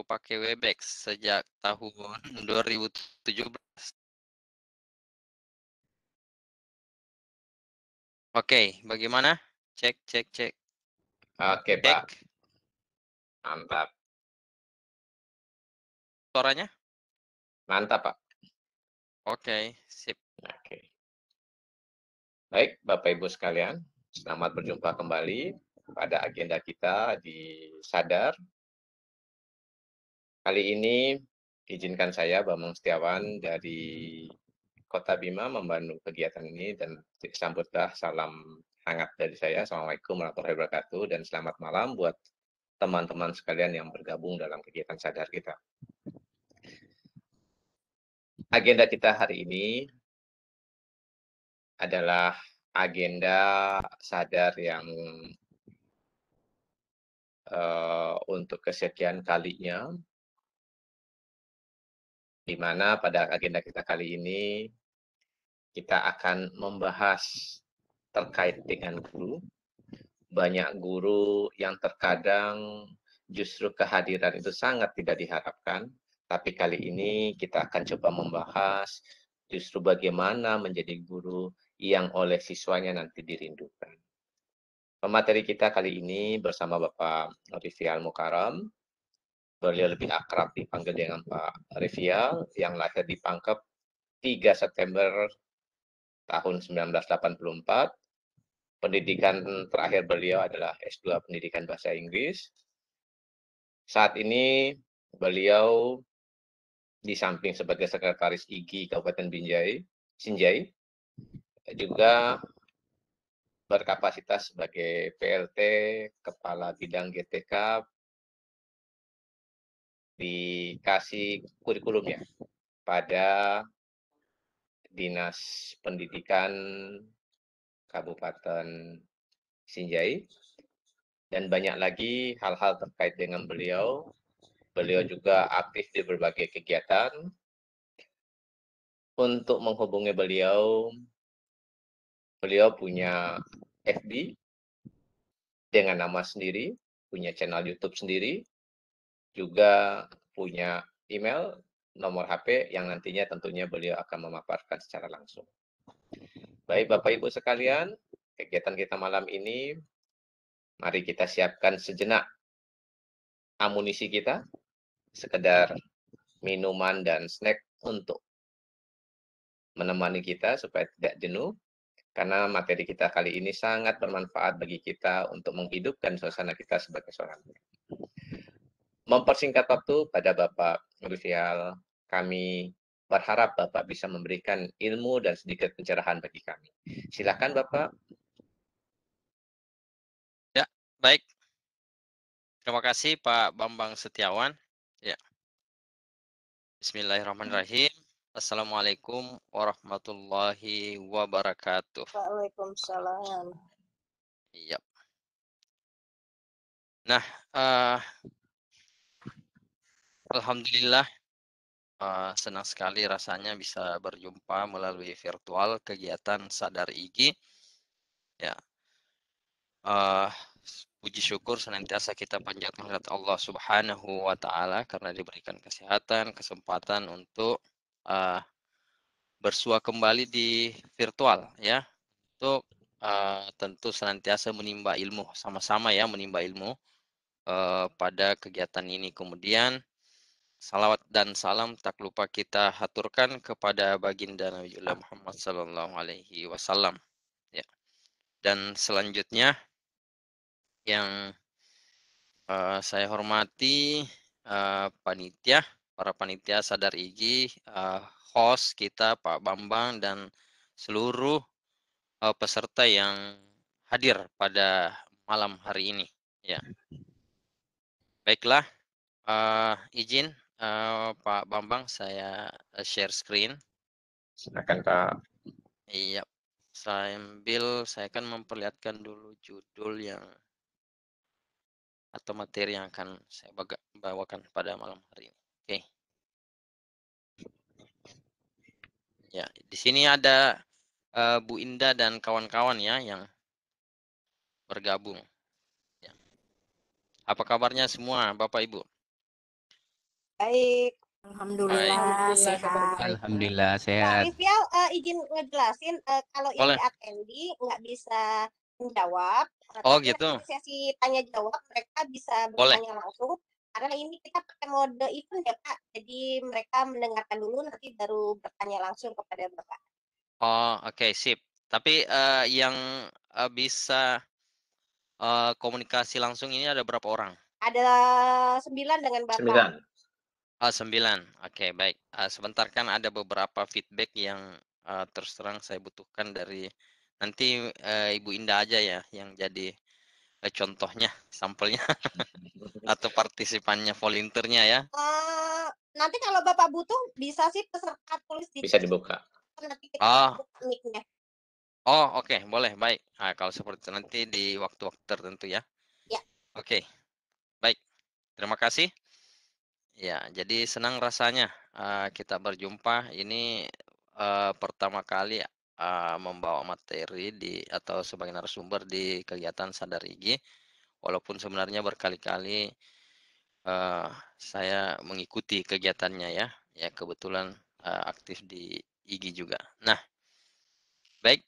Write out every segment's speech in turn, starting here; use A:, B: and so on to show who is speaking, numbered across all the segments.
A: pakai Webex sejak tahun 2017. Oke, bagaimana? Cek, cek, cek.
B: Oke,
A: cek.
B: Pak. Mantap.
A: Suaranya?
B: Mantap, Pak.
A: Oke, sip.
B: Oke. Baik, Bapak Ibu sekalian, selamat berjumpa kembali pada agenda kita di Sadar Kali ini izinkan saya Bambang Setiawan dari Kota Bima membantu kegiatan ini dan sambutlah salam hangat dari saya. Assalamualaikum warahmatullahi wabarakatuh dan selamat malam buat teman-teman sekalian yang bergabung dalam kegiatan sadar kita. Agenda kita hari ini adalah agenda sadar yang uh, untuk kesekian kalinya di mana pada agenda kita kali ini kita akan membahas terkait dengan guru. Banyak guru yang terkadang justru kehadiran itu sangat tidak diharapkan, tapi kali ini kita akan coba membahas justru bagaimana menjadi guru yang oleh siswanya nanti dirindukan. Pemateri kita kali ini bersama Bapak Rivial Mukaram, Beliau lebih akrab dipanggil dengan Pak Rivial yang lahir di Pangkep 3 September tahun 1984. Pendidikan terakhir beliau adalah S2 Pendidikan Bahasa Inggris. Saat ini beliau di samping sebagai sekretaris IGI Kabupaten Binjai, Sinjai, juga berkapasitas sebagai PLT, Kepala Bidang GTK, dikasih kurikulumnya pada Dinas Pendidikan Kabupaten Sinjai dan banyak lagi hal-hal terkait dengan beliau. Beliau juga aktif di berbagai kegiatan. Untuk menghubungi beliau, beliau punya FB dengan nama sendiri, punya channel YouTube sendiri, juga punya email, nomor HP yang nantinya tentunya beliau akan memaparkan secara langsung. Baik Bapak Ibu sekalian, kegiatan kita malam ini, mari kita siapkan sejenak amunisi kita, sekedar minuman dan snack untuk menemani kita supaya tidak jenuh, karena materi kita kali ini sangat bermanfaat bagi kita untuk menghidupkan suasana kita sebagai seorang mempersingkat waktu pada Bapak Rufial, kami berharap Bapak bisa memberikan ilmu dan sedikit pencerahan bagi kami. Silakan Bapak.
A: Ya, baik. Terima kasih Pak Bambang Setiawan. Ya. Bismillahirrahmanirrahim. Assalamualaikum warahmatullahi wabarakatuh.
C: Waalaikumsalam.
A: Iya. Nah, uh, Alhamdulillah uh, senang sekali rasanya bisa berjumpa melalui virtual kegiatan Sadar IG. Ya. Uh, puji syukur senantiasa kita panjatkan kepada Allah Subhanahu wa taala karena diberikan kesehatan, kesempatan untuk uh, bersua kembali di virtual ya. Untuk uh, tentu senantiasa menimba ilmu sama-sama ya menimba ilmu uh, pada kegiatan ini. Kemudian Salawat dan salam tak lupa kita haturkan kepada baginda Nabi Muhammad Sallallahu Alaihi Wasallam. Ya. Dan selanjutnya yang uh, saya hormati uh, panitia, para panitia sadar igi, uh, host kita Pak Bambang dan seluruh uh, peserta yang hadir pada malam hari ini. Ya. Baiklah, uh, izin uh, Pak Bambang, saya uh, share screen.
B: Silakan Pak.
A: Iya, sambil saya akan memperlihatkan dulu judul yang atau materi yang akan saya bawakan pada malam hari ini. Oke. Okay. Ya, di sini ada uh, Bu Indah dan kawan-kawan ya yang bergabung. Ya. Apa kabarnya semua, Bapak Ibu?
C: Baik.
D: Alhamdulillah
A: Baik.
D: sehat.
E: Alhamdulillah
C: Pak
E: sehat.
C: Rivial uh, izin ngejelasin uh, kalau
A: Boleh.
C: di attendee nggak bisa menjawab. uh,
A: Oh,
C: tapi
A: gitu.
C: Sesi tanya jawab mereka bisa
A: Boleh.
C: bertanya langsung. Karena ini kita pakai mode event ya Pak. Jadi mereka mendengarkan dulu nanti baru bertanya langsung kepada Bapak.
A: Oh, oke, sip. Tapi eh, yang eh, bisa eh, komunikasi langsung ini ada berapa orang?
C: Ada sembilan dengan Bapak.
B: Sembilan.
A: Ah, sembilan. Oke, baik. Ah, sebentar kan ada beberapa feedback yang eh, terus terang saya butuhkan dari nanti eh, Ibu Indah aja ya yang jadi eh, contohnya, sampelnya atau partisipannya, volunteernya ya.
C: Eh, nanti kalau Bapak butuh bisa sih peserta tulis di
B: Bisa dibuka.
C: nanti kita buka mic-nya.
A: Oh, oke, boleh, baik. Ah, kalau seperti itu nanti di waktu-waktu tertentu ya.
C: Ya.
A: Oke, baik. Terima kasih. Ya, jadi senang rasanya ah, kita berjumpa. Ini eh, pertama kali ah, membawa materi di atau sebagai narasumber di kegiatan Sadar Igi. Walaupun sebenarnya berkali-kali eh, saya mengikuti kegiatannya ya. Ya, kebetulan eh, aktif di Igi juga. Nah, baik.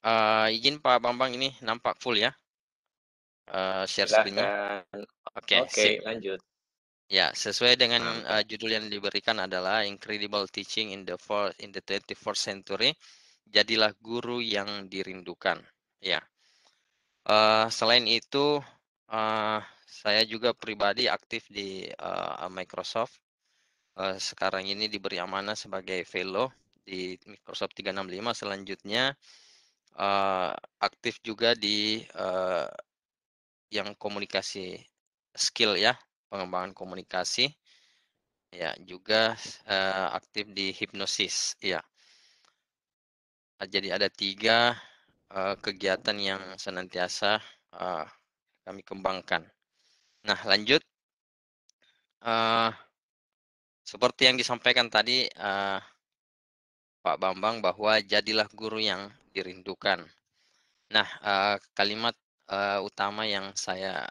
A: Eh, izin Pak Bambang ini nampak full ya. Eh, share screen-nya. Oke,
B: Oke,
A: sip.
B: lanjut.
A: Ya, sesuai dengan uh, judul yang diberikan adalah Incredible Teaching in the for in the 21st Century. Jadilah guru yang dirindukan. Ya. Eh, selain itu, eh, saya juga pribadi aktif di eh, Microsoft. Eh, sekarang ini diberi amanah sebagai fellow di Microsoft 365. Selanjutnya eh, aktif juga di eh, yang komunikasi skill ya, pengembangan komunikasi. Ya, juga eh, aktif di hipnosis. Ya. Jadi ada tiga eh, kegiatan yang senantiasa eh, kami kembangkan. Nah, lanjut. Eh, seperti yang disampaikan tadi eh, Pak Bambang bahwa jadilah guru yang dirindukan. Nah, eh, kalimat eh, utama yang saya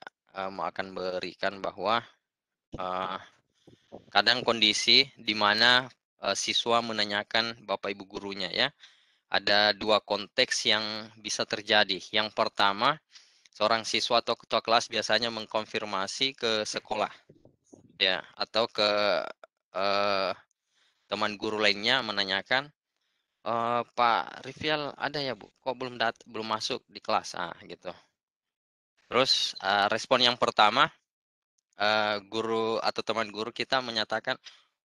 A: mau akan berikan bahwa eh, kadang kondisi di mana eh, siswa menanyakan Bapak Ibu gurunya ya, ada dua konteks yang bisa terjadi. Yang pertama, seorang siswa atau ketua kelas biasanya mengkonfirmasi ke sekolah, ya, atau ke eh, teman guru lainnya menanyakan, "Eh, Pak Rivial ada ya Bu? Kok belum dat belum masuk di kelas? Ah, gitu. Terus eh, respon yang pertama, eh, guru atau teman guru kita menyatakan,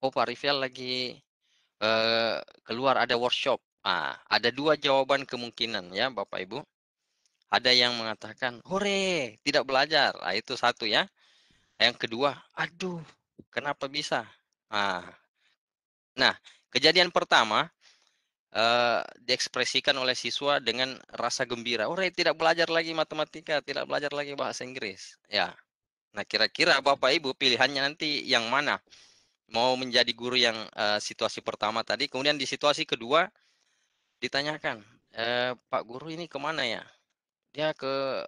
A: oh Pak Rivial lagi eh, keluar ada workshop. Ah, ada dua jawaban kemungkinan ya Bapak Ibu. Ada yang mengatakan, hore, tidak belajar. Ah, itu satu ya. Yang kedua, aduh, kenapa bisa? Ah, nah, kejadian pertama eh, diekspresikan oleh siswa dengan rasa gembira. Hore, tidak belajar lagi matematika, tidak belajar lagi bahasa Inggris. Ya, nah kira-kira Bapak Ibu pilihannya nanti yang mana? Mau menjadi guru yang eh, situasi pertama tadi, kemudian di situasi kedua ditanyakan, eh, Pak Guru ini ke mana ya? Dia ke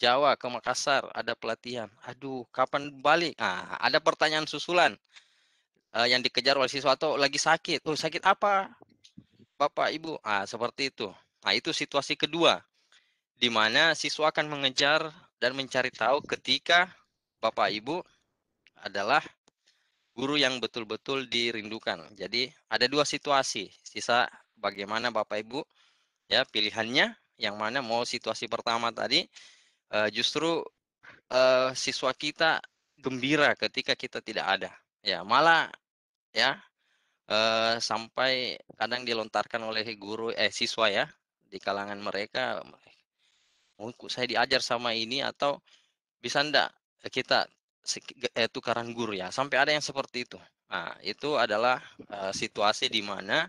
A: Jawa, ke Makassar, ada pelatihan. Aduh, kapan balik? Ah, ada pertanyaan susulan eh, yang dikejar oleh siswa atau lagi sakit. Oh, sakit apa? Bapak, Ibu. Ah, seperti itu. Nah, itu situasi kedua di mana siswa akan mengejar dan mencari tahu ketika Bapak Ibu adalah guru yang betul-betul dirindukan. Jadi, ada dua situasi. Sisa bagaimana Bapak Ibu ya pilihannya yang mana mau situasi pertama tadi eh, justru eh, siswa kita gembira ketika kita tidak ada. Ya, malah ya eh, sampai kadang dilontarkan oleh guru eh siswa ya di kalangan mereka oh kok saya diajar sama ini atau bisa ndak kita eh, tukaran guru ya sampai ada yang seperti itu. Nah, itu adalah eh, situasi di mana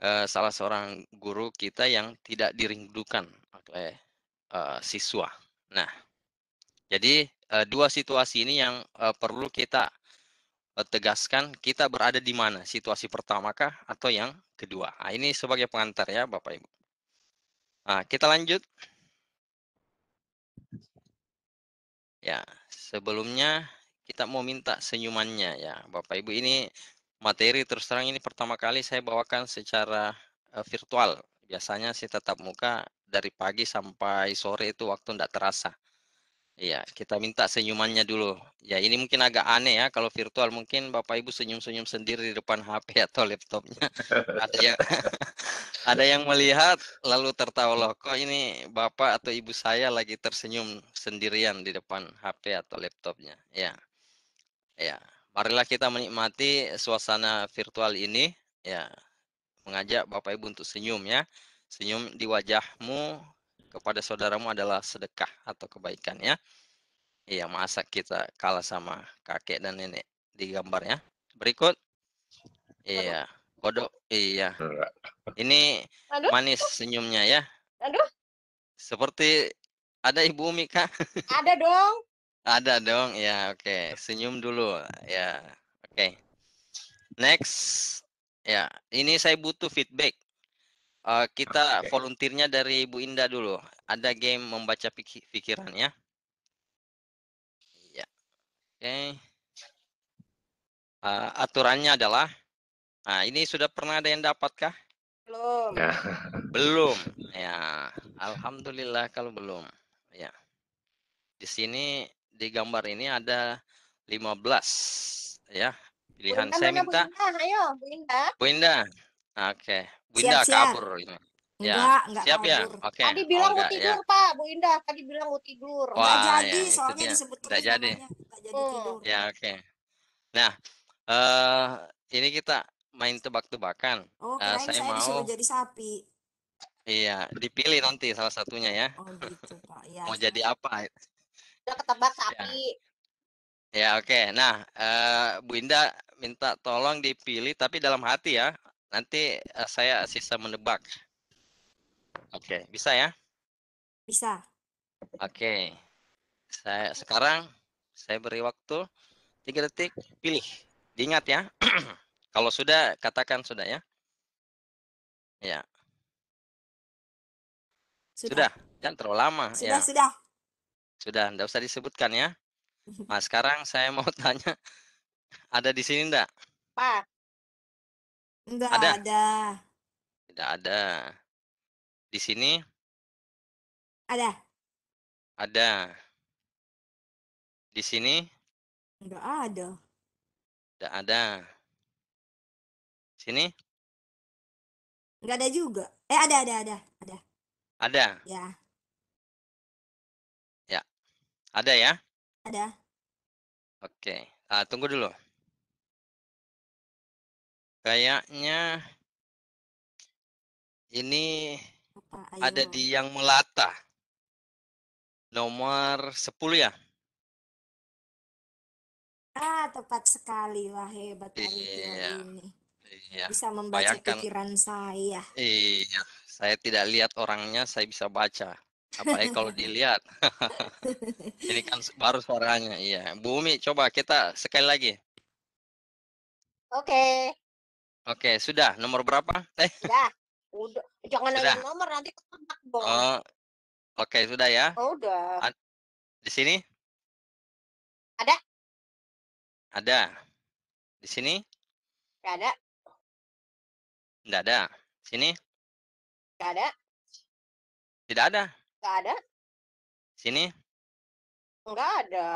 A: eh, salah seorang guru kita yang tidak dirindukan oleh eh, siswa. Nah, jadi dua situasi ini yang perlu kita tegaskan kita berada di mana situasi pertamakah atau yang kedua. Nah, ini sebagai pengantar ya Bapak Ibu. Nah, kita lanjut. Ya, sebelumnya kita mau minta senyumannya ya, Bapak Ibu. Ini materi terus terang ini pertama kali saya bawakan secara uh, virtual. Biasanya sih tetap muka dari pagi sampai sore itu waktu tidak terasa. Iya, kita minta senyumannya dulu. Ya, ini mungkin agak aneh ya kalau virtual mungkin Bapak Ibu senyum-senyum sendiri di depan HP atau laptopnya. ada yang ada yang melihat lalu tertawa loh, kok ini Bapak atau Ibu saya lagi tersenyum sendirian di depan HP atau laptopnya. Ya. Ya, marilah kita menikmati suasana virtual ini ya. Mengajak Bapak Ibu untuk senyum ya. Senyum di wajahmu kepada saudaramu adalah sedekah atau kebaikan ya. Iya, masa kita kalah sama kakek dan nenek di gambar ya. Berikut. Iya, kodok. Iya. Ini Aduh. manis senyumnya ya.
C: Aduh.
A: Seperti ada Ibu Umi kah?
C: Ada dong.
A: ada dong. Ya, oke. Okay. Senyum dulu. Ya, oke. Okay. Next. Ya, ini saya butuh feedback Uh, kita okay. volunteernya dari Bu Indah dulu. Ada game membaca pik pikiran ya. Ya. Oke. Okay. Uh, aturannya adalah Nah, ini sudah pernah ada yang dapatkah?
C: Belum.
B: Ya.
A: Belum. Ya, alhamdulillah kalau belum. Ya. Di sini di gambar ini ada 15 ya. Pilihan
C: Bu
A: saya minta.
C: Bu Indah, ayo, Bu Indah.
A: Bu Indah. Oke. Okay. Bu Indah siap, kabur ini.
D: Ya, enggak, enggak
A: siap ya?
D: kabur.
A: ya. Oke.
C: Tadi bilang oh, mau tidur, ya. Pak. Bu Indah tadi bilang mau tidur.
D: Wah, enggak jadi, ya, soalnya disebut
A: enggak jadi.
D: Enggak jadi hmm. tidur.
A: Ya, oke. Okay. Nah, eh uh, ini kita main tebak-tebakan.
D: Oh, uh, saya, saya mau disuruh jadi sapi.
A: Iya, dipilih nanti salah satunya ya.
D: Oh, gitu, Pak. Ya.
A: mau jadi apa?
C: Udah ketebak sapi.
A: Ya, ya oke. Okay. Nah, uh, Bu Indah minta tolong dipilih tapi dalam hati ya. Nanti uh, saya sisa menebak. Oke, okay, bisa ya?
D: Bisa.
A: Oke. Okay. Saya sekarang saya beri waktu tiga detik, pilih. Diingat ya. Kalau sudah katakan sudah ya. Ya. Sudah. sudah. Jangan terlalu lama
D: sudah,
A: ya.
D: Sudah,
A: sudah. Sudah, usah disebutkan ya. Nah, sekarang saya mau tanya ada di sini enggak?
C: Pak.
D: Enggak ada. ada.
A: Tidak ada. Di sini?
D: Ada.
A: Ada. Di sini?
D: Enggak ada.
A: Tidak ada. Sini?
D: Enggak ada juga. Eh ada ada ada ada.
A: Ada.
D: Ya.
A: Ya. Ada ya?
D: Ada.
A: Oke. Ah, tunggu dulu. Kayaknya ini Apa? ada di yang melata. Nomor 10 ya?
D: Ah, tepat sekali. Wah, hebat iya. ini.
A: Iya.
D: Bisa membaca Bayangkan, pikiran saya.
A: Iya, saya tidak lihat orangnya, saya bisa baca. Apalagi kalau dilihat. ini kan baru suaranya. Iya. Bumi, coba kita sekali lagi.
C: Oke.
A: Oke, sudah. Nomor berapa?
C: Eh. Sudah. Udah. Jangan nanya nomor nanti ketebak dong.
A: Oh. Oke, sudah ya.
C: Oh, udah. A
A: di sini?
C: Ada.
A: Ada. Di sini?
C: Gak ada.
A: Tidak ada. Sini?
C: Gak ada.
A: Tidak ada.
C: Gak ada.
A: Sini?
C: Enggak ada.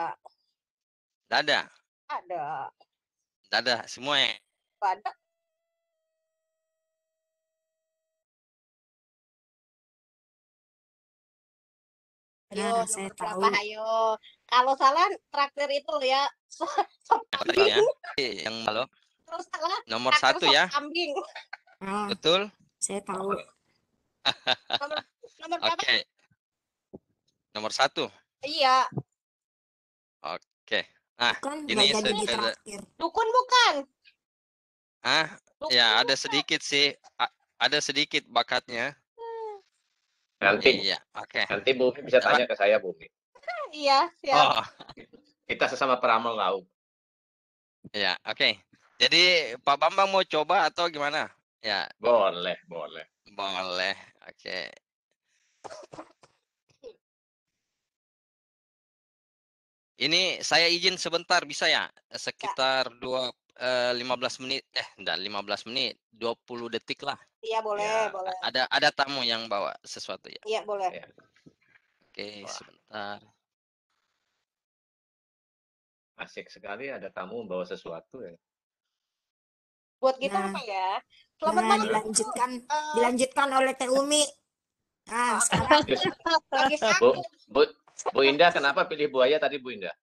A: Tidak ada.
C: Ada.
A: Tidak ada. Semua yang
C: Gak ada. Ayo, nah, saya tahu. Ayo. Kalau salah traktir itu ya.
A: ya. Yang malu.
C: Terus salah.
A: Nomor satu ya.
C: Kambing.
D: Ah,
A: Betul.
D: Saya tahu.
C: nomor, nomor berapa? Oke. Okay.
A: Nomor satu.
C: Iya.
A: Oke. Ah, bukan, ini
C: sudah. Dukun bukan?
A: Ah, Dukun ya ada sedikit sih. ada sedikit bakatnya.
B: Nanti,
A: iya, oke. Okay.
B: Nanti Bumi bisa tanya ke saya, Bumi.
C: Iya, siap. Oh.
B: Kita sesama peramal laut.
A: Ya, oke. Okay. Jadi Pak Bambang mau coba atau gimana? Ya.
B: Boleh, boleh.
A: Boleh, oke. Okay. Ini saya izin sebentar bisa ya? Sekitar dua eh, 15 menit eh enggak 15 menit, 20 detik lah.
C: Iya boleh,
B: Ya,
C: boleh.
A: Ada ada tamu yang bawa sesuatu ya.
C: Iya boleh.
B: Ya.
A: Oke,
B: Wah.
A: sebentar.
B: Asik sekali ada tamu membawa sesuatu ya.
C: Buat kita
D: Nah.
C: apa ya? Selamat
D: Nah,
C: malam.
D: dilanjutkan
C: Eh,
D: dilanjutkan oleh Teh Umi. Nah, sekarang
C: lagi
B: Bu. Bu, Bu Indah kenapa pilih buaya tadi Bu Indah?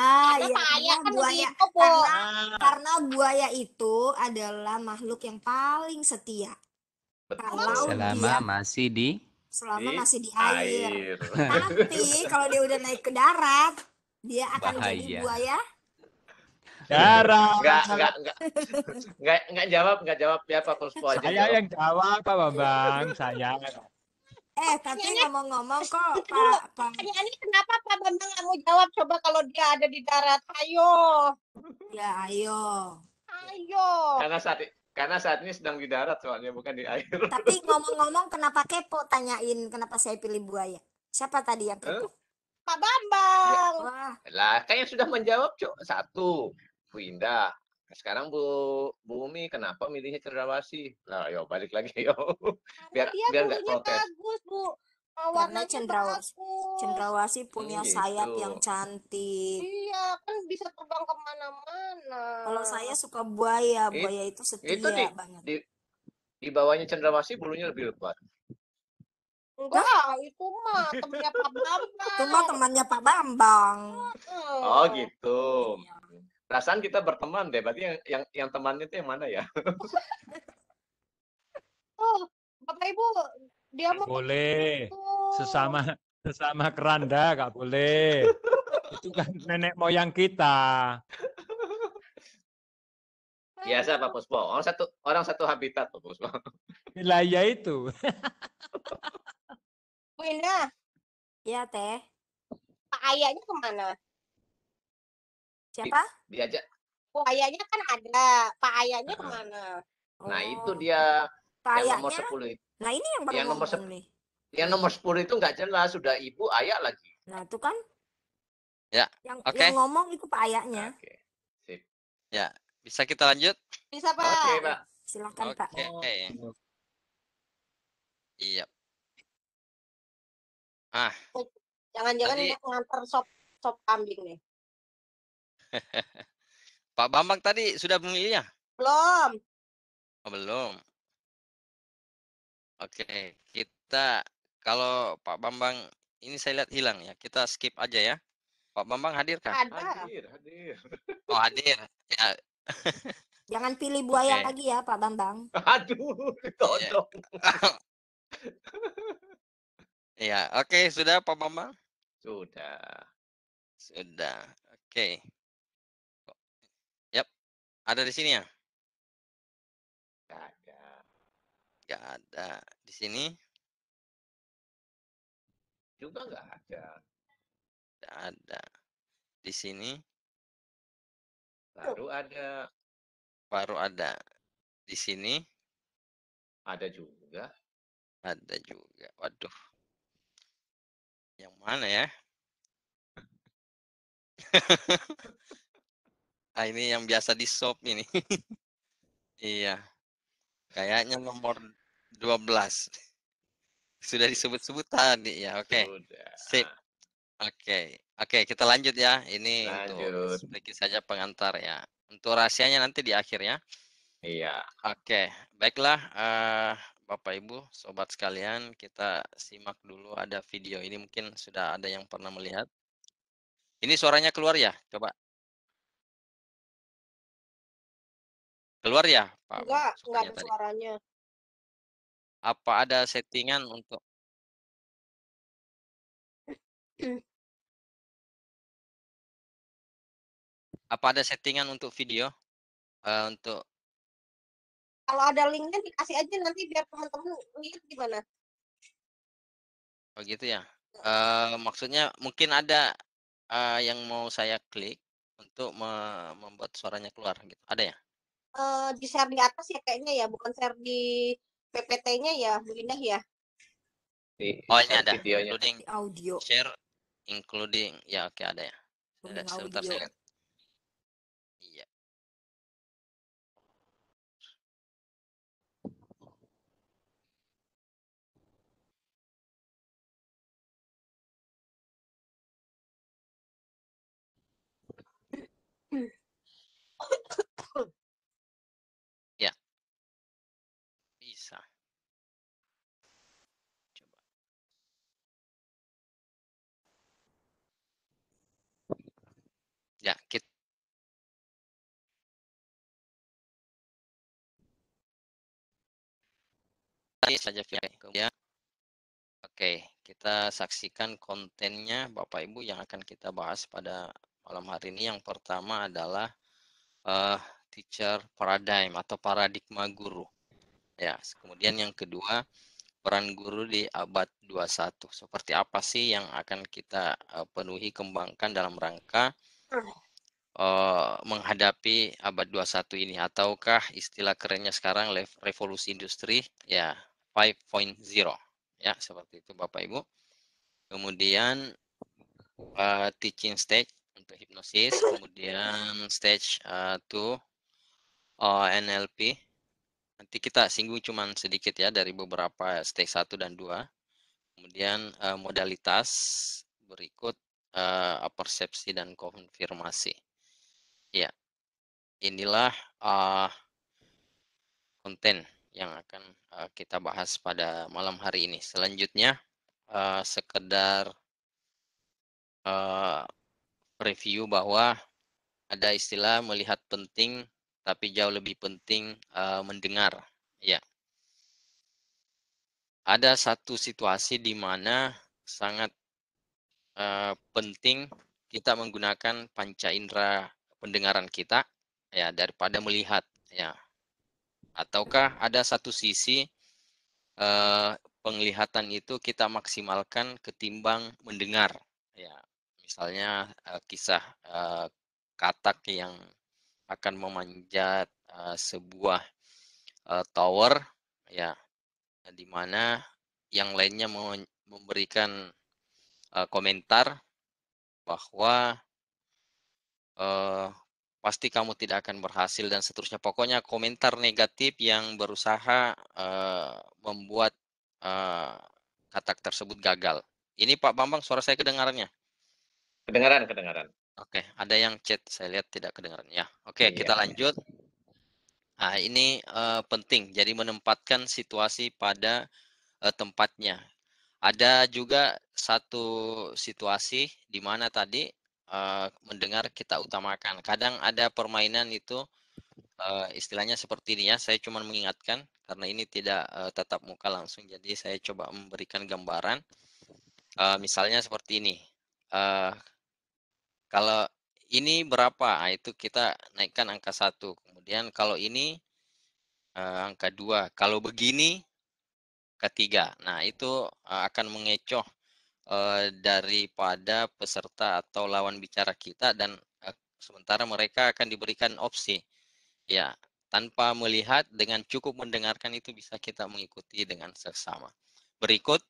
D: Ah
C: Karena
D: iya
C: Pak Ayah
D: karena
C: kan
D: buaya
C: begitu, Bu.
D: karena karena buaya itu adalah makhluk yang paling setia Kalau
E: Selama
D: dia-
E: masih di
D: selama
B: Di
D: masih di air.
B: Air.
D: Tapi kalau dia udah naik ke darat, dia akan jadi
E: Bahaya.
D: buaya.
F: Darah.
B: Enggak, enggak, enggak. Enggak, enggak jawab, enggak jawab ya Pak Puspo aja.
F: Saya
B: jawab.
F: yang jawab, Pak Bambang. Saya.
D: Eh, tapi ngomong-ngomong kok. Pak Pak
C: Pertanyaannya kenapa Pak Bambang nggak mau jawab? Coba kalau dia ada di darat. Ayo.
D: ya ayo.
C: Ayo.
B: Karena saat karena saat ini sedang di darat soalnya bukan di air.
D: Tapi ngomong-ngomong kenapa kepo tanyain kenapa saya pilih buaya? Siapa tadi yang kepo?
C: Pak Bambang.
D: Wah,
B: Lah, kan yang sudah menjawab, Cok. Satu, Bu Indah. Sekarang Bu Bu Umi kenapa milihnya cendrawasih? Lah, yo balik lagi yo. Biar-
C: dia
B: biar nggak protes.
C: bagus, Bu.
D: Cendrawasih-
C: bagus.
D: cendrawasih punya
B: Gitu.
D: sayap yang cantik.
C: Iya, kan bisa terbang ke mana-mana.
D: Kalau saya suka buaya,
B: It-
D: buaya itu setia
B: itu di-
D: banget.
B: Di di bawahnya cendrawasih bulunya lebih lebat.
C: Enggak, itu mah temennya Pak Bambang.
D: Itu mah temannya Pak Bambang.
C: Hmm.
B: Oh, gitu.
D: Iya.
B: Perasaan kita berteman deh. Berarti yang yang, yang temannya itu yang mana ya?
C: Oh, Bapak Ibu, dia mau
F: Boleh. Sesama sesama keranda nggak boleh. Itu kan nenek moyang kita.
B: Biasa Pak Puspo. Orang satu orang satu habitat Pak Puspo.
F: Wilayah itu.
C: Bu Indah,
D: Ya, Teh.
C: Pak Ayahnya ke mana?
D: Siapa?
B: Diajak.
C: Bu Ayahnya kan ada, Pak Ayahnya
B: Ah.
C: ke mana?
B: Nah, itu
D: Oh,
B: dia
D: Pak
B: yang nomor
D: ayahnya.
B: 10 itu.
D: Nah, ini yang baru
B: yang nomor
D: nih.
B: Yang nomor 10 itu nggak jelas, sudah ibu, ayah lagi.
D: Nah, itu kan.
A: Ya,
D: Yang
A: oke.
D: yang ngomong itu Pak ayahnya.
B: Oke. Sip.
A: Bisa kita lanjut?
C: Bisa, Pak.
B: Oke, Pak.
D: Silakan,
A: Oke.
D: Pak.
A: Iya.
C: Jangan-jangan
A: Tadi-
C: ini nganter sop sop kambing nih.
A: Pak Bambang tadi sudah memilih ya?
C: Belum.
A: Oh, belum. Oke, kita kalau Pak Bambang ini saya lihat hilang ya. Kita skip aja ya. Pak Bambang hadir kah?
C: Ada.
B: Hadir, hadir.
A: Oh, hadir. Ya,
D: Jangan pilih buaya
A: Oke.
D: lagi ya, Pak Bambang.
B: Aduh,
A: ya. Oke, sudah Pak Bambang?
B: Sudah.
A: Sudah. Oke. Yap. Ada di sini ya?
B: Nggak ada.
A: Nggak ada. Di sini
B: Juga nggak ada.
A: nggak ada. Di sini
B: Baru ada.
A: baru ada. Di sini
B: Ada juga.
A: ada juga. Waduh. Yang mana ya? ah, ini yang biasa di shop ini. iya. Kayaknya nomor 12. Sudah disebut-sebut tadi ya. Oke.
B: Sudah.
A: Sip. Oke. Oke, kita lanjut ya. Ini
B: Lanjut.
A: untuk sedikit saja pengantar ya. Untuk rahasianya nanti di akhir ya.
B: Iya.
A: Oke, baiklah eh, Bapak Ibu, sobat sekalian, kita simak dulu ada video ini mungkin sudah ada yang pernah melihat. Ini suaranya keluar ya? Coba. Keluar ya, Pak?
C: Enggak, enggak ada
A: tadi?
C: suaranya.
A: Apa ada settingan untuk Apa ada settingan untuk video? Eh, untuk
C: Kalau ada linknya dikasih aja nanti biar teman-teman lihat gimana.
A: Oh gitu ya. Eh maksudnya mungkin ada eh, yang mau saya klik untuk me- membuat suaranya keluar gitu. Ada ya?
C: Eh di share di atas ya kayaknya ya, bukan share di PPT-nya ya, Bu Indah ya.
B: Di
A: Oh ini ada.
B: videonya.
A: Including
D: Di audio.
A: share, including ya oke ada ya.
D: Pembuka
A: sebentar saya lihat. Iya. Ya. Bisa. Coba. Ya, kita saja kemudian Oke, kita saksikan kontennya Bapak Ibu yang akan kita bahas pada malam hari ini. Yang pertama adalah eh, teacher paradigm atau paradigma guru. Ya, kemudian yang kedua peran guru di abad 21. Seperti apa sih yang akan kita eh, penuhi kembangkan dalam rangka eh, menghadapi abad 21 ini ataukah istilah kerennya sekarang revolusi industri ya 5.0 ya seperti itu Bapak Ibu. Kemudian eh, teaching stage untuk hipnosis, kemudian stage 2 NLP. Nanti kita singgung cuman sedikit ya dari beberapa stage 1 dan 2. Kemudian eh, modalitas berikut eh, persepsi dan konfirmasi. Ya. Inilah eh, konten yang akan eh, kita bahas pada malam hari ini. Selanjutnya eh, sekedar eh, review bahwa ada istilah melihat penting tapi jauh lebih penting eh, mendengar. Ya. Ada satu situasi di mana sangat eh, penting kita menggunakan panca indera pendengaran kita ya daripada melihat ya. Ataukah ada satu sisi eh, penglihatan itu kita maksimalkan ketimbang mendengar ya. Misalnya eh, kisah eh, katak yang akan memanjat eh, sebuah eh, tower ya di mana yang lainnya mem- memberikan eh, komentar bahwa eh, pasti kamu tidak akan berhasil dan seterusnya. Pokoknya komentar negatif yang berusaha eh, membuat eh, katak tersebut gagal. Ini Pak Bambang, suara saya kedengarannya.
B: Kedengaran, kedengaran.
A: Oke, ada yang chat saya lihat tidak kedengaran ya. Oke, kita
B: Iya.
A: lanjut. Nah, ini eh, penting. Jadi menempatkan situasi pada eh, tempatnya. Ada juga satu situasi di mana tadi eh, mendengar kita utamakan. Kadang ada permainan itu eh, istilahnya seperti ini ya. Saya cuma mengingatkan karena ini tidak eh, tatap muka langsung. Jadi saya coba memberikan gambaran. Eh, misalnya seperti ini. Eh, kalau ini berapa? Ah, itu kita naikkan angka satu. Kemudian kalau ini eh, angka dua. Kalau begini ketiga. Nah itu eh, akan mengecoh eh, daripada peserta atau lawan bicara kita dan eh, sementara mereka akan diberikan opsi. Ya, tanpa melihat dengan cukup mendengarkan itu bisa kita mengikuti dengan seksama. Berikut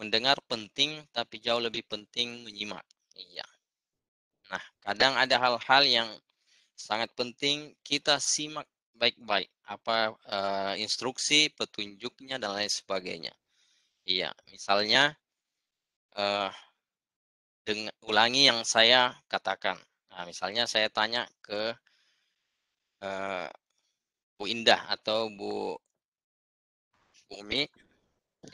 A: mendengar penting tapi jauh lebih penting menyimak. Iya. Nah, kadang ada hal-hal yang sangat penting kita simak baik-baik apa eh, instruksi, petunjuknya dan lain sebagainya. Iya, misalnya eh dengan ulangi yang saya katakan. Nah, misalnya saya tanya ke eh, Bu Indah atau Bu Umi,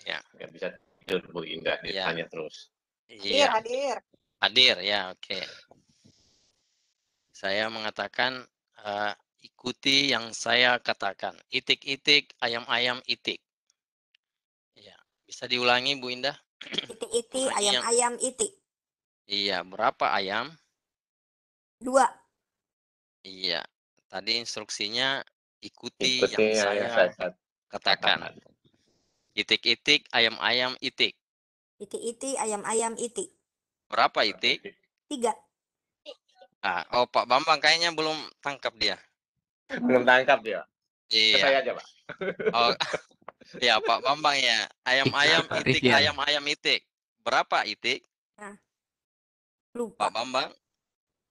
A: ya,
B: Nggak bisa tidur Bu Indah,
A: Iya.
B: ditanya terus.
C: Hadir,
A: iya,
C: hadir.
A: hadir ya, oke. Saya mengatakan eh, ikuti yang saya katakan. Itik-itik, ayam-ayam itik. Ya, bisa diulangi Bu Indah? Yang-
D: ayam-ayam iti.
A: Iya, berapa ayam?
D: Dua.
A: Iya, tadi instruksinya ikuti,
B: Ikuti
A: yang
B: yang
A: saya
B: saya
A: katakan. Itik-itik, ayam-ayam itik.
D: Iti-iti, ayam-ayam iti.
A: Berapa itik?
D: Tiga.
A: Ah, oh Pak Bambang kayaknya belum tangkap dia.
B: Belum tangkap dia.
A: Iya.
B: saya aja, Pak.
A: Oh, ya Pak Bambang ya. Ayam-ayam itik,
E: Rivian.
A: ayam-ayam itik. Berapa itik?
D: Lupa.
A: Pak Bambang?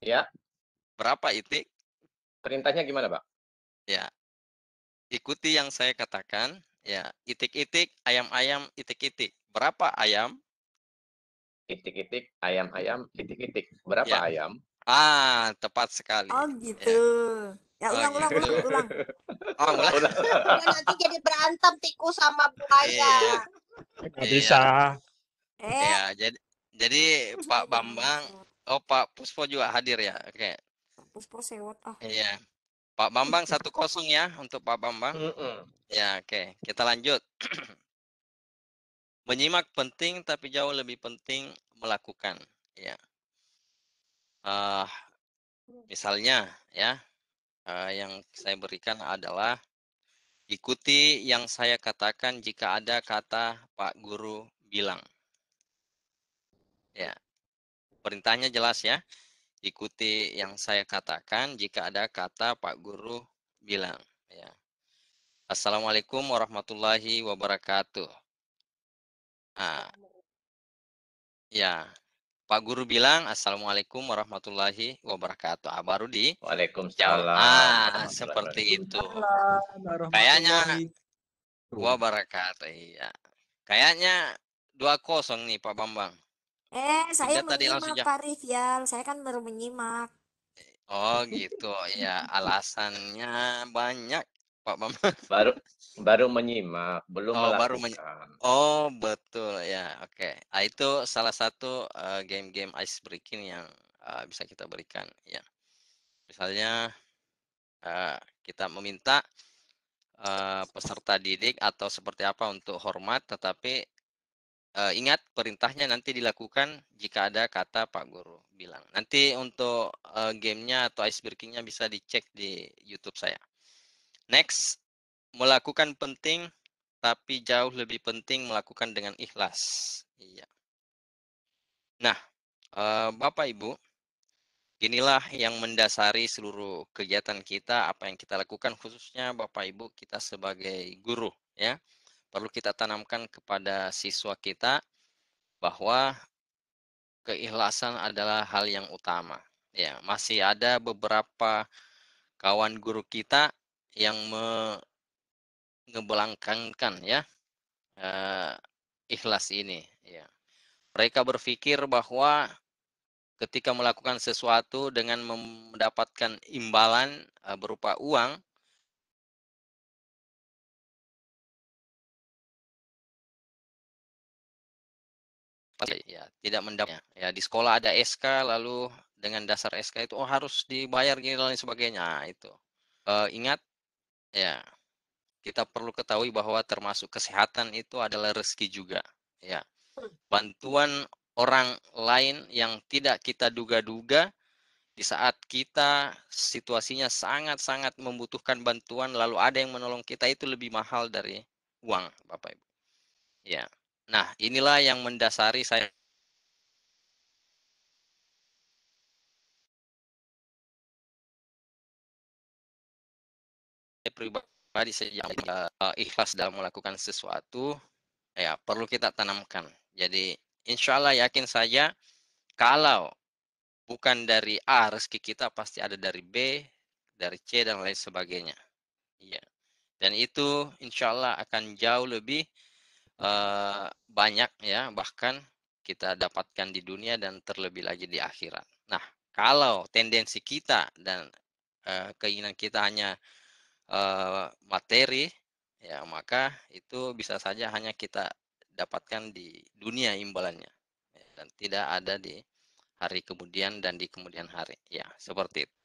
B: Ya,
A: Berapa itik?
B: perintahnya gimana, Pak?
A: Ya. Ikuti yang saya katakan. Ya, itik-itik, ayam-ayam, itik-itik. Berapa ayam?
B: Itik-itik, ayam-ayam, itik-itik. Berapa
A: Ya.
B: ayam?
A: Ah, tepat sekali.
D: Oh gitu. Ya
A: Oh,
D: ulang ulang
A: gitu.
D: ulang ulang.
A: Oh, mulai.
C: Nah, nanti jadi berantem tikus sama buaya.
A: Iya.
F: Nggak
A: Iya.
F: bisa.
D: Eh.
A: Ya, jadi jadi Pak Bambang, oh Pak Puspo juga hadir ya. Oke.
D: Puspo sewot ah.
A: Iya. Pak Bambang satu kosong ya untuk Pak Bambang.
B: Mm-mm.
A: Ya, oke. Kita lanjut. Menyimak penting, tapi jauh lebih penting melakukan. Ya. Eh, misalnya, ya, eh, yang saya berikan adalah ikuti yang saya katakan jika ada kata Pak Guru bilang. Ya, perintahnya jelas ya. Ikuti yang saya katakan jika ada kata Pak Guru bilang. Ya. Assalamualaikum warahmatullahi wabarakatuh. Ah, ya, Pak Guru bilang Assalamualaikum warahmatullahi wabarakatuh. Ah, baru di
B: Waalaikumsalam.
A: Ah, seperti itu. Kayaknya Wabarakatuh. Iya. Kayaknya dua kosong nih Pak Bambang.
D: Eh, saya
A: tadi langsung
D: menyimak
A: ja-
D: Pak Rivial. Saya kan baru menyimak.
A: Oh gitu. Ya alasannya banyak Pak Bambang.
B: Baru baru menyimak, belum
A: Oh, baru menyi-. Oh betul ya. Oke. Ah, itu salah satu eh, game-game ice breaking yang eh, bisa kita berikan. Ya. Misalnya eh, kita meminta eh, peserta didik atau seperti apa untuk hormat, tetapi eh, ingat perintahnya nanti dilakukan jika ada kata Pak Guru bilang. Nanti untuk eh, gamenya atau ice breakingnya bisa dicek di YouTube saya. Next, melakukan penting tapi jauh lebih penting melakukan dengan ikhlas. Iya. Nah, eh, Bapak Ibu, inilah yang mendasari seluruh kegiatan kita, apa yang kita lakukan khususnya Bapak Ibu kita sebagai guru ya. Perlu kita tanamkan kepada siswa kita bahwa keikhlasan adalah hal yang utama. Ya, masih ada beberapa kawan guru kita yang mengebelangkankan ya eh, ikhlas ini. Ya. Mereka berpikir bahwa ketika melakukan sesuatu dengan mendapatkan imbalan eh, berupa uang, ya tidak mendapat ya di sekolah ada SK lalu dengan dasar SK itu oh harus dibayar gini dan lain sebagainya Nah, itu Eh, ingat ya kita perlu ketahui bahwa termasuk kesehatan itu adalah rezeki juga ya. Bantuan orang lain yang tidak kita duga-duga di saat kita situasinya sangat-sangat membutuhkan bantuan lalu ada yang menolong kita itu lebih mahal dari uang Bapak Ibu. Ya. Nah inilah yang mendasari saya pribadi sejak uh, ikhlas dalam melakukan sesuatu ya perlu kita tanamkan. Jadi insya Allah yakin saja kalau bukan dari A rezeki kita pasti ada dari B dari C dan lain sebagainya. Iya. Dan itu insya Allah akan jauh lebih uh, banyak ya bahkan kita dapatkan di dunia dan terlebih lagi di akhirat. Nah kalau tendensi kita dan uh, keinginan kita hanya uh, materi ya maka itu bisa saja hanya kita dapatkan di dunia imbalannya ya, dan tidak ada di hari kemudian dan di kemudian hari. Ya seperti itu.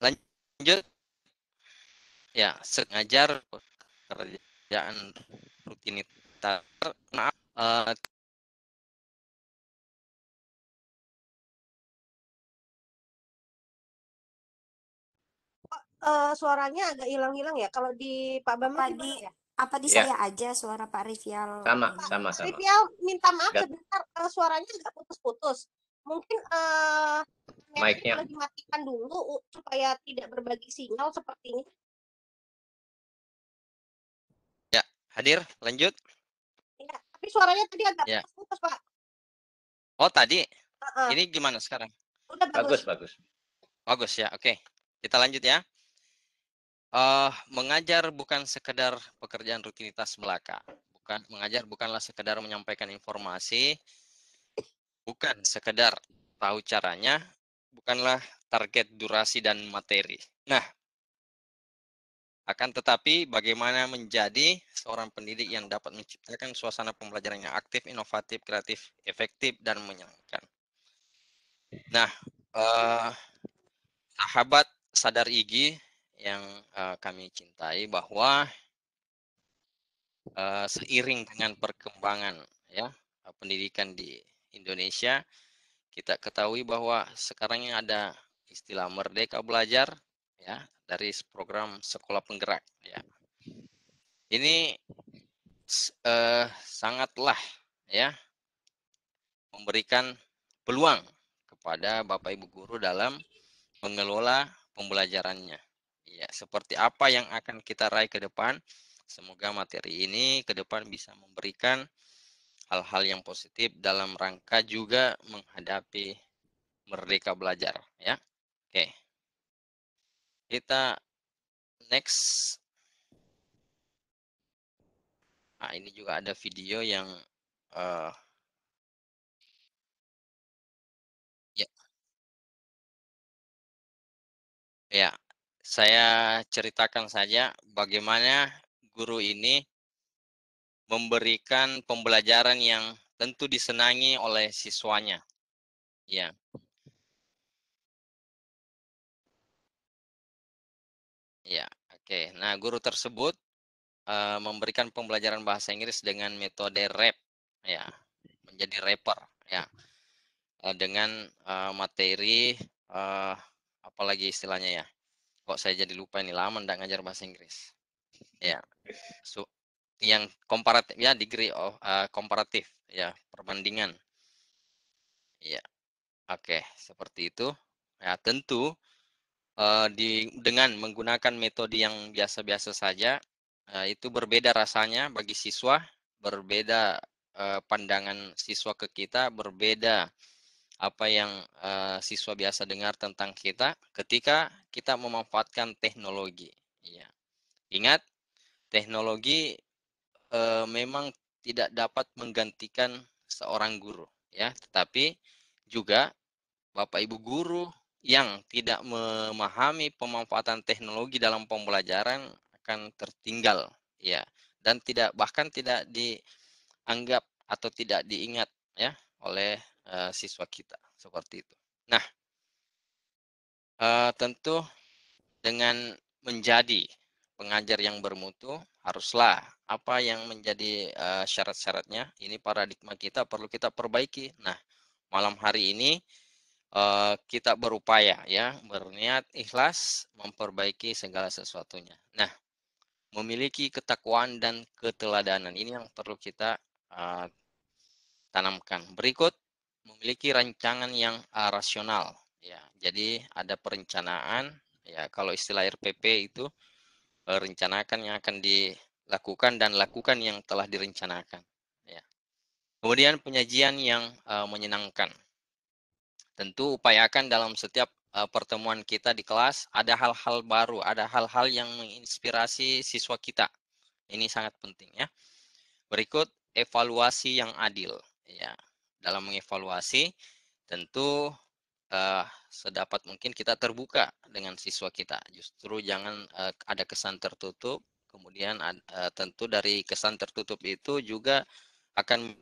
A: Lanjut ya sengajar pekerjaan rutinitas maaf eh,
C: Eh, suaranya agak hilang-hilang ya. Kalau di Pak Bambang
D: di-
C: ya?
D: Apa di
B: Ya.
D: saya aja suara Pak Rivial?
B: Sama,
D: ini?
B: sama, sama.
C: Rivial minta maaf
B: Nggak.
C: sebentar. Kalau suaranya agak putus-putus. mungkin eh
B: Mic-nya.
C: dimatikan dulu supaya tidak berbagi sinyal seperti
A: Hadir, lanjut.
C: Ya, tapi suaranya tadi agak
A: Ya.
C: putus, Pak.
A: Oh, tadi.
C: Heeh,
A: Ini gimana sekarang?
C: udah
B: Bagus,
C: bagus.
B: bagus.
A: Bagus ya. Oke. Kita lanjut ya. eh mengajar bukan sekedar pekerjaan rutinitas belaka. Bukan mengajar bukanlah sekedar menyampaikan informasi, bukan sekedar tahu caranya, bukanlah target durasi dan materi. Nah, akan tetapi bagaimana menjadi seorang pendidik yang dapat menciptakan suasana pembelajaran yang aktif, inovatif, kreatif, efektif, dan menyenangkan. Nah, eh, sahabat sadar IGI yang eh, kami cintai bahwa eh, seiring dengan perkembangan ya pendidikan di Indonesia, kita ketahui bahwa sekarang ini ada istilah merdeka belajar ya dari program sekolah penggerak ya. Ini eh, sangatlah ya memberikan peluang kepada Bapak Ibu guru dalam mengelola pembelajarannya. Ya, seperti apa yang akan kita raih ke depan? Semoga materi ini ke depan bisa memberikan hal-hal yang positif dalam rangka juga menghadapi merdeka belajar, ya. Oke. Kita next. Nah, ini juga ada video yang eh, ya, ya, saya ceritakan saja bagaimana guru ini memberikan pembelajaran yang tentu disenangi oleh siswanya. Ya. Ya, oke. Nah, guru tersebut eh, memberikan pembelajaran bahasa Inggris dengan metode rap, ya, menjadi rapper, ya, Eh, dengan eh, materi eh, apalagi istilahnya ya. Kok saya jadi lupa ini lama ndak ngajar bahasa Inggris. Ya, so, yang komparatif, ya, degree of eh, komparatif, ya, perbandingan. Ya, oke, seperti itu. Ya, tentu eh, di dengan menggunakan metode yang biasa-biasa saja eh, itu berbeda rasanya bagi siswa, berbeda eh, pandangan siswa ke kita, berbeda apa yang eh, siswa biasa dengar tentang kita ketika kita memanfaatkan teknologi. Ya. Ingat, teknologi eh, memang tidak dapat menggantikan seorang guru, ya, tetapi juga Bapak Ibu guru yang tidak memahami pemanfaatan teknologi dalam pembelajaran akan tertinggal ya dan tidak bahkan tidak dianggap atau tidak diingat ya oleh eh, siswa kita seperti itu. Nah, eh, tentu dengan menjadi pengajar yang bermutu haruslah apa yang menjadi eh, syarat-syaratnya ini paradigma kita perlu kita perbaiki. Nah, malam hari ini eh, kita berupaya ya berniat ikhlas memperbaiki segala sesuatunya. Nah, memiliki ketakwaan dan keteladanan ini yang perlu kita eh, tanamkan. Berikut memiliki rancangan yang eh, rasional ya. Jadi ada perencanaan ya kalau istilah RPP itu eh, rencanakan yang akan dilakukan dan lakukan yang telah direncanakan ya. Kemudian penyajian yang eh, menyenangkan tentu upayakan dalam setiap uh, pertemuan kita di kelas ada hal-hal baru, ada hal-hal yang menginspirasi siswa kita. Ini sangat penting ya. Berikut evaluasi yang adil ya. Dalam mengevaluasi tentu uh, sedapat mungkin kita terbuka dengan siswa kita. Justru jangan uh, ada kesan tertutup. Kemudian uh, tentu dari kesan tertutup itu juga akan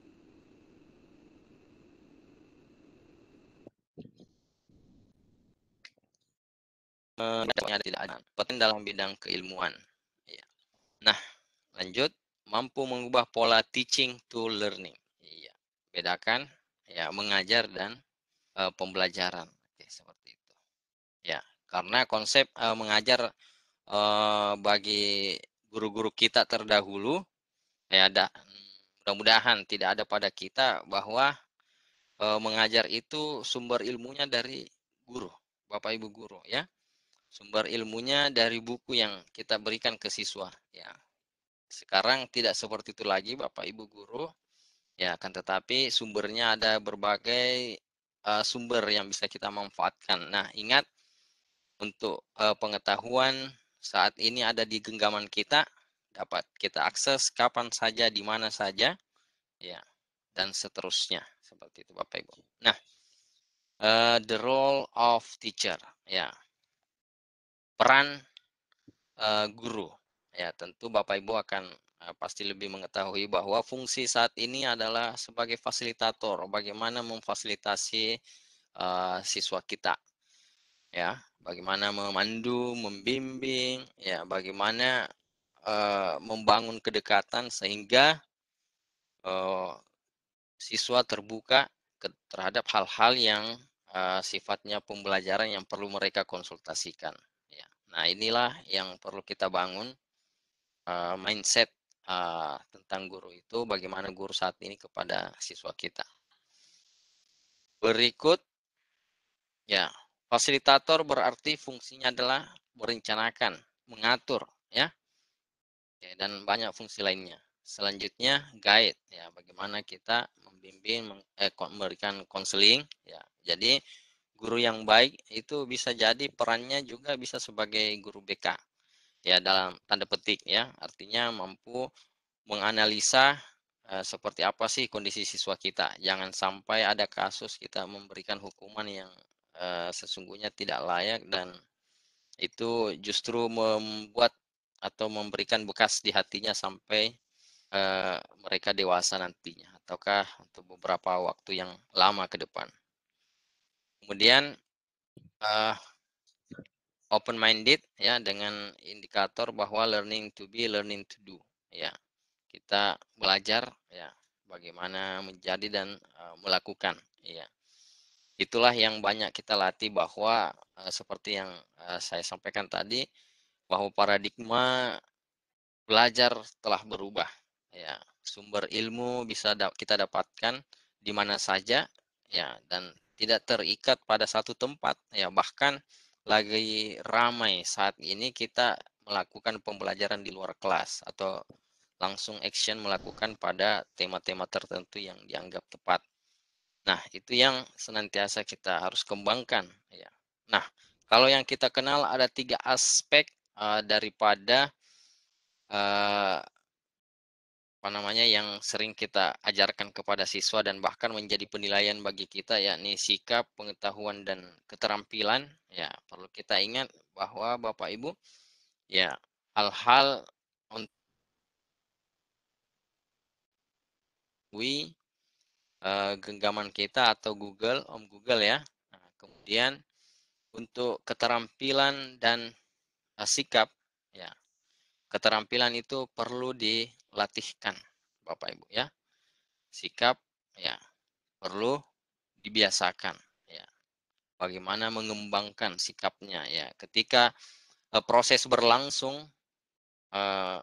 A: mendapatnya tidak ada penting dalam bidang keilmuan. Ya. Nah, lanjut mampu mengubah pola teaching to learning. Iya, bedakan ya mengajar dan uh, pembelajaran. Oke, seperti itu. Ya, karena konsep uh, mengajar uh, bagi guru-guru kita terdahulu ya ada mudah-mudahan tidak ada pada kita bahwa uh, mengajar itu sumber ilmunya dari guru, Bapak Ibu guru ya. Sumber ilmunya dari buku yang kita berikan ke siswa ya. Sekarang tidak seperti itu lagi Bapak Ibu guru. Ya, akan tetapi sumbernya ada berbagai uh, sumber yang bisa kita manfaatkan. Nah, ingat untuk uh, pengetahuan saat ini ada di genggaman kita dapat kita akses kapan saja di mana saja ya dan seterusnya seperti itu Bapak Ibu. Nah, uh, the role of teacher ya. Peran uh, guru ya tentu Bapak Ibu akan uh, pasti lebih mengetahui bahwa fungsi saat ini adalah sebagai fasilitator bagaimana memfasilitasi uh, siswa kita ya bagaimana memandu membimbing ya bagaimana uh, membangun kedekatan sehingga uh, siswa terbuka ke, terhadap hal-hal yang uh, sifatnya pembelajaran yang perlu mereka konsultasikan. Nah inilah yang perlu kita bangun uh, mindset uh, tentang guru itu, bagaimana guru saat ini kepada siswa kita. Berikut, ya fasilitator berarti fungsinya adalah merencanakan, mengatur, ya, ya dan banyak fungsi lainnya. Selanjutnya guide ya bagaimana kita membimbing eh, memberikan konseling ya. Jadi guru yang baik itu bisa jadi perannya juga bisa sebagai guru BK ya dalam tanda petik ya. Artinya mampu menganalisa eh, seperti apa sih kondisi siswa kita. Jangan sampai ada kasus kita memberikan hukuman yang eh, sesungguhnya tidak layak dan itu justru membuat atau memberikan bekas di hatinya sampai uh, mereka dewasa nantinya ataukah untuk beberapa waktu yang lama ke depan. Kemudian uh, open minded ya dengan indikator bahwa learning to be learning to do ya. Kita belajar ya bagaimana menjadi dan uh, melakukan ya. Itulah yang banyak kita latih bahwa uh, seperti yang uh, saya sampaikan tadi bahwa paradigma belajar telah berubah ya sumber ilmu bisa da kita dapatkan di mana saja ya dan tidak terikat pada satu tempat ya bahkan lagi ramai saat ini kita melakukan pembelajaran di luar kelas atau langsung action melakukan pada tema-tema tertentu yang dianggap tepat. Nah, itu yang senantiasa kita harus kembangkan ya. Nah, kalau yang kita kenal ada tiga aspek uh, daripada uh, namanya yang sering kita ajarkan kepada siswa dan bahkan menjadi penilaian bagi kita yakni sikap, pengetahuan dan keterampilan. Ya perlu kita ingat bahwa Bapak Ibu ya hal-hal untuk uh, genggaman kita atau Google Om Google ya. Nah, kemudian untuk keterampilan dan uh, sikap ya keterampilan itu perlu di latihkan Bapak Ibu ya. Sikap ya perlu dibiasakan ya. Bagaimana mengembangkan sikapnya ya. Ketika uh, proses berlangsung uh,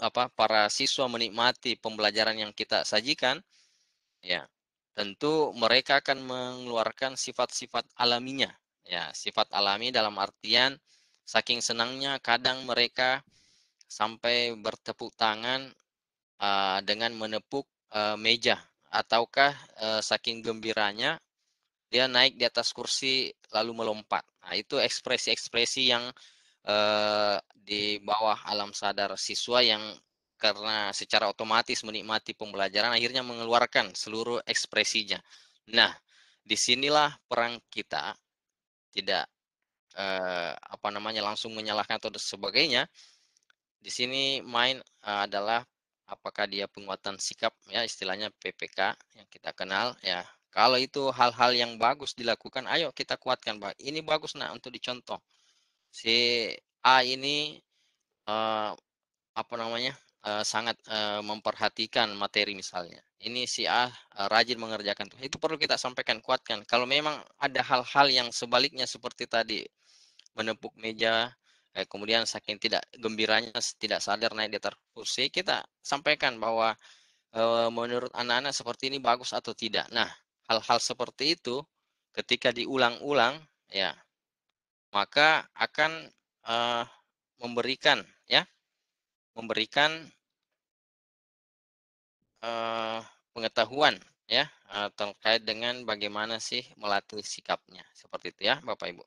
A: apa para siswa menikmati pembelajaran yang kita sajikan ya tentu mereka akan mengeluarkan sifat-sifat alaminya ya sifat alami dalam artian saking senangnya kadang mereka sampai bertepuk tangan uh, dengan menepuk uh, meja ataukah uh, saking gembiranya dia naik di atas kursi lalu melompat. Nah, itu ekspresi-ekspresi yang uh, di bawah alam sadar siswa yang karena secara otomatis menikmati pembelajaran akhirnya mengeluarkan seluruh ekspresinya. Nah, di sinilah perang kita tidak uh, apa namanya langsung menyalahkan atau sebagainya, di sini main uh, adalah apakah dia penguatan sikap ya istilahnya PPK yang kita kenal ya. Kalau itu hal-hal yang bagus dilakukan, ayo kita kuatkan bahwa ini bagus nah untuk dicontoh. Si A ini uh, apa namanya uh, sangat uh, memperhatikan materi misalnya. Ini si A uh, rajin mengerjakan itu. Itu perlu kita sampaikan kuatkan. Kalau memang ada hal-hal yang sebaliknya seperti tadi menepuk meja eh, kemudian saking tidak gembiranya tidak sadar naik di atas kursi kita sampaikan bahwa eh, menurut anak-anak seperti ini bagus atau tidak nah hal-hal seperti itu ketika diulang-ulang ya maka akan uh, memberikan ya memberikan uh, pengetahuan ya uh, terkait dengan bagaimana sih melatih sikapnya seperti itu ya Bapak Ibu.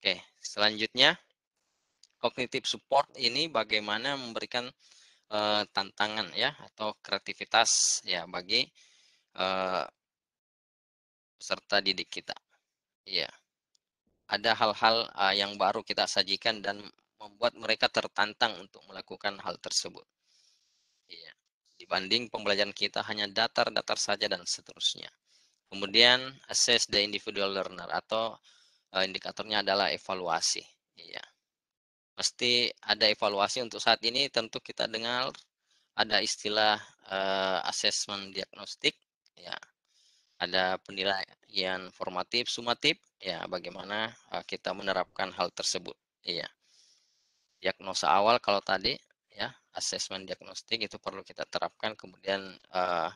A: Oke, selanjutnya kognitif support ini bagaimana memberikan uh, tantangan ya atau kreativitas ya bagi uh, peserta didik kita. Iya. Ada hal-hal uh, yang baru kita sajikan dan membuat mereka tertantang untuk melakukan hal tersebut. Iya. Dibanding pembelajaran kita hanya datar-datar saja dan seterusnya. Kemudian assess the individual learner atau indikatornya adalah evaluasi. Iya. Pasti ada evaluasi untuk saat ini tentu kita dengar ada istilah uh, assessment diagnostik ya. Ada penilaian formatif, sumatif ya bagaimana uh, kita menerapkan hal tersebut. Iya. Diagnosa awal kalau tadi ya assessment diagnostik itu perlu kita terapkan kemudian uh,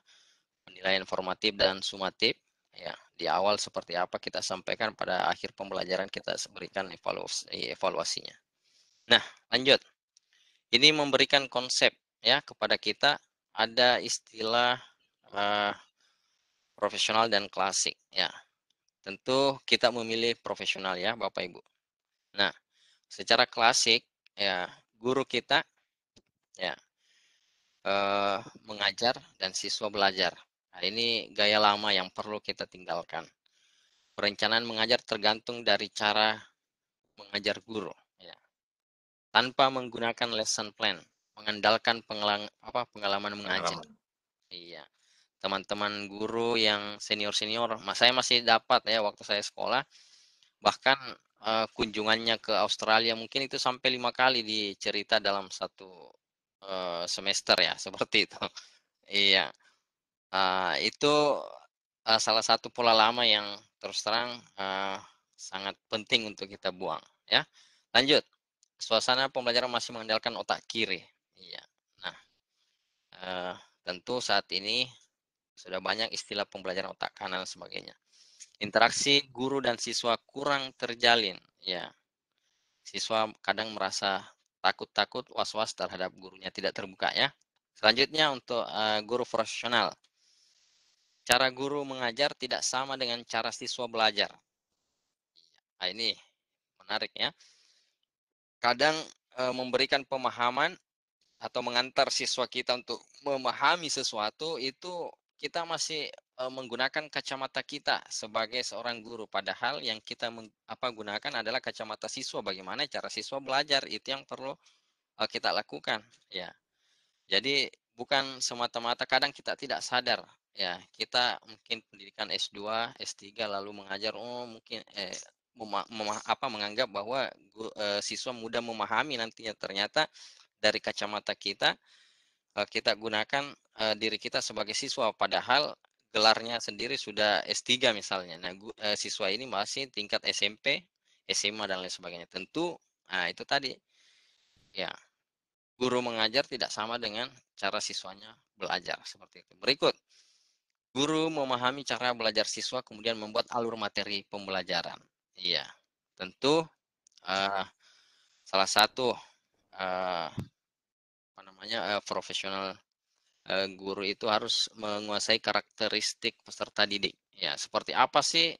A: penilaian formatif dan sumatif ya di awal seperti apa kita sampaikan pada akhir pembelajaran kita berikan evaluasi evaluasinya. Nah, lanjut. Ini memberikan konsep ya kepada kita ada istilah uh, profesional dan klasik ya. Tentu kita memilih profesional ya Bapak Ibu. Nah, secara klasik ya guru kita ya uh, mengajar dan siswa belajar. Nah, ini gaya lama yang perlu kita tinggalkan. Perencanaan mengajar tergantung dari cara mengajar guru. Ya. Tanpa menggunakan lesson plan, mengandalkan pengalaman, apa, pengalaman mengajar. Iya. Teman-teman guru yang senior-senior, saya masih dapat ya waktu saya sekolah, bahkan uh, kunjungannya ke Australia mungkin itu sampai lima kali dicerita dalam satu uh, semester ya, seperti itu. Iya uh, itu uh, salah satu pola lama yang terus terang uh, sangat penting untuk kita buang ya. Lanjut suasana pembelajaran masih mengandalkan otak kiri iya. Nah uh, tentu saat ini sudah banyak istilah pembelajaran otak kanan dan sebagainya. Interaksi guru dan siswa kurang terjalin ya siswa kadang merasa takut-takut was-was terhadap gurunya tidak terbuka ya. Selanjutnya untuk uh, guru profesional cara guru mengajar tidak sama dengan cara siswa belajar. Nah, ini menarik ya. Kadang e, memberikan pemahaman atau mengantar siswa kita untuk memahami sesuatu itu kita masih e, menggunakan kacamata kita sebagai seorang guru padahal yang kita meng, apa gunakan adalah kacamata siswa bagaimana cara siswa belajar itu yang perlu e, kita lakukan ya. Jadi bukan semata-mata kadang kita tidak sadar ya kita mungkin pendidikan S2, S3 lalu mengajar oh mungkin eh mema, apa menganggap bahwa eh, siswa mudah memahami nantinya ternyata dari kacamata kita eh, kita gunakan eh, diri kita sebagai siswa padahal gelarnya sendiri sudah S3 misalnya. Nah, gu, eh, siswa ini masih tingkat SMP, SMA dan lain sebagainya. Tentu nah itu tadi ya guru mengajar tidak sama dengan cara siswanya belajar seperti itu. Berikut Guru memahami cara belajar siswa kemudian membuat alur materi pembelajaran. Iya, tentu uh, salah satu uh, apa namanya uh, profesional uh, guru itu harus menguasai karakteristik peserta didik. Ya, seperti apa sih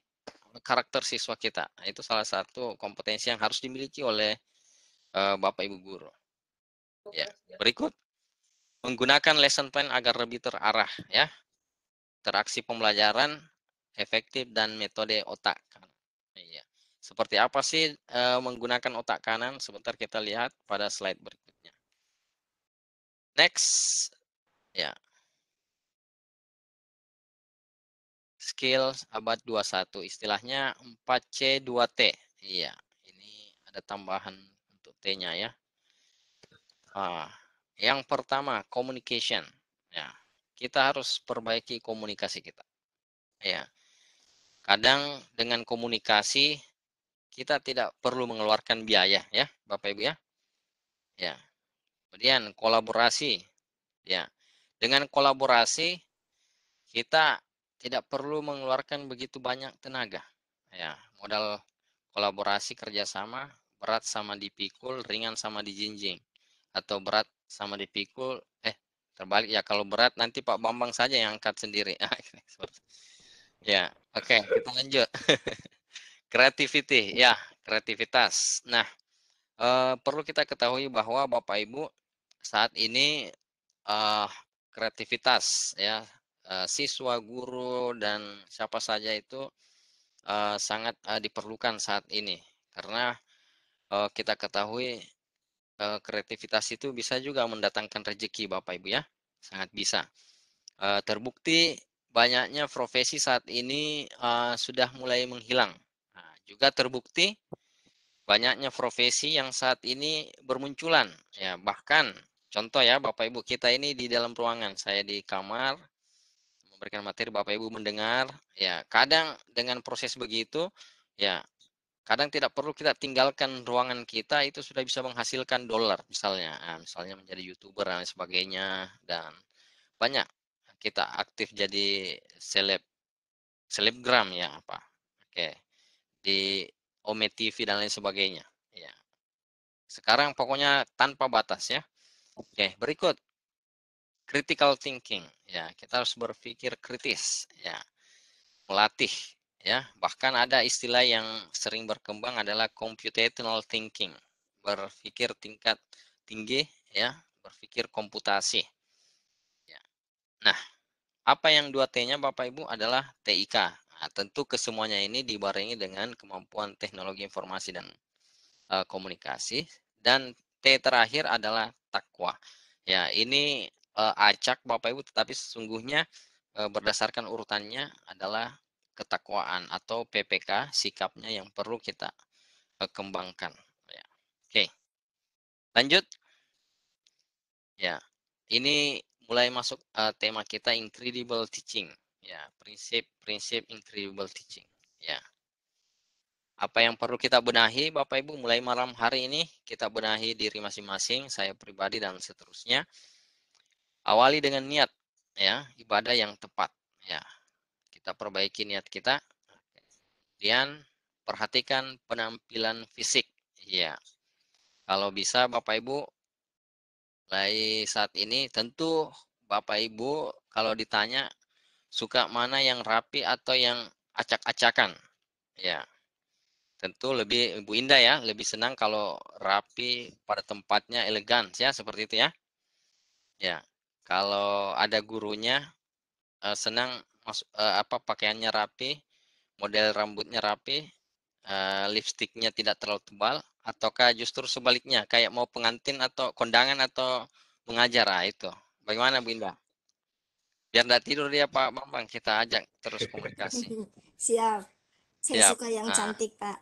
A: karakter siswa kita? Nah, itu salah satu kompetensi yang harus dimiliki oleh uh, Bapak Ibu guru. Ya, berikut menggunakan lesson plan agar lebih terarah ya interaksi pembelajaran efektif dan metode otak kanan. Iya. Seperti apa sih e, menggunakan otak kanan? Sebentar kita lihat pada slide berikutnya. Next. Ya. Skill abad 21. Istilahnya 4C 2T. Iya. Ini ada tambahan untuk T-nya ya. Ah, yang pertama, communication. Ya, kita harus perbaiki komunikasi kita. Ya. Kadang dengan komunikasi kita tidak perlu mengeluarkan biaya ya, Bapak Ibu ya. Ya. Kemudian kolaborasi. Ya. Dengan kolaborasi kita tidak perlu mengeluarkan begitu banyak tenaga. Ya, modal kolaborasi kerjasama berat sama dipikul, ringan sama dijinjing, atau berat sama dipikul, eh terbalik ya kalau berat nanti Pak Bambang saja yang angkat sendiri. ya, oke okay, kita lanjut. Creativity, ya kreativitas. Nah, eh, perlu kita ketahui bahwa Bapak Ibu saat ini eh, kreativitas ya uh, siswa, guru dan siapa saja itu uh, sangat uh, diperlukan saat ini karena uh, kita ketahui uh, kreativitas itu bisa juga mendatangkan rezeki Bapak Ibu ya, sangat bisa. Uh, terbukti banyaknya profesi saat ini uh, sudah mulai menghilang. Nah, juga terbukti banyaknya profesi yang saat ini bermunculan ya bahkan contoh ya Bapak Ibu kita ini di dalam ruangan saya di kamar memberikan materi Bapak Ibu mendengar ya kadang dengan proses begitu ya kadang tidak perlu kita tinggalkan ruangan kita itu sudah bisa menghasilkan dolar misalnya nah, misalnya menjadi youtuber dan sebagainya dan banyak kita aktif jadi seleb selebgram ya apa oke di Ome TV dan lain sebagainya ya sekarang pokoknya tanpa batas ya. Oke berikut. Critical thinking ya kita harus berpikir kritis ya melatih ya. Bahkan ada istilah yang sering berkembang adalah computational thinking berpikir tingkat tinggi ya berpikir komputasi. Ya. Nah apa yang dua T-nya Bapak Ibu? Adalah TIK nah, tentu kesemuanya ini dibarengi dengan kemampuan teknologi informasi dan uh, komunikasi. Dan T terakhir adalah takwa ya ini uh, acak Bapak Ibu tetapi sesungguhnya uh, berdasarkan urutannya adalah ketakwaan atau PPK sikapnya yang perlu kita uh, kembangkan ya. Oke. Lanjut. Ya. Ini mulai masuk uh, tema kita incredible teaching ya, prinsip-prinsip incredible teaching ya. Apa yang perlu kita benahi Bapak Ibu mulai malam hari ini kita benahi diri masing-masing, saya pribadi dan seterusnya Awali dengan niat ya, ibadah yang tepat ya. Kita perbaiki niat kita. Kemudian perhatikan penampilan fisik. Ya. Kalau bisa Bapak Ibu mulai saat ini tentu Bapak Ibu kalau ditanya suka mana yang rapi atau yang acak-acakan? Ya tentu lebih Ibu Indah ya lebih senang kalau rapi pada tempatnya elegan ya seperti itu ya. Ya kalau ada gurunya uh, senang masuk uh, apa pakaiannya rapi, model rambutnya rapi, uh, lipstiknya tidak terlalu tebal, ataukah justru sebaliknya kayak mau pengantin atau kondangan atau mengajar ah, itu. Bagaimana Bu Indah? Biar tidak tidur dia Pak Bambang, kita ajak terus komunikasi.
D: Siap. Saya Siap. suka yang ah. cantik Pak.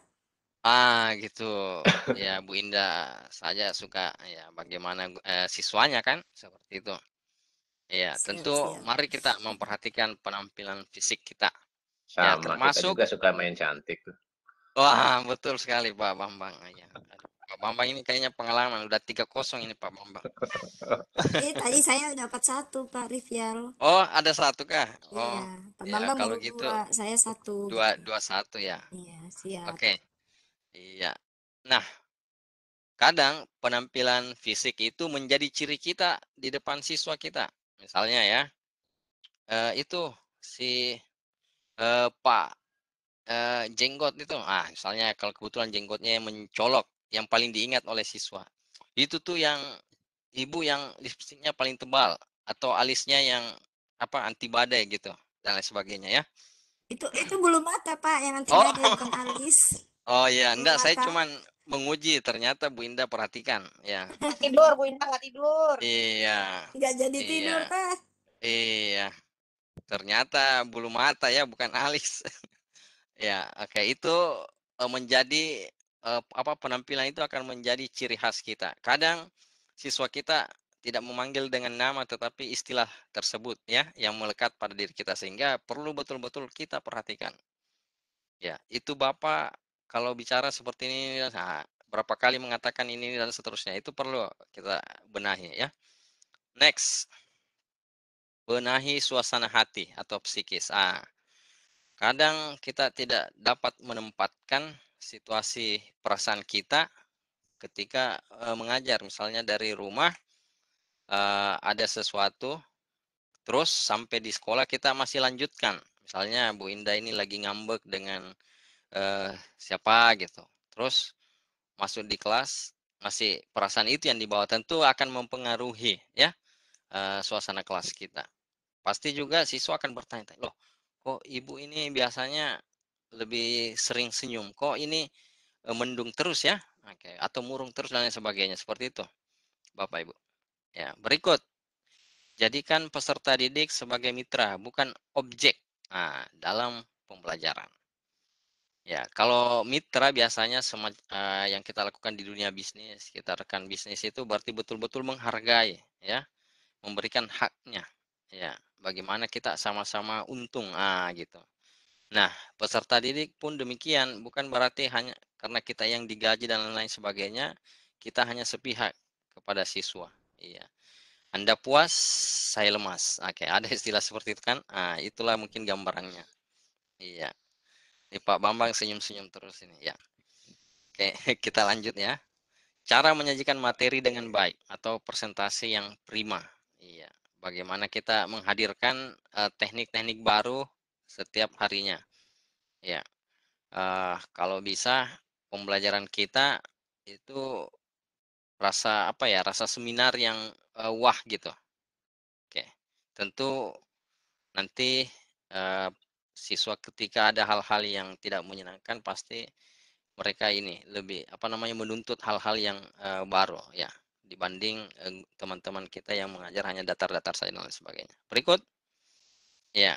A: Ah gitu. Ya Bu Indah saja suka ya bagaimana eh, siswanya kan seperti itu. Iya, tentu siap. mari kita memperhatikan penampilan fisik kita.
B: Ya, Sama, ya, termasuk kita juga suka main cantik.
A: Wah, betul sekali Pak Bambang. Ya. Pak Bambang ini kayaknya pengalaman udah tiga kosong ini Pak Bambang.
D: eh, tadi saya dapat satu Pak Rivial.
A: Oh, ada satu kah?
D: Iya, oh, iya, Pak ya, Bambang kalau gitu dua, saya satu.
A: Dua dua satu ya.
D: Iya, siap.
A: Oke. Okay. Iya. Nah, kadang penampilan fisik itu menjadi ciri kita di depan siswa kita. Misalnya ya, uh, itu si uh, Pak uh, jenggot itu, ah misalnya kalau kebetulan jenggotnya yang mencolok, yang paling diingat oleh siswa, itu tuh yang ibu yang lipstiknya paling tebal atau alisnya yang apa anti badai gitu dan lain sebagainya ya.
D: Itu itu bulu mata Pak yang anti badai oh. bukan alis.
A: Oh iya, enggak saya cuman menguji ternyata Bu Indah perhatikan ya.
C: Tidur Bu Indah nggak tidur.
A: Iya.
D: Nggak jadi iya. tidur teh
A: iya. Ternyata bulu mata ya bukan alis. Ya oke okay. itu uh, menjadi uh, apa penampilan itu akan menjadi ciri khas kita. Kadang siswa kita tidak memanggil dengan nama tetapi istilah tersebut ya yang melekat pada diri kita sehingga perlu betul-betul kita perhatikan. Ya itu Bapak kalau bicara seperti ini, nah, berapa kali mengatakan ini dan seterusnya itu perlu kita benahi ya. Next, benahi suasana hati atau psikis. Ah, kadang kita tidak dapat menempatkan situasi perasaan kita ketika uh, mengajar misalnya dari rumah uh, ada sesuatu terus sampai di sekolah kita masih lanjutkan misalnya Bu Indah ini lagi ngambek dengan uh, siapa gitu. Terus masuk di kelas masih perasaan itu yang dibawa tentu akan mempengaruhi ya uh, suasana kelas kita. Pasti juga siswa akan bertanya loh kok ibu ini biasanya lebih sering senyum? Kok ini uh, mendung terus ya? Oke atau murung terus dan lain sebagainya. Seperti itu bapak ibu. Ya berikut. Jadikan peserta didik sebagai mitra bukan objek. Nah, dalam pembelajaran Ya, kalau mitra biasanya sema, uh, yang kita lakukan di dunia bisnis, kita rekan bisnis itu berarti betul-betul menghargai, ya, memberikan haknya, ya, bagaimana kita sama-sama untung, ah gitu. Nah, peserta didik pun demikian, bukan berarti hanya karena kita yang digaji dan lain-lain sebagainya, kita hanya sepihak kepada siswa, iya. Anda puas, saya lemas. Oke, ada istilah seperti itu kan? Ah, itulah mungkin gambarannya. Iya. Ini Pak Bambang senyum-senyum terus ini ya. Oke, kita lanjut ya. Cara menyajikan materi dengan baik atau presentasi yang prima. Iya, bagaimana kita menghadirkan eh, teknik-teknik uh, baru setiap harinya. Ya. Uh, kalau bisa pembelajaran kita itu rasa apa ya? Rasa seminar yang uh, wah gitu. Oke. Tentu nanti uh, siswa ketika ada hal-hal yang tidak menyenangkan pasti mereka ini lebih apa namanya menuntut hal-hal yang uh, baru ya dibanding teman-teman uh, kita yang mengajar hanya datar-datar saja dan sebagainya. Berikut ya.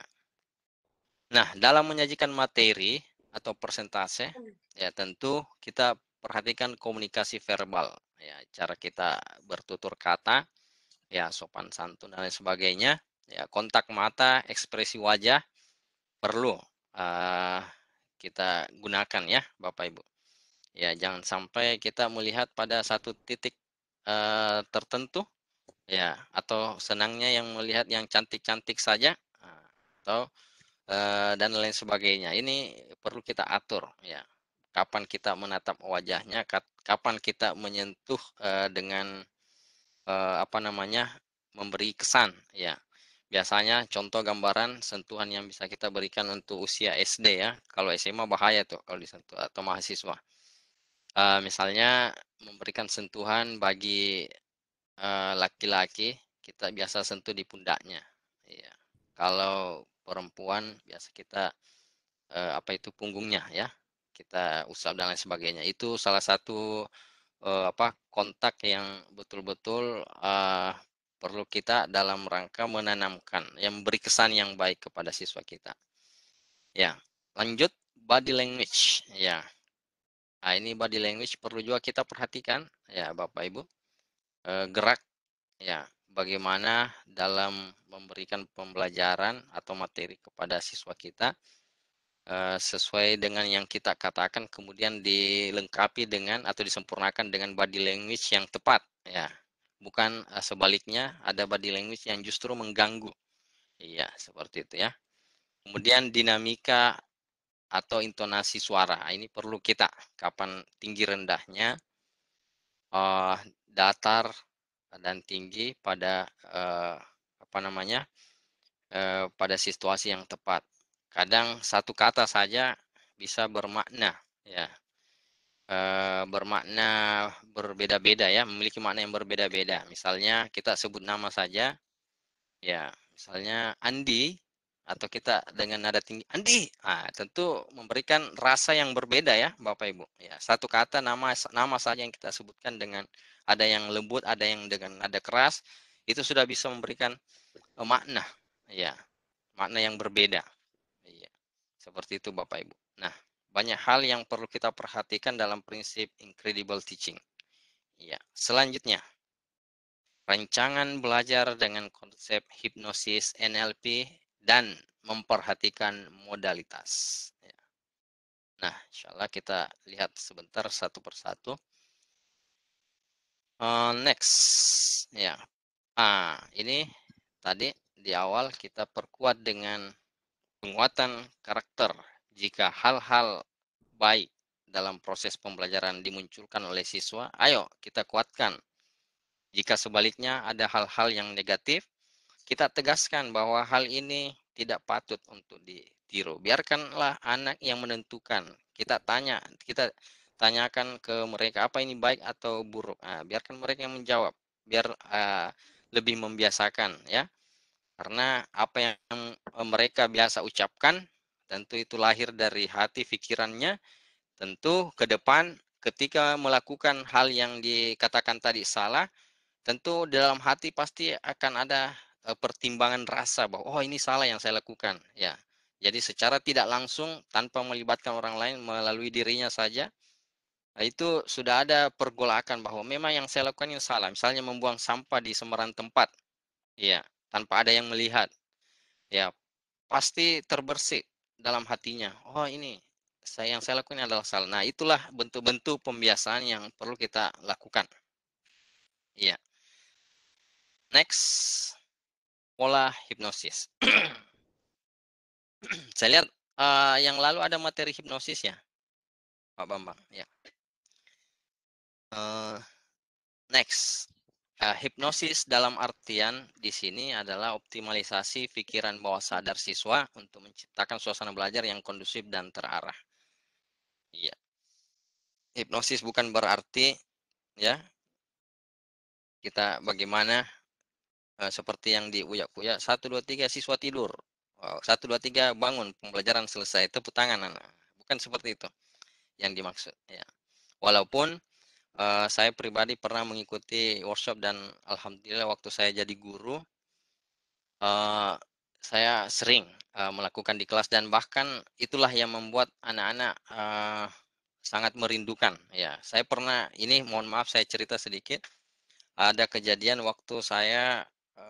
A: Nah, dalam menyajikan materi atau persentase ya tentu kita perhatikan komunikasi verbal ya cara kita bertutur kata ya sopan santun dan lain sebagainya ya kontak mata ekspresi wajah perlu uh, kita gunakan ya Bapak Ibu. Ya, jangan sampai kita melihat pada satu titik uh, tertentu ya atau senangnya yang melihat yang cantik-cantik saja atau uh, dan lain sebagainya. Ini perlu kita atur ya. Kapan kita menatap wajahnya, kapan kita menyentuh uh, dengan uh, apa namanya? memberi kesan ya biasanya contoh gambaran sentuhan yang bisa kita berikan untuk usia SD ya. Kalau SMA bahaya tuh kalau disentuh atau mahasiswa. Uh, misalnya memberikan sentuhan bagi laki-laki, uh, kita biasa sentuh di pundaknya. Ya. Kalau perempuan biasa kita uh, apa itu punggungnya ya. Kita usap dan lain sebagainya. Itu salah satu uh, apa kontak yang betul-betul uh, perlu kita dalam rangka menanamkan yang memberi kesan yang baik kepada siswa kita. Ya, lanjut body language ya. Nah, ini body language perlu juga kita perhatikan ya Bapak Ibu. E, gerak ya, bagaimana dalam memberikan pembelajaran atau materi kepada siswa kita e, sesuai dengan yang kita katakan kemudian dilengkapi dengan atau disempurnakan dengan body language yang tepat ya bukan uh, sebaliknya ada body language yang justru mengganggu. Iya, seperti itu ya. Kemudian dinamika atau intonasi suara. Nah, ini perlu kita kapan tinggi rendahnya uh, datar dan tinggi pada uh, apa namanya? Uh, pada situasi yang tepat. Kadang satu kata saja bisa bermakna ya uh, bermakna berbeda-beda ya, memiliki makna yang berbeda-beda. Misalnya kita sebut nama saja, ya misalnya Andi atau kita dengan nada tinggi Andi, ah tentu memberikan rasa yang berbeda ya Bapak Ibu. Ya satu kata nama nama saja yang kita sebutkan dengan ada yang lembut, ada yang dengan nada keras, itu sudah bisa memberikan uh, makna, ya makna yang berbeda. Iya, seperti itu Bapak Ibu. Nah banyak hal yang perlu kita perhatikan dalam prinsip incredible teaching. Ya, selanjutnya rancangan belajar dengan konsep hipnosis NLP dan memperhatikan modalitas. Ya. Nah, insya Allah kita lihat sebentar satu persatu. Uh, next, ya. Ah, ini tadi di awal kita perkuat dengan penguatan karakter jika hal-hal baik dalam proses pembelajaran dimunculkan oleh siswa, ayo kita kuatkan. Jika sebaliknya ada hal-hal yang negatif, kita tegaskan bahwa hal ini tidak patut untuk ditiru. Biarkanlah anak yang menentukan. Kita tanya, kita tanyakan ke mereka apa ini baik atau buruk. Nah, biarkan mereka yang menjawab, biar uh, lebih membiasakan ya. Karena apa yang mereka biasa ucapkan tentu itu lahir dari hati pikirannya tentu ke depan ketika melakukan hal yang dikatakan tadi salah, tentu dalam hati pasti akan ada e, pertimbangan rasa bahwa oh ini salah yang saya lakukan, ya. Jadi secara tidak langsung tanpa melibatkan orang lain melalui dirinya saja nah, itu sudah ada pergolakan bahwa memang yang saya lakukan ini salah. Misalnya membuang sampah di sembarangan tempat, ya, tanpa ada yang melihat, ya, pasti terbersih dalam hatinya. Oh ini saya yang saya lakukan adalah salah. Nah, itulah bentuk-bentuk pembiasaan yang perlu kita lakukan. Iya. Next, pola hipnosis. saya lihat uh, yang lalu ada materi hipnosis ya, Pak Bambang. Ya. Uh, next, uh, hipnosis dalam artian di sini adalah optimalisasi pikiran bawah sadar siswa untuk menciptakan suasana belajar yang kondusif dan terarah. Iya. Hipnosis bukan berarti ya kita bagaimana uh, seperti yang di uyak-uyak satu dua tiga siswa tidur satu dua tiga bangun pembelajaran selesai tepuk tangan anak bukan seperti itu yang dimaksud ya walaupun uh, saya pribadi pernah mengikuti workshop dan alhamdulillah waktu saya jadi guru uh, saya sering uh, melakukan di kelas dan bahkan itulah yang membuat anak-anak uh, sangat merindukan. Ya, saya pernah ini mohon maaf saya cerita sedikit. Ada kejadian waktu saya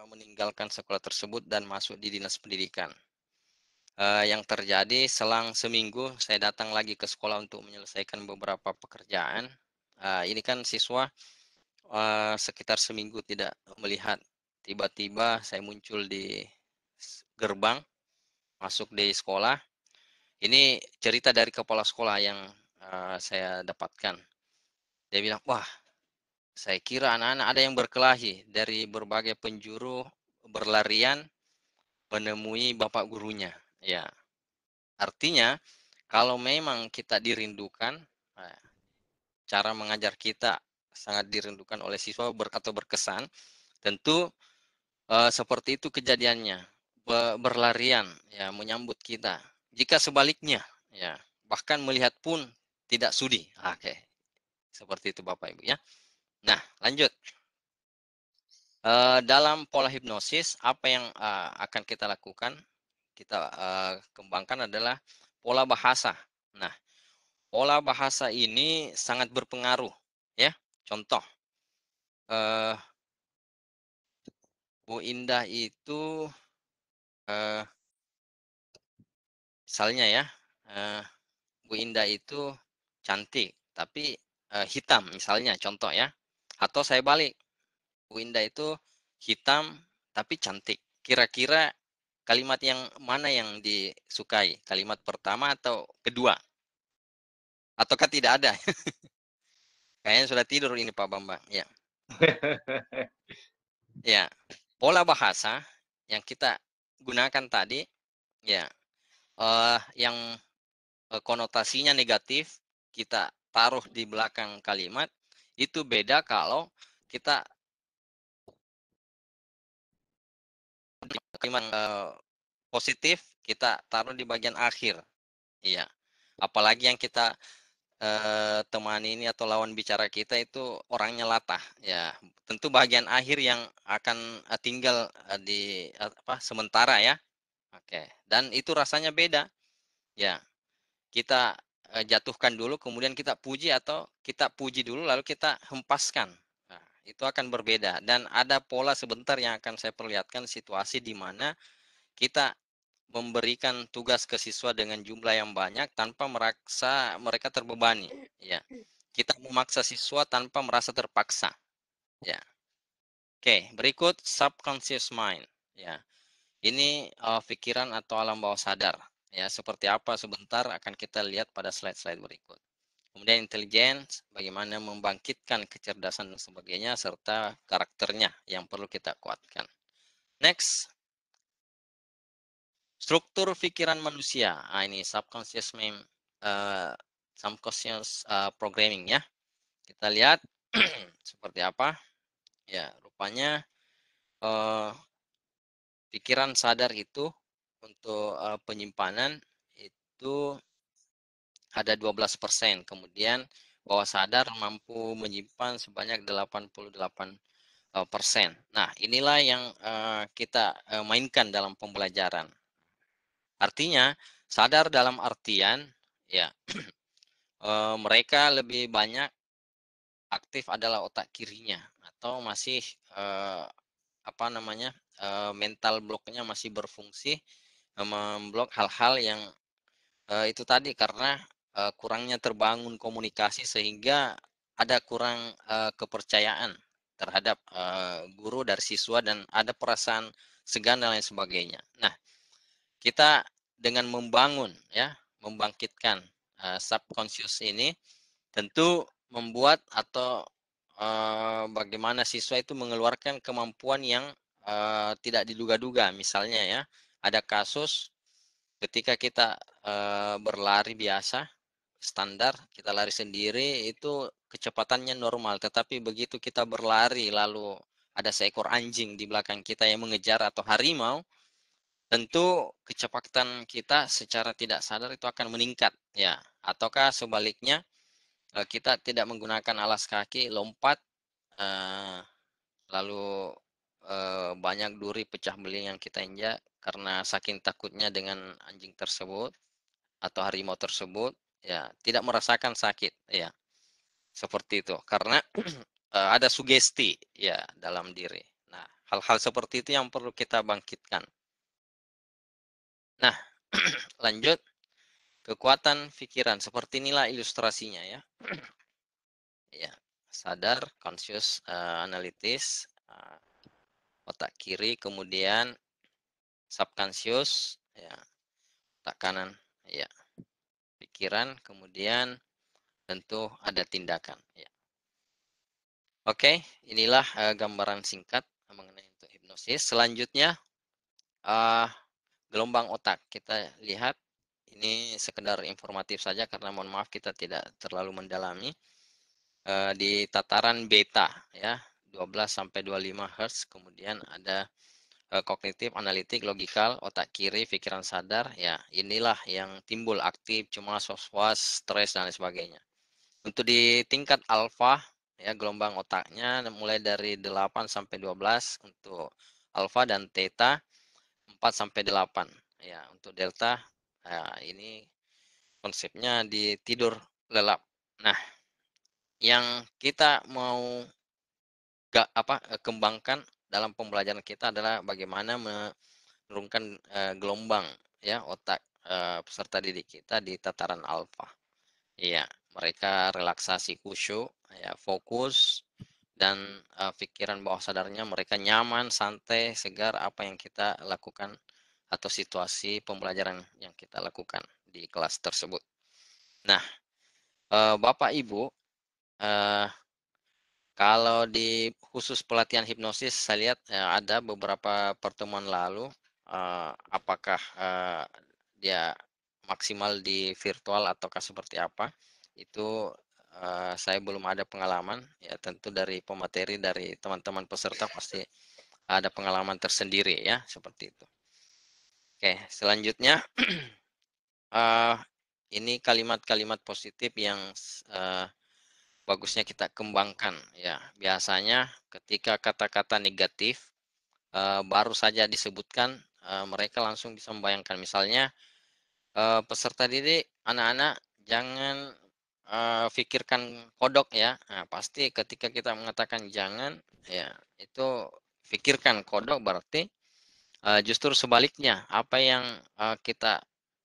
A: meninggalkan sekolah tersebut dan masuk di dinas pendidikan. Yang terjadi selang seminggu saya datang lagi ke sekolah untuk menyelesaikan beberapa pekerjaan. Uh, ini kan siswa uh, sekitar seminggu tidak melihat. Tiba-tiba saya muncul di gerbang masuk di sekolah. Ini cerita dari kepala sekolah yang uh, saya dapatkan. Dia bilang, wah, saya kira anak-anak ada yang berkelahi dari berbagai penjuru berlarian menemui bapak gurunya. Ya, artinya kalau memang kita dirindukan, nah, cara mengajar kita sangat dirindukan oleh siswa ber, atau berkesan, tentu uh, seperti itu kejadiannya berlarian ya menyambut kita. Jika sebaliknya ya bahkan melihat pun tidak sudi. Oke. Seperti itu Bapak Ibu ya. Nah, lanjut. Uh, dalam pola hipnosis apa yang uh, akan kita lakukan? Kita uh, kembangkan adalah pola bahasa. Nah, pola bahasa ini sangat berpengaruh ya. Contoh uh, Bu Indah itu uh, misalnya ya, uh, Bu Indah itu cantik, tapi uh, hitam misalnya contoh ya. Atau saya balik, Bu Indah itu hitam tapi cantik. Kira-kira kalimat yang mana yang disukai? Kalimat pertama atau kedua? Ataukah tidak ada? Kayaknya sudah tidur ini Pak Bambang. Ya. ya, pola bahasa yang kita gunakan tadi ya uh, yang uh, konotasinya negatif kita taruh di belakang kalimat itu beda kalau kita kalimat uh, positif kita taruh di bagian akhir iya apalagi yang kita uh, temani ini atau lawan bicara kita itu orangnya latah ya. Tentu bagian akhir yang akan uh, tinggal uh, di uh, apa sementara ya. Oke dan itu rasanya beda. Ya kita uh, jatuhkan dulu kemudian kita puji atau kita puji dulu lalu kita hempaskan. Nah, itu akan berbeda dan ada pola sebentar yang akan saya perlihatkan situasi di mana kita memberikan tugas ke siswa dengan jumlah yang banyak tanpa merasa mereka terbebani. Ya. Kita memaksa siswa tanpa merasa terpaksa. Ya. Oke berikut subconscious mind. Ya. Ini uh, pikiran atau alam bawah sadar. Ya, seperti apa sebentar akan kita lihat pada slide-slide berikut. Kemudian intelligence, bagaimana membangkitkan kecerdasan dan sebagainya, serta karakternya yang perlu kita kuatkan. Next, struktur pikiran manusia. Ah, ini subconscious mem, uh, subconscious uh, programming ya. Kita lihat seperti apa. Ya, rupanya uh, pikiran sadar itu untuk uh, penyimpanan itu ada 12%. Kemudian bawah sadar mampu menyimpan sebanyak 88 persen. Nah, inilah yang kita mainkan dalam pembelajaran. Artinya, sadar dalam artian ya uh, mereka lebih banyak aktif adalah otak kirinya atau masih uh, apa namanya uh, mental bloknya masih berfungsi uh, memblok hal-hal yang uh, itu tadi karena uh, kurangnya terbangun komunikasi sehingga ada kurang uh, kepercayaan terhadap uh, guru dari siswa dan ada perasaan segan dan lain sebagainya. Nah, kita dengan membangun ya, membangkitkan uh, subconscious ini tentu membuat atau uh, bagaimana siswa itu mengeluarkan kemampuan yang uh, tidak diduga-duga. Misalnya ya, ada kasus ketika kita uh, berlari biasa standar, kita lari sendiri itu kecepatannya normal, tetapi begitu kita berlari lalu ada seekor anjing di belakang kita yang mengejar atau harimau, tentu kecepatan kita secara tidak sadar itu akan meningkat ya. Ataukah sebaliknya eh, kita tidak menggunakan alas kaki, lompat eh, lalu eh, banyak duri pecah beling yang kita injak karena saking takutnya dengan anjing tersebut atau harimau tersebut ya tidak merasakan sakit ya. Seperti itu. Karena ada sugesti ya dalam diri. Nah hal-hal seperti itu yang perlu kita bangkitkan nah lanjut kekuatan pikiran seperti inilah ilustrasinya ya ya sadar conscious uh, analitis uh, otak kiri kemudian subconscious ya otak kanan ya pikiran, kemudian tentu ada tindakan. Ya. Oke, inilah uh, gambaran singkat mengenai untuk hipnosis. Selanjutnya, uh, gelombang otak. Kita lihat ini sekedar informatif saja karena mohon maaf kita tidak terlalu mendalami. Uh, di tataran beta ya, 12 sampai 25 Hz, kemudian ada uh, kognitif, analitik, logikal, otak kiri, pikiran sadar, ya inilah yang timbul aktif, cuma was-was, stres dan lain sebagainya. Untuk di tingkat alfa, ya gelombang otaknya mulai dari 8 sampai 12 untuk alfa dan theta 4 sampai 8. Ya, untuk delta ya, ini konsepnya di tidur lelap. Nah, yang kita mau gak apa kembangkan dalam pembelajaran kita adalah bagaimana menurunkan uh, gelombang ya otak uh, peserta didik kita di tataran alfa. Iya, mereka relaksasi khusyuk, ya fokus dan uh, pikiran bawah sadarnya mereka nyaman, santai, segar apa yang kita lakukan atau situasi pembelajaran yang kita lakukan di kelas tersebut. Nah, uh, Bapak Ibu, uh, kalau di khusus pelatihan hipnosis, saya lihat ya, ada beberapa pertemuan lalu, uh, apakah uh, dia maksimal di virtual ataukah seperti apa, itu uh, saya belum ada pengalaman. Ya tentu dari pemateri dari teman-teman peserta pasti ada pengalaman tersendiri ya seperti itu. Oke, selanjutnya uh, ini kalimat-kalimat positif yang uh, bagusnya kita kembangkan ya. Biasanya ketika kata-kata negatif uh, baru saja disebutkan uh, mereka langsung bisa membayangkan misalnya uh, peserta didik anak-anak jangan uh, pikirkan kodok ya. Nah, pasti ketika kita mengatakan jangan ya itu pikirkan kodok berarti uh, justru sebaliknya apa yang uh, kita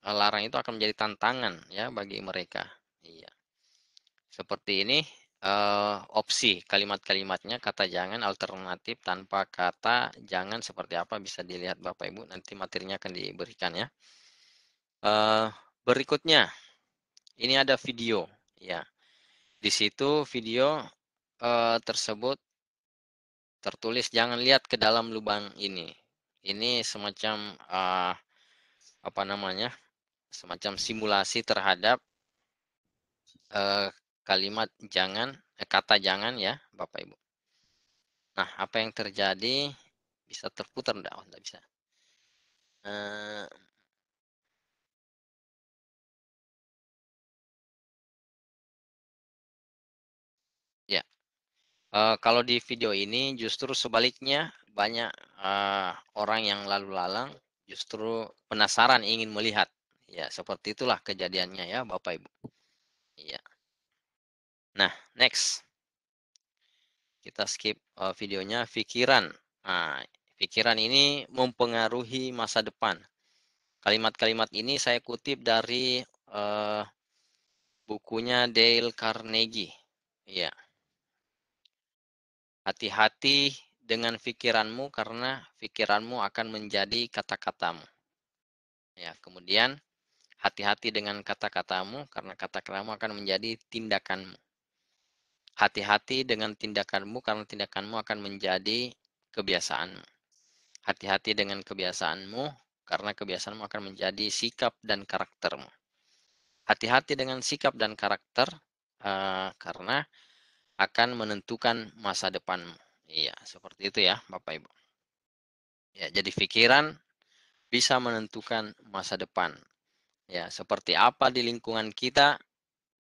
A: larang itu akan menjadi tantangan ya bagi mereka. Iya. Seperti ini eh, opsi kalimat-kalimatnya, kata jangan, alternatif tanpa kata jangan seperti apa bisa dilihat Bapak Ibu nanti materinya akan diberikan ya. Eh, berikutnya ini ada video ya. Di situ video eh, tersebut tertulis jangan lihat ke dalam lubang ini. Ini semacam eh, apa namanya? semacam simulasi terhadap eh, kalimat jangan, eh, kata jangan ya, Bapak Ibu. Nah, apa yang terjadi bisa terputar enggak? Oh, bisa. Eh, kalau di video ini justru sebaliknya banyak eh, orang yang lalu lalang justru penasaran ingin melihat. Ya, seperti itulah kejadiannya ya, Bapak Ibu. Iya. Nah, next. Kita skip uh, videonya pikiran. Nah, pikiran ini mempengaruhi masa depan. Kalimat-kalimat ini saya kutip dari uh, bukunya Dale Carnegie. Iya. Hati-hati dengan pikiranmu karena pikiranmu akan menjadi kata-katamu. Ya, kemudian hati-hati dengan kata-katamu karena kata-katamu akan menjadi tindakanmu. Hati-hati dengan tindakanmu karena tindakanmu akan menjadi kebiasaanmu. Hati-hati dengan kebiasaanmu karena kebiasaanmu akan menjadi sikap dan karaktermu. Hati-hati dengan sikap dan karakter uh, karena akan menentukan masa depanmu. Iya, seperti itu ya, Bapak Ibu. Ya, jadi pikiran bisa menentukan masa depan. Ya, seperti apa di lingkungan kita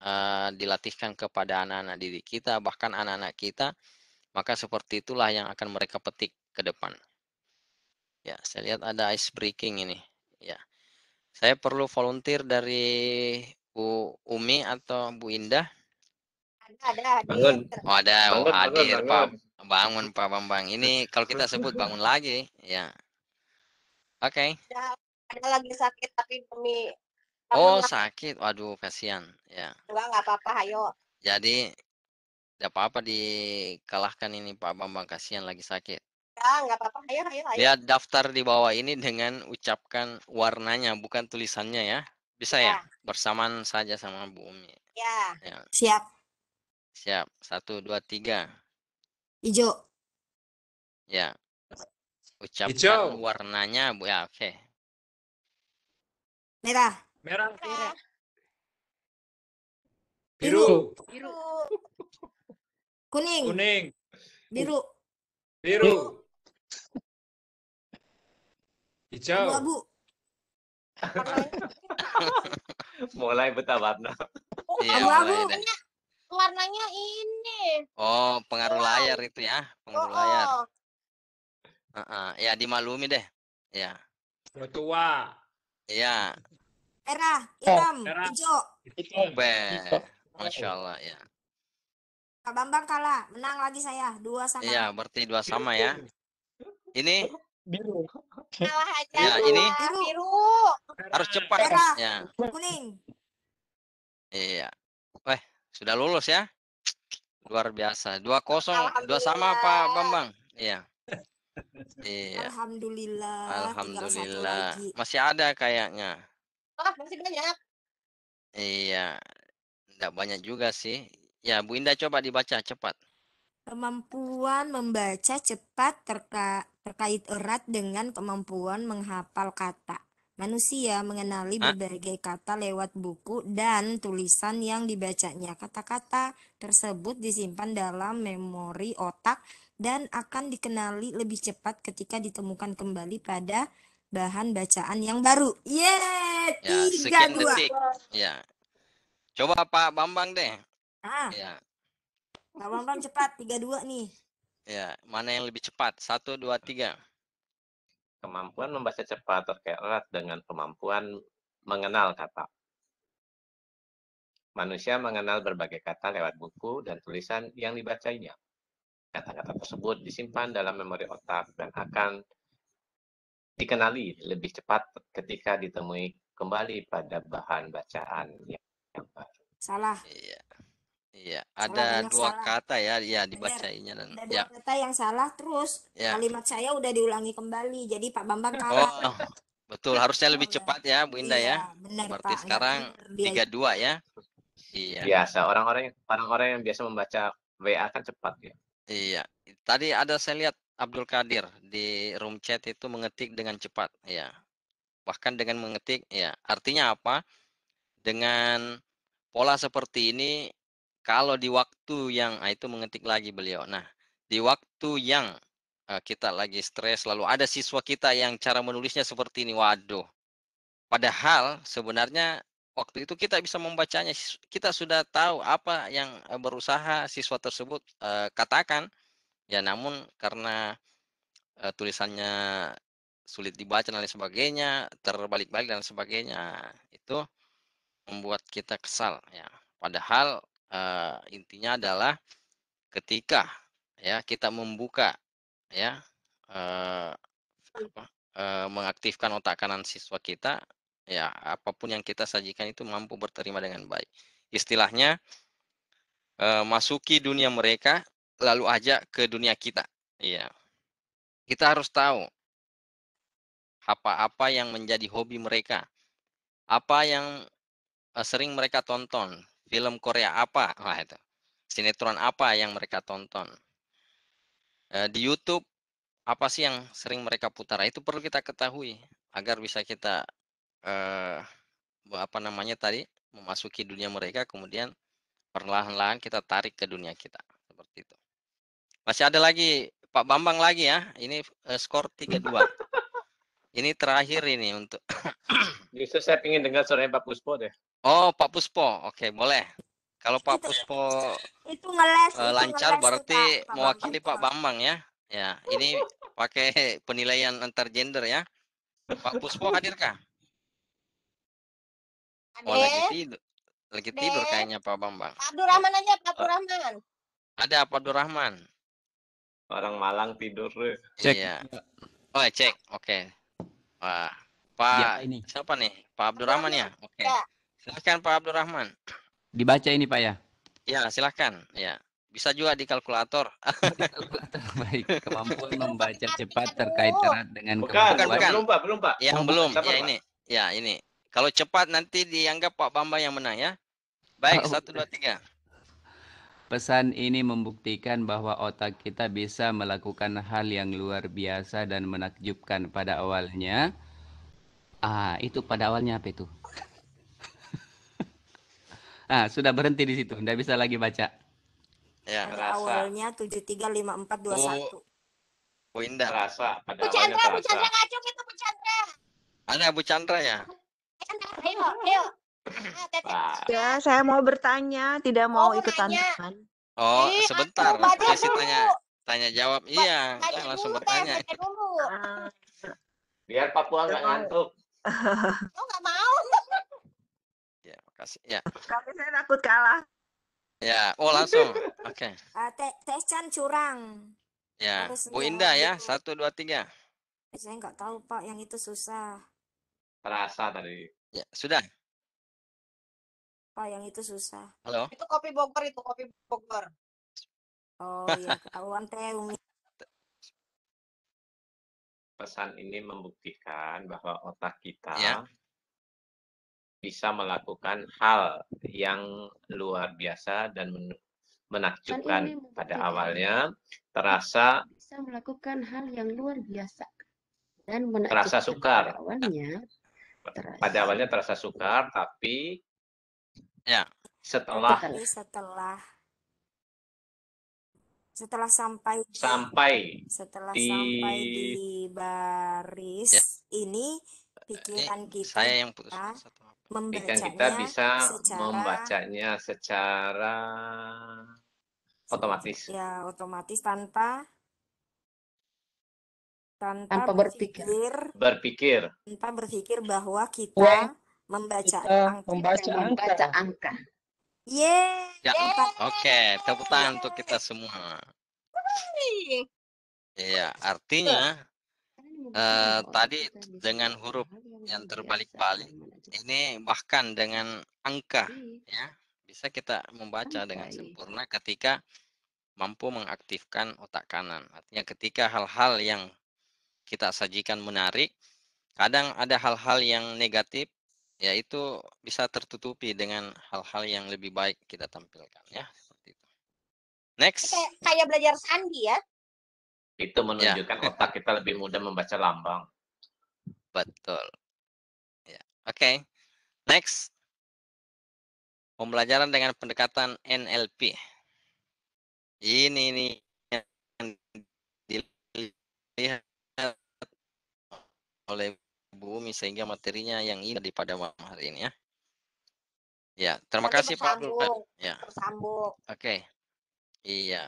A: uh, dilatihkan kepada anak-anak didik kita, bahkan anak-anak kita, maka seperti itulah yang akan mereka petik ke depan. Ya, saya lihat ada ice breaking ini. Ya, saya perlu volunteer dari Bu Umi atau Bu Indah.
C: Ada, ada.
B: Bangun.
A: Oh ada, oh,
B: Bangun,
A: hadir
B: bangun,
A: Pak.
B: bangun.
A: Bangun Pak Bambang. Ini kalau kita sebut bangun lagi, ya. Oke.
C: Ada, ada lagi sakit tapi demi
A: Oh sakit, waduh kasihan. Ya.
C: enggak enggak apa-apa, ayo.
A: Jadi tidak apa-apa dikalahkan ini Pak Bambang kasihan lagi sakit.
C: Ya, enggak apa-apa, ayo, ayo, ayo.
A: Lihat daftar di bawah ini dengan ucapkan warnanya bukan tulisannya ya. Bisa ya?
C: Ya.
A: Bersamaan saja sama Bu Umi.
C: Ya,
A: Ya,
D: Siap.
A: Siap. Satu, dua, tiga.
D: Hijau.
A: Ya. Ucapkan
F: Hijau.
A: warnanya Bu ya, oke.
D: Merah.
F: Merah,
C: merah,
F: biru,
C: biru,
D: Kuning.
F: kuning,
D: Biru.
F: biru, hijau,
D: Abu-abu.
C: warnanya,
B: Mulai buta warna.
A: Iya,
D: Abu-abu.
C: Warnanya ini.
A: Oh, pengaruh layar itu ya,
C: Oh,
A: pengaruh layar.
C: oh.
A: Heeh, Ya, dimaklumi deh. Ya,
F: tua,
A: ya.
D: Merah. Hitam.
F: merah.
D: Hijau.
F: hitam,
A: Be, masya Allah ya.
D: Pak Bambang kalah. Menang lagi saya. Dua sama.
A: Iya, berarti dua sama ya. Ini
F: biru,
C: Kalah aja.
A: Ya, ini.
C: biru. biru.
A: harus cepat
D: Merah.
A: ya.
D: Kuning.
A: Iya. Weh, sudah lulus ya. Luar biasa. Dua kosong, dua sama Pak. Bambang. Iya. Iya.
D: Alhamdulillah.
A: Alhamdulillah. Masih ada kayaknya.
C: Oh, masih banyak.
A: Iya. Tidak banyak juga sih. Ya, Bu Indah coba dibaca cepat.
D: Kemampuan membaca cepat terka- terkait erat dengan kemampuan menghafal kata. Manusia mengenali
A: Hah?
D: berbagai kata lewat buku dan tulisan yang dibacanya. Kata-kata tersebut disimpan dalam memori otak dan akan dikenali lebih cepat ketika ditemukan kembali pada bahan bacaan yang baru. Yeay,
A: Ya,
D: tiga dua.
A: detik. Ya. Coba Pak Bambang deh.
D: Ah,
A: Ya.
D: Pak Bambang cepat, tiga dua nih.
A: Ya, mana yang lebih cepat? Satu, dua, tiga.
B: Kemampuan membaca cepat terkait erat dengan kemampuan mengenal kata. Manusia mengenal berbagai kata lewat buku dan tulisan yang dibacanya. Kata-kata tersebut disimpan dalam memori otak dan akan dikenali lebih cepat ketika ditemui kembali pada bahan bacaan yang yang baru.
D: Salah.
A: Iya. Iya,
D: Salah
A: ada dua
D: salah.
A: kata ya, ya dibacainya dan
D: Ada
A: ya,
D: dua kata yang salah terus
A: ya.
D: kalimat saya udah diulangi kembali. Jadi Pak Bambang
A: Oh,
D: kalah.
A: betul. Harusnya lebih
D: Benar.
A: cepat ya, Bu Indah ya.
D: Iya, benar
A: Berarti
D: Pak.
A: Sekarang tiga dua ya. Iya,
B: Biasa orang-orang yang orang-orang yang biasa membaca WA kan cepat ya.
A: iya. Tadi ada saya lihat Abdul Kadir di room chat itu mengetik dengan cepat. Ya, bahkan dengan mengetik, ya. Artinya apa? Dengan pola seperti ini, kalau di waktu yang ah, itu mengetik lagi beliau. Nah, di waktu yang eh, kita lagi stres, lalu ada siswa kita yang cara menulisnya seperti ini. Waduh. Padahal sebenarnya waktu itu kita bisa membacanya. Kita sudah tahu apa yang eh, berusaha siswa tersebut eh, katakan. Ya, namun karena tulisannya sulit dibaca dan lain sebagainya, terbalik-balik dan sebagainya, itu membuat kita kesal ya. Padahal eh, intinya adalah ketika ya kita membuka ya eh, apa, eh, mengaktifkan otak kanan siswa kita ya apa pun yang kita sajikan itu mampu berterima dengan baik. Istilahnya eh, masuki dunia mereka lalu ajak ke dunia kita. Iya. Kita harus tahu apa-apa yang menjadi hobi mereka. Apa yang sering mereka tonton, film Korea apa, wah itu, sinetron apa yang mereka tonton. Eh, di YouTube apa sih yang sering mereka putar? Itu perlu kita ketahui agar bisa kita eh, apa namanya tadi memasuki dunia mereka, kemudian perlahan-lahan kita tarik ke dunia kita seperti itu. Masih ada lagi Pak Bambang lagi ya. Ini eh, skor 3-2. Ini terakhir ini untuk
B: Justru saya ingin dengar suaranya Pak Puspo deh.
A: Oh, Pak Puspo. Oke, boleh. Kalau Pak
D: Itu-
A: Puspo
D: Itu ngeles,
A: eh,
D: itu
A: lancar
D: ngeles
A: berarti
D: Pak. Pak
A: mewakili Pak
D: Bambang.
A: Bambang ya. Ya, ini pakai penilaian antar gender ya. Pak Puspo hadirkah? Oh, lagi tidur. Lagi tidur kayaknya Pak Bambang.
C: Pak Abdurrahman aja, Pak Abdurrahman.
A: Ada Pak Abdurrahman.
B: Orang Malang tidur. deh.
F: Cek.
A: Iya. Oh, cek. Oke. Wah,
E: Dia
A: Pak
E: ini
A: siapa nih? Pak Abdurrahman ya? Oke.
C: Ya.
A: Silakan Pak Abdurrahman.
E: dibaca ini Pak ya.
A: Ya, silakan. Ya. Bisa juga di kalkulator.
E: Kalkulator baik. Kemampuan membaca cepat terkait erat dengan
B: Bukan,
A: Bukan,
B: bukan,
A: bukan.
B: belum Pak, belum Pak.
A: Yang
E: Oh,
A: belum.
B: sabar,
A: Ya
B: Pak.
A: ini. Ya, ini. Kalau cepat nanti dianggap Pak Bambang yang menang ya. Baik,
E: Oh,
A: satu dua tiga.
E: Pesan ini membuktikan bahwa otak kita bisa melakukan hal yang luar biasa dan menakjubkan pada awalnya. Ah, itu pada awalnya apa itu? Ah, sudah berhenti di situ, tidak bisa lagi baca.
A: Ya.
B: Rasa.
D: awalnya 735421.
A: Bu Indah.
B: Pada
C: Bu Chandra, Bu. Chandra ngacung itu Bu Chandra.
A: Ada Bu Chandra ya?
C: Chandra, ayo, ayo. Ah,
G: Ya, saya mau bertanya, tidak mau
C: Oh,
G: ikut tantangan.
A: Oh,
C: Ih,
A: sebentar.
C: baca
A: Sesi
C: dulu.
A: tanya tanya jawab. Iya,
C: Tanya
A: saya langsung
C: dulu,
A: bertanya.
C: tanya dulu.
G: Ah,
B: biar Papua nggak ngantuk.
C: Oh, nggak mau.
A: Ya, makasih. Ya.
G: Kali saya takut kalah.
A: Ya, oh langsung. Oke.
D: Ah, Teh Teh Chan curang.
A: Ya,
D: Harus
A: Bu
D: menjawab
A: Indah ya.
D: dulu.
A: Satu, dua, tiga.
D: Saya nggak tahu Pak, yang itu susah.
B: Terasa tadi.
A: Ya, sudah.
D: Pak, yang itu susah.
A: Halo.
C: Itu kopi Bogor itu, kopi Bogor.
D: Oh iya, ketahuan Teh Umi.
B: Pesan ini membuktikan bahwa otak kita
A: Ya.
B: Bisa melakukan hal yang luar biasa dan men- menakjubkan pada awalnya terasa
H: bisa melakukan hal yang luar biasa dan
B: Terasa
H: menakjubkan
B: sukar.
H: pada awalnya terasa
B: pada awalnya terasa sukar tapi
A: Ya.
B: setelah
H: Setelah.
D: Tapi setelah setelah sampai di-
B: sampai
D: setelah
B: di-
D: sampai di baris
A: Ya.
D: ini pikiran
A: Ini
D: kita
A: saya yang putus satu
D: Membacanya
B: kita bisa
D: secara
B: membacanya secara otomatis.
D: ya otomatis tanpa tanpa,
H: Tanpa berpikir.
D: berpikir
B: Berpikir
D: tanpa berpikir bahwa kita
I: Wah,
D: membaca
I: kita
D: angka.
I: membaca angka.
H: membaca angka.
D: Yeay,
A: Ya. Oke, tepuk tangan untuk kita semua. Iya, artinya Eh, tadi dengan huruf yang terbalik-balik, ini bahkan dengan angka ya bisa kita membaca dengan
H: Baik.
A: sempurna ketika mampu mengaktifkan otak kanan. Artinya ketika hal-hal yang kita sajikan menarik, kadang ada hal-hal yang negatif, yaitu bisa tertutupi dengan hal-hal yang lebih baik kita tampilkan ya seperti itu. Next,
C: Kayak, kayak belajar sandi ya.
B: Itu menunjukkan otak kita lebih mudah membaca lambang.
A: betul. Oke. Next, pembelajaran dengan pendekatan NLP. Ini nih yang dilihat oleh Bu Umi sehingga materinya yang ini pada malam hari ini ya. Ya, terima
C: Nanti
A: kasih Pak Abdul. Ya, oke. Iya.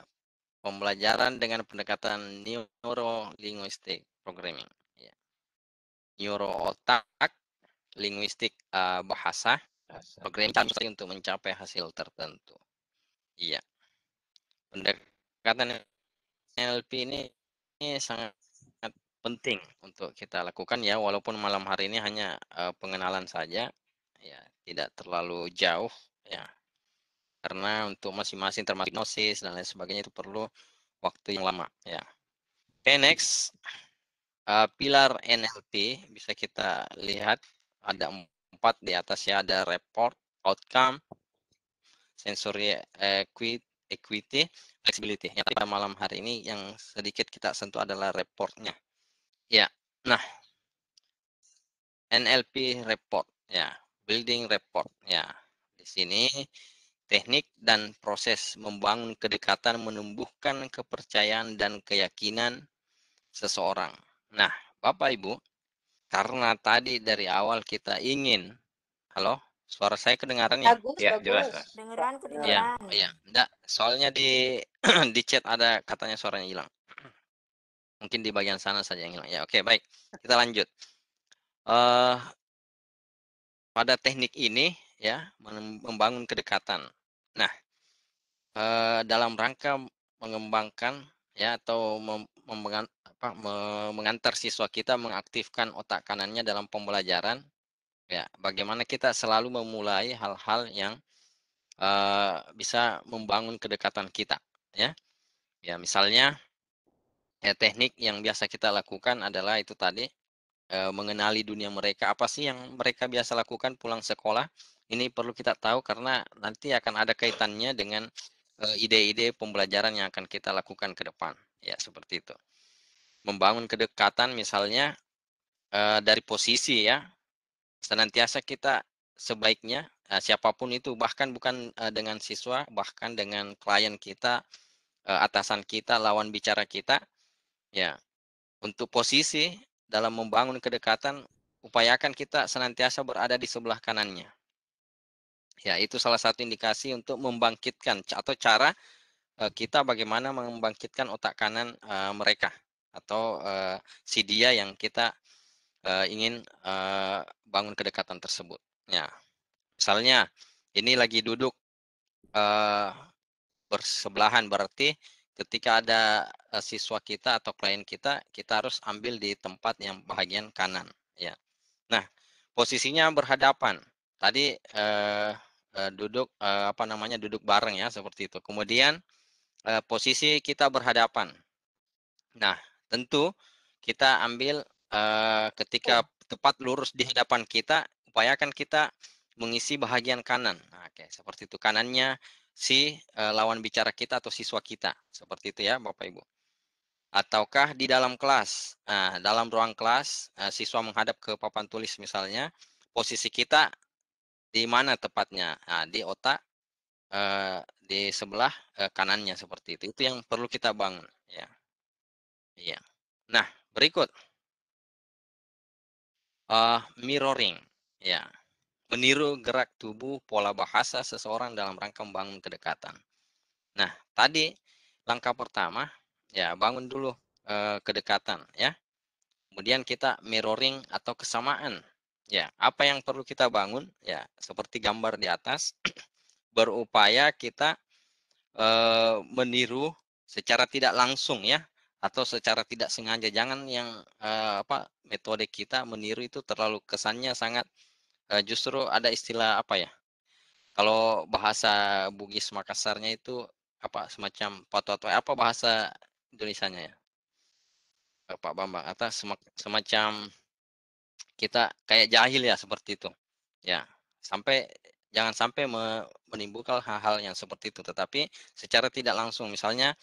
A: Pembelajaran dengan pendekatan neuro-linguistic programming. Ya. Neuro otak, linguistik eh, bahasa, programming strategi untuk mencapai hasil tertentu. Iya. Pendekatan NLP ini, ini sangat penting untuk kita lakukan ya walaupun malam hari ini hanya eh, pengenalan saja ya tidak terlalu jauh ya karena untuk masing-masing termasuk hipnosis dan lain sebagainya itu perlu waktu yang lama ya oke next Eh, pilar NLP bisa kita lihat ada empat di atas ya ada report outcome sensory equity equity flexibility yang pada malam hari ini yang sedikit kita sentuh adalah reportnya Ya, nah NLP report ya, building report ya. Di sini teknik dan proses membangun kedekatan menumbuhkan kepercayaan dan keyakinan seseorang. Nah, Bapak Ibu, karena tadi dari awal kita ingin Halo, suara saya kedengaran ya?
C: Bagus,
B: Ya, jelas,
C: bagus.
B: Mas.
D: Dengeran,
A: Ya,
D: kedengeran.
A: iya, enggak, soalnya di di chat ada katanya suaranya hilang. Mungkin di bagian sana saja yang hilang. Ya, oke, baik. Kita lanjut. eh pada teknik ini ya membangun kedekatan. Nah, eh, dalam rangka mengembangkan ya atau mem- mengantar siswa kita mengaktifkan otak kanannya dalam pembelajaran ya bagaimana kita selalu memulai hal-hal yang eh, bisa membangun kedekatan kita ya. Ya misalnya ya teknik yang biasa kita lakukan adalah itu tadi eh, mengenali dunia mereka. Apa sih yang mereka biasa lakukan? Pulang sekolah ini perlu kita tahu karena nanti akan ada kaitannya dengan eh, ide-ide pembelajaran yang akan kita lakukan ke depan ya seperti itu. Membangun kedekatan misalnya eh, dari posisi ya senantiasa kita sebaiknya eh, siapa pun itu bahkan bukan eh, dengan siswa bahkan dengan klien kita eh, atasan kita lawan bicara kita ya untuk posisi dalam membangun kedekatan upayakan kita senantiasa berada di sebelah kanannya. Ya itu salah satu indikasi untuk membangkitkan atau cara kita bagaimana membangkitkan otak kanan eh, mereka atau eh, si dia yang kita eh, ingin eh, bangun kedekatan tersebut. Ya, misalnya ini lagi duduk eh, bersebelahan berarti ketika ada eh, siswa kita atau klien kita, kita harus ambil di tempat yang bagian kanan. Ya, nah posisinya berhadapan. Tadi eh, eh, duduk eh, apa namanya duduk bareng ya seperti itu. Kemudian eh, posisi kita berhadapan. Nah, tentu kita ambil eh, ketika tepat lurus di hadapan kita, upayakan kita mengisi bahagian kanan. Nah, Oke, seperti itu kanannya si eh, lawan bicara kita atau siswa kita. Seperti itu ya, Bapak Ibu. Ataukah di dalam kelas. Nah, dalam ruang kelas, eh, siswa menghadap ke papan tulis misalnya, posisi kita di mana tepatnya? Nah, di otak di sebelah eh, kanannya seperti itu. Itu yang perlu kita bangun, ya. Iya. Nah, berikut eh mirroring, ya, meniru gerak tubuh, pola bahasa seseorang dalam rangka membangun kedekatan. Nah, tadi langkah pertama, ya bangun dulu eh, kedekatan, ya. Kemudian kita mirroring atau kesamaan, ya. Apa yang perlu kita bangun, ya, seperti gambar di atas, berupaya kita eh, meniru secara tidak langsung, ya, atau secara tidak sengaja. Jangan yang eh, apa metode kita meniru itu terlalu kesannya sangat eh, justru ada istilah apa ya? Kalau bahasa Bugis Makassarnya itu apa semacam patwatwa apa bahasa Indonesianya ya? Pak Bambang atau semacam kita kayak jahil ya seperti itu. Ya, sampai jangan sampai me- menimbulkan hal-hal yang seperti itu. Tetapi secara tidak langsung misalnya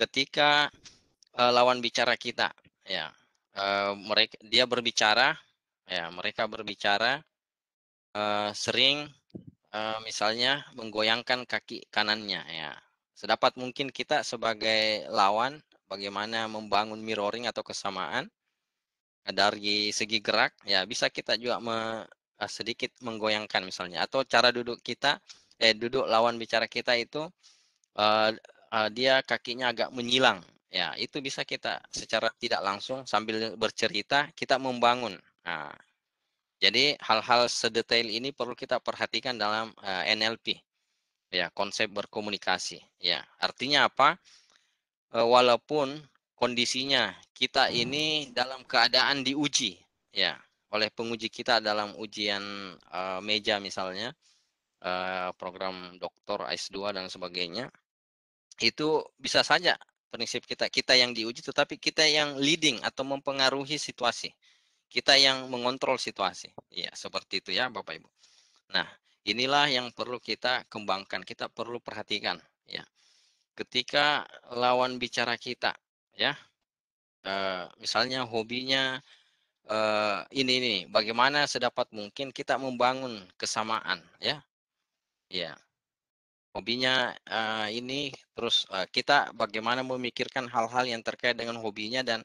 A: ketika eh, lawan bicara kita ya eh, mereka dia berbicara ya mereka berbicara eh, sering eh, misalnya menggoyangkan kaki kanannya ya. Sedapat mungkin kita sebagai lawan bagaimana membangun mirroring atau kesamaan dari segi gerak ya bisa kita juga eh, sedikit menggoyangkan misalnya. Atau cara duduk kita eh duduk lawan bicara kita itu eh, eh, dia kakinya agak menyilang. Ya itu bisa kita secara tidak langsung sambil bercerita kita membangun. Nah, jadi hal-hal sedetail ini perlu kita perhatikan dalam eh, NLP ya konsep berkomunikasi. Ya artinya apa? Eh, walaupun kondisinya kita ini dalam keadaan diuji. Ya oleh penguji kita dalam ujian eh, meja misalnya eh, program doktor S2 dan sebagainya itu bisa saja prinsip kita kita yang diuji tetapi kita yang leading atau mempengaruhi situasi kita yang mengontrol situasi. Ya seperti itu ya Bapak Ibu. Nah inilah yang perlu kita kembangkan kita perlu perhatikan ya. Ketika lawan bicara kita ya eh, misalnya hobinya eh, ini nih bagaimana sedapat mungkin kita membangun kesamaan ya. Ya. Hobinya eh, ini terus eh, kita bagaimana memikirkan hal-hal yang terkait dengan hobinya dan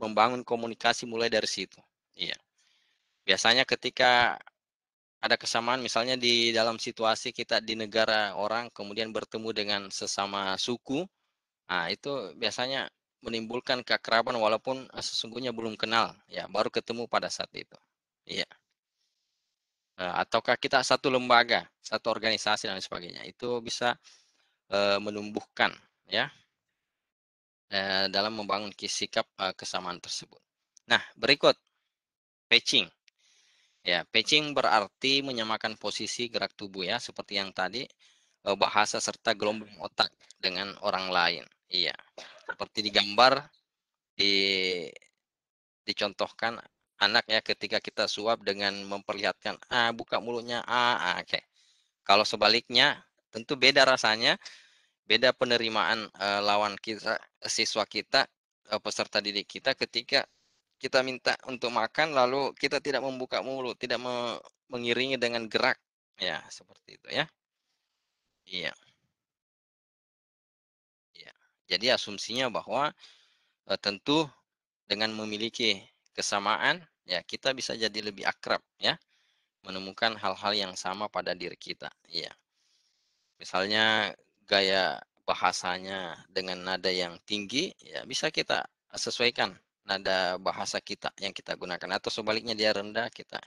A: membangun komunikasi mulai dari situ iya. Biasanya ketika ada kesamaan misalnya di dalam situasi kita di negara orang kemudian bertemu dengan sesama suku nah itu biasanya menimbulkan keakraban walaupun eh, sesungguhnya belum kenal. Ya baru ketemu pada saat itu. Eh, ataukah kita satu lembaga satu organisasi dan sebagainya itu bisa eh, menumbuhkan ya dalam membangun sikap kesamaan tersebut. Nah berikut. Patching. Ya, patching berarti menyamakan posisi gerak tubuh ya, seperti yang tadi bahasa serta gelombang otak dengan orang lain. Iya, seperti digambar di dicontohkan anak ya ketika kita suap dengan memperlihatkan ah buka mulutnya ah, ah oke. Kalau sebaliknya tentu beda rasanya, beda penerimaan eh, lawan kita siswa kita eh, peserta didik kita ketika kita minta untuk makan lalu kita tidak membuka mulut, tidak me- mengiringi dengan gerak. Ya, seperti itu ya. Iya. Jadi asumsinya bahwa eh, tentu dengan memiliki kesamaan ya kita bisa jadi lebih akrab ya, menemukan hal-hal yang sama pada diri kita. Iya. Misalnya gaya bahasanya dengan nada yang tinggi ya bisa kita sesuaikan nada bahasa kita yang kita gunakan atau sebaliknya dia rendah kita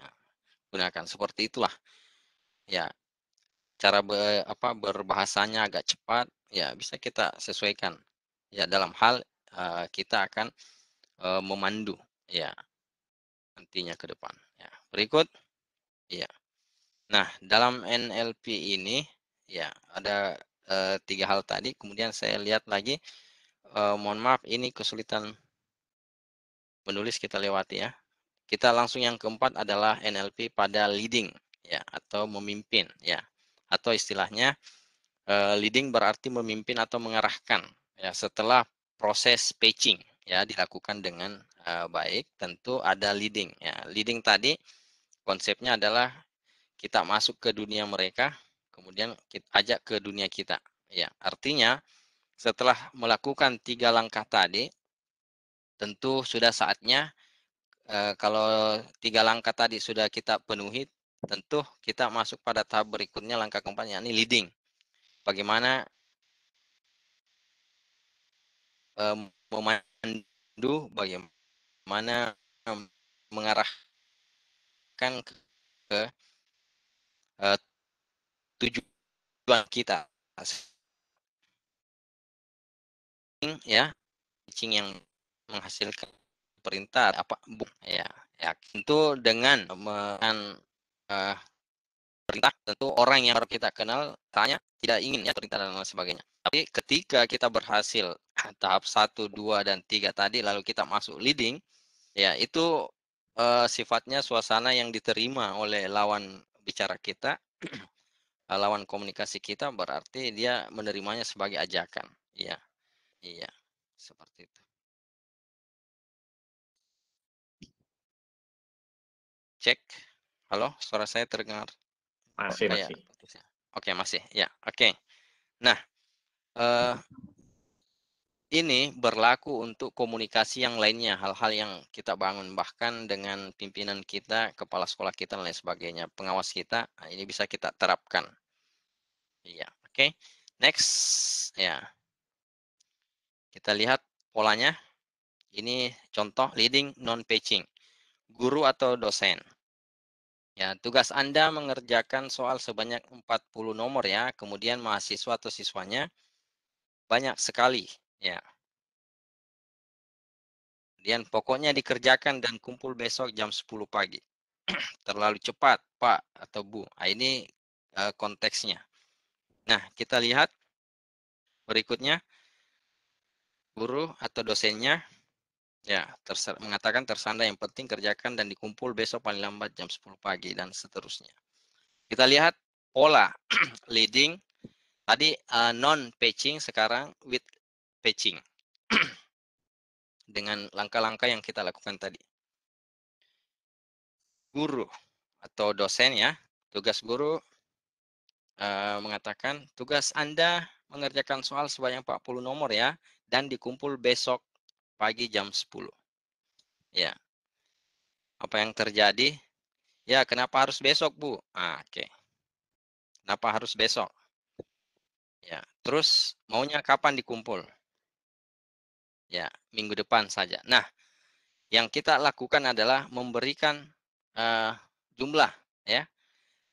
A: gunakan seperti itulah ya cara be, apa berbahasanya agak cepat ya bisa kita sesuaikan ya dalam hal uh, kita akan uh, memandu ya nantinya ke depan ya berikut ya nah dalam NLP ini ya ada uh, tiga hal tadi kemudian saya lihat lagi uh, mohon maaf ini kesulitan menulis kita lewati ya. Kita langsung yang keempat adalah NLP pada leading ya atau memimpin ya. Atau istilahnya uh, leading berarti memimpin atau mengarahkan ya setelah proses patching ya dilakukan dengan uh, baik tentu ada leading ya. Leading tadi konsepnya adalah kita masuk ke dunia mereka kemudian kita ajak ke dunia kita ya. Artinya setelah melakukan tiga langkah tadi tentu sudah saatnya eh, kalau tiga langkah tadi sudah kita penuhi, tentu kita masuk pada tahap berikutnya langkah keempat yakni leading. Bagaimana eh, memandu, bagaimana mengarahkan ke, ke eh, tujuan kita. Ya yang menghasilkan perintah apa ya ya tentu dengan dengan uh, perintah tentu orang yang kita kenal tanya tidak ingin ya perintah dan lain sebagainya. Tapi ketika kita berhasil tahap satu dua dan tiga tadi lalu kita masuk leading ya itu uh, sifatnya suasana yang diterima oleh lawan bicara kita lawan komunikasi kita berarti dia menerimanya sebagai ajakan. Iya iya seperti itu. Cek. Halo suara saya terdengar.
B: Masih
A: kayak
B: masih.
A: ya. Oke masih ya oke nah eh, ini berlaku untuk komunikasi yang lainnya, hal-hal yang kita bangun bahkan dengan pimpinan kita, kepala sekolah kita dan lain sebagainya, pengawas kita, nah ini bisa kita terapkan. Iya, oke. Okay. Next, ya. Kita lihat polanya. Ini contoh leading non-patching. Guru atau dosen. Ya, tugas Anda mengerjakan soal sebanyak 40 nomor ya, kemudian mahasiswa atau siswanya banyak sekali Ya. Kemudian pokoknya dikerjakan dan kumpul besok jam 10 pagi. Terlalu cepat, Pak atau Bu. Nah, ini uh, konteksnya. Nah, kita lihat berikutnya guru atau dosennya ya terser mengatakan tersanda yang penting kerjakan dan dikumpul besok paling lambat jam 10 pagi dan seterusnya. Kita lihat pola leading tadi uh, non patching sekarang with patching dengan langkah-langkah yang kita lakukan tadi. Guru atau dosen ya, tugas guru uh, mengatakan tugas Anda mengerjakan soal sebanyak 40 nomor ya dan dikumpul besok pagi jam 10. Ya. Apa yang terjadi? Ya, kenapa harus besok, Bu? Ah, oke. Okay. Kenapa harus besok? Ya, terus maunya kapan dikumpul? ya minggu depan saja. Nah, yang kita lakukan adalah memberikan uh, jumlah ya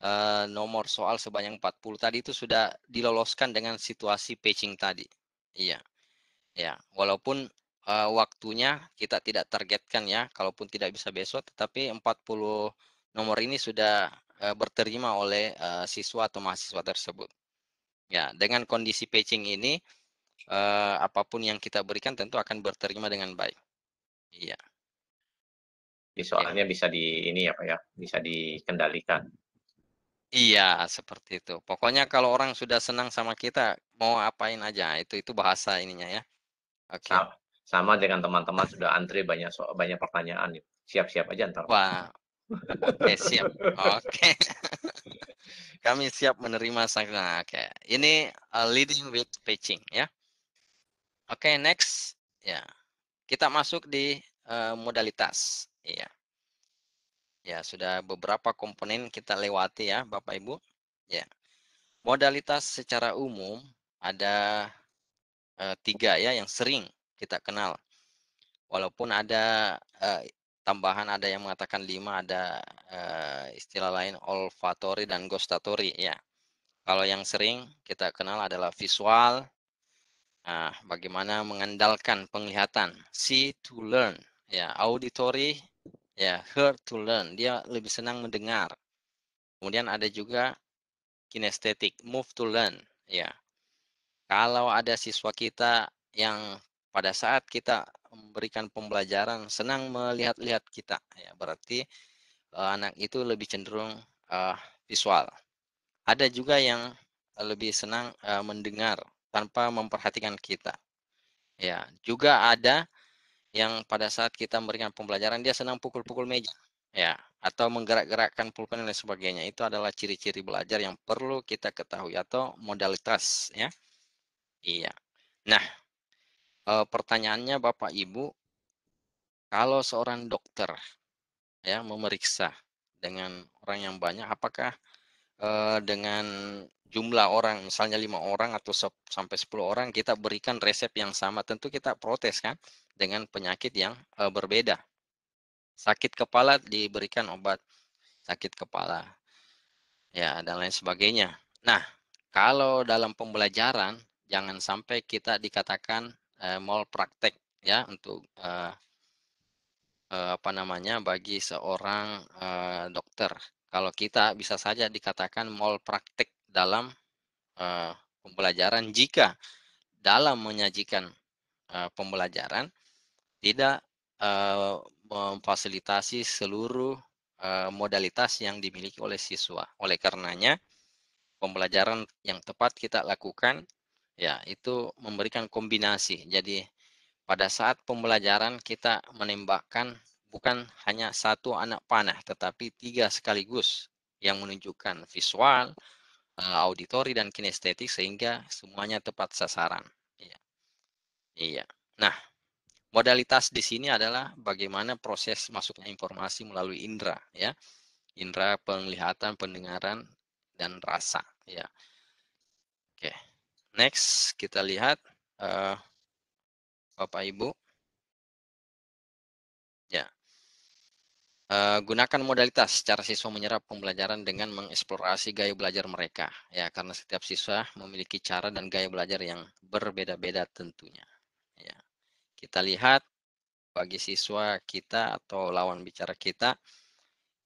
A: uh, nomor soal sebanyak 40 tadi itu sudah diloloskan dengan situasi patching tadi. Iya. Ya, walaupun uh, waktunya kita tidak targetkan ya, kalaupun tidak bisa besok tetapi 40 nomor ini sudah uh, berterima oleh uh, siswa atau mahasiswa tersebut. Ya, dengan kondisi patching ini uh, apa pun yang kita berikan tentu akan berterima dengan baik. Iya.
B: Jadi soalnya ya. bisa di ini ya Pak ya, bisa dikendalikan.
A: Iya, seperti itu. Pokoknya kalau orang sudah senang sama kita, mau apain aja, itu itu bahasa ininya ya.
B: Oke. Okay. Sama, dengan teman-teman sudah antri banyak so banyak pertanyaan, siap-siap aja ntar.
A: Wah, oke okay, siap. Oke. Okay. Kami siap menerima sang. Nah, oke, okay. ini uh, leading with pitching ya. Oke, okay, next. Ya. Kita masuk di uh, modalitas. Ya. Ya, sudah beberapa komponen kita lewati ya, Bapak Ibu. Ya. Modalitas secara umum ada uh, tiga ya yang sering kita kenal. Walaupun ada uh, tambahan ada yang mengatakan lima, ada uh, istilah lain olfactory dan gustatory ya. Kalau yang sering kita kenal adalah visual, Nah, bagaimana mengandalkan penglihatan, see to learn, ya, auditory, ya, hear to learn, dia lebih senang mendengar. Kemudian ada juga kinestetik, move to learn, ya. Kalau ada siswa kita yang pada saat kita memberikan pembelajaran senang melihat-lihat kita, ya, berarti uh, anak itu lebih cenderung uh, visual. Ada juga yang lebih senang uh, mendengar, tanpa memperhatikan kita. Ya, juga ada yang pada saat kita memberikan pembelajaran dia senang pukul-pukul meja, ya, atau menggerak-gerakkan pulpen dan sebagainya. Itu adalah ciri-ciri belajar yang perlu kita ketahui atau modalitas, ya. Iya. Nah, e, pertanyaannya Bapak Ibu, kalau seorang dokter ya memeriksa dengan orang yang banyak, apakah e, dengan jumlah orang misalnya lima orang atau sampai 10 orang kita berikan resep yang sama? Tentu kita protes kan dengan penyakit yang uh, berbeda. Sakit kepala diberikan obat sakit kepala ya dan lain sebagainya. Nah kalau dalam pembelajaran jangan sampai kita dikatakan uh, mal praktek ya untuk uh, uh, apa namanya bagi seorang uh, dokter kalau kita bisa saja dikatakan mal praktek dalam uh, pembelajaran jika dalam menyajikan uh, pembelajaran tidak uh, memfasilitasi seluruh uh, modalitas yang dimiliki oleh siswa. Oleh karenanya, pembelajaran yang tepat kita lakukan ya itu memberikan kombinasi. Jadi pada saat pembelajaran kita menembakkan bukan hanya satu anak panah tetapi tiga sekaligus yang menunjukkan visual, uh, auditori dan kinestetik sehingga semuanya tepat sasaran. Iya. Iya. Nah, modalitas di sini adalah bagaimana proses masuknya informasi melalui indera ya. Indera penglihatan, pendengaran dan rasa ya. Next kita lihat uh, Bapak Ibu. Ya. Uh, gunakan modalitas cara siswa menyerap pembelajaran dengan mengeksplorasi gaya belajar mereka ya karena setiap siswa memiliki cara dan gaya belajar yang berbeda-beda tentunya ya kita lihat bagi siswa kita atau lawan bicara kita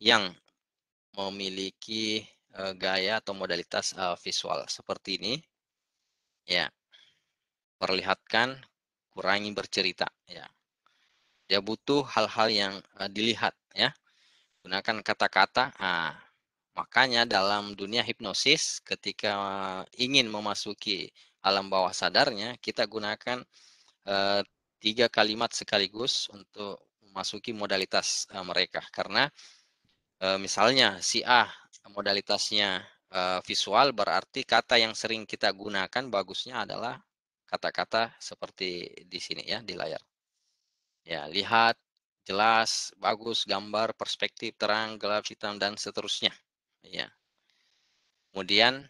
A: yang memiliki uh, gaya atau modalitas visual seperti ini ya perlihatkan kurangi bercerita ya dia butuh hal-hal yang uh, dilihat ya. Gunakan kata-kata. Nah, makanya dalam dunia hipnosis ketika ingin memasuki alam bawah sadarnya, kita gunakan uh, tiga kalimat sekaligus untuk memasuki modalitas uh, mereka. Karena misalnya si A modalitasnya uh, visual berarti kata yang sering kita gunakan bagusnya adalah kata-kata seperti di sini ya di layar. Ya, lihat jelas, bagus, gambar, perspektif, terang, gelap, hitam dan seterusnya. Ya. Kemudian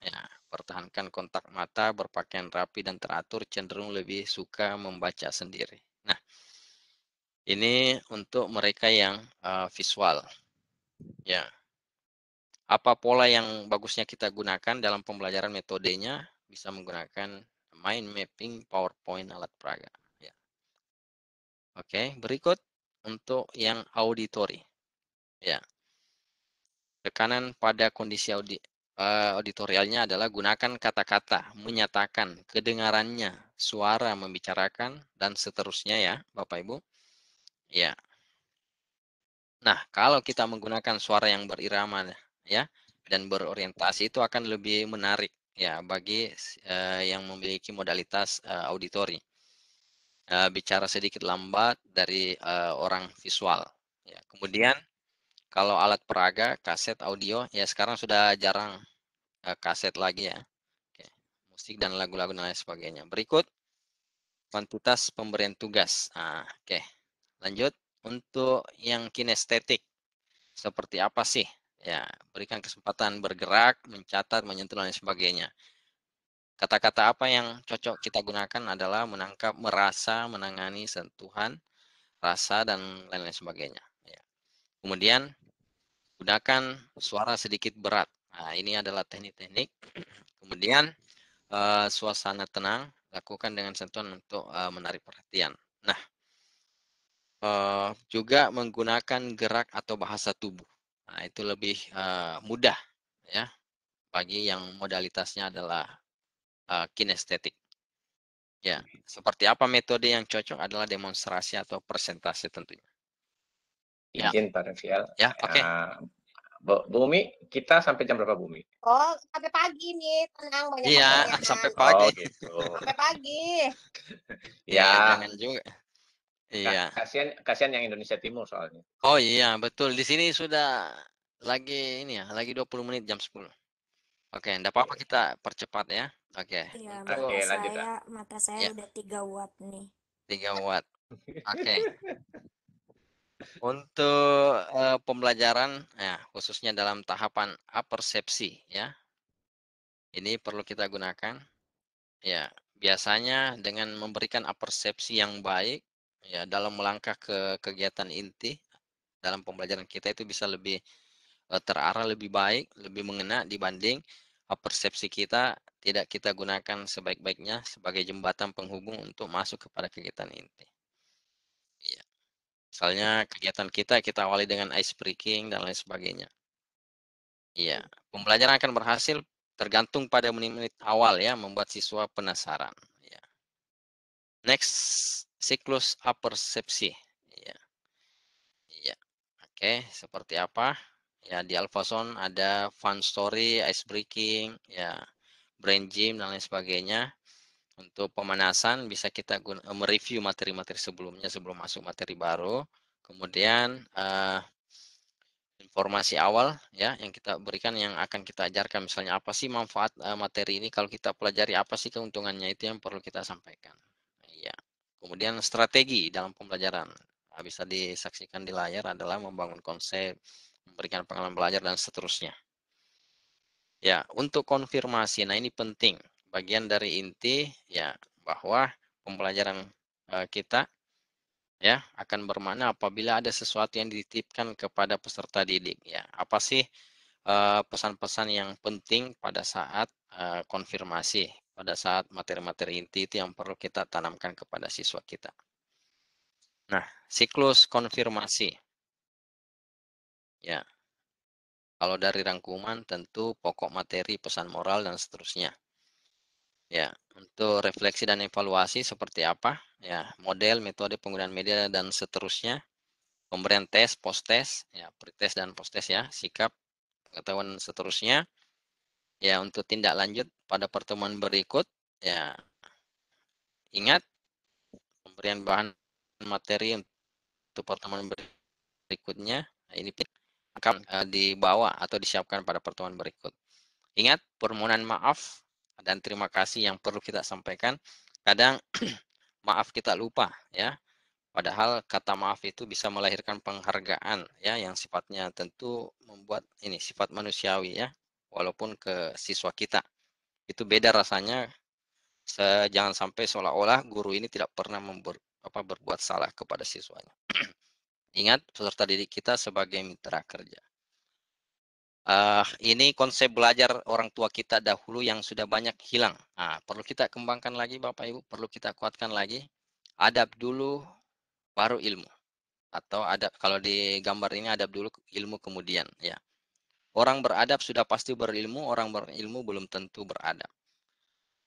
A: ya, pertahankan kontak mata, berpakaian rapi dan teratur, cenderung lebih suka membaca sendiri. Ini untuk mereka yang uh, visual. Ya. Apa pola yang bagusnya kita gunakan dalam pembelajaran metodenya? Bisa menggunakan mind mapping PowerPoint alat peraga. Ya. Oke, berikut untuk yang auditory. Ya. Tekanan pada kondisi audi, uh, auditorialnya adalah gunakan kata-kata, menyatakan kedengarannya, suara membicarakan dan seterusnya ya, Bapak Ibu. Ya. Nah, kalau kita menggunakan suara yang berirama ya dan berorientasi itu akan lebih menarik ya bagi uh, yang memiliki modalitas uh, auditori. Uh, bicara sedikit lambat dari uh, orang visual. Ya, kemudian kalau alat peraga, kaset audio, ya sekarang sudah jarang uh, kaset lagi ya. Oke. Musik dan lagu-lagu dan lain sebagainya. Berikut kuantitas pemberian tugas. Nah, oke. Lanjut untuk yang kinestetik. Seperti apa sih Ya, berikan kesempatan bergerak, mencatat, menyentuh dan sebagainya. Kata-kata apa yang cocok kita gunakan adalah menangkap, merasa, menangani sentuhan, rasa dan lain-lain sebagainya. Ya. Kemudian gunakan suara sedikit berat. Nah, ini adalah teknik-teknik. Kemudian uh, suasana tenang, lakukan dengan sentuhan untuk uh, menarik perhatian. Nah, uh, juga menggunakan gerak atau bahasa tubuh. Nah, itu lebih uh, mudah ya bagi yang modalitasnya adalah uh, kinestetik. Ya, seperti apa metode yang cocok adalah demonstrasi atau presentasi tentunya.
B: Ya. Izin Pak Revial.
A: Ya, oke. Okay.
B: Uh, Bumi, kita sampai jam berapa Bumi?
C: Oh, sampai pagi nih, tenang banyak.
A: Iya, sampai pagi.
B: Oh, gitu.
C: sampai pagi.
A: ya, ya, jangan juga. Iya.
B: Kasihan kasihan yang Indonesia Timur soalnya.
A: Oh iya, betul. Di sini sudah lagi ini ya, lagi 20 menit jam 10. Oke, enggak apa-apa kita percepat ya. Oke.
D: Iya, mata Oke, lanjut. Saya, mata saya ya. udah 3 watt nih.
A: 3 watt. Oke. Untuk uh, pembelajaran ya, khususnya dalam tahapan apersepsi ya. Ini perlu kita gunakan. Ya, biasanya dengan memberikan apersepsi yang baik ya dalam melangkah ke kegiatan inti dalam pembelajaran kita itu bisa lebih uh, terarah lebih baik, lebih mengena dibanding uh, persepsi kita tidak kita gunakan sebaik-baiknya sebagai jembatan penghubung untuk masuk kepada kegiatan inti. Ya. Misalnya kegiatan kita kita awali dengan ice breaking dan lain sebagainya. Iya, pembelajaran akan berhasil tergantung pada menit-menit awal ya membuat siswa penasaran. Ya. Next, siklus apersepsi. Ya. Iya. Oke, seperti apa? Ya di Alphason ada fun story, ice breaking, ya brain gym dan lain sebagainya. Untuk pemanasan bisa kita guna, mereview materi-materi sebelumnya sebelum masuk materi baru. Kemudian uh, informasi awal ya yang kita berikan yang akan kita ajarkan misalnya apa sih manfaat uh, materi ini kalau kita pelajari apa sih keuntungannya itu yang perlu kita sampaikan. Kemudian strategi dalam pembelajaran. Nah, bisa disaksikan di layar adalah membangun konsep, memberikan pengalaman belajar dan seterusnya. Ya, untuk konfirmasi, nah ini penting. Bagian dari inti ya bahwa pembelajaran uh, kita ya akan bermakna apabila ada sesuatu yang dititipkan kepada peserta didik ya. Apa sih eh, pesan-pesan yang penting pada saat uh, konfirmasi pada saat materi-materi inti itu yang perlu kita tanamkan kepada siswa kita nah siklus konfirmasi ya kalau dari rangkuman tentu pokok materi pesan moral dan seterusnya Ya, untuk refleksi dan evaluasi seperti apa? Ya, model, metode penggunaan media dan seterusnya. Pemberian tes, post tes, ya, pretest dan post tes ya, sikap, pengetahuan seterusnya. Ya, untuk tindak lanjut pada pertemuan berikut, ya, ingat pemberian bahan materi untuk pertemuan berikutnya. Ini akan uh, dibawa atau disiapkan pada pertemuan berikut. Ingat, permohonan maaf dan terima kasih yang perlu kita sampaikan. Kadang maaf kita lupa ya. Padahal kata maaf itu bisa melahirkan penghargaan ya yang sifatnya tentu membuat ini sifat manusiawi ya walaupun ke siswa kita. Itu beda rasanya jangan sampai seolah-olah guru ini tidak pernah member, apa, berbuat salah kepada siswanya. Ingat peserta didik kita sebagai mitra kerja. Uh, ini konsep belajar orang tua kita dahulu yang sudah banyak hilang. Nah, perlu kita kembangkan lagi Bapak Ibu, perlu kita kuatkan lagi. Adab dulu, baru ilmu. Atau adab, kalau di gambar ini adab dulu, ilmu kemudian. ya. Orang beradab sudah pasti berilmu, orang berilmu belum tentu beradab.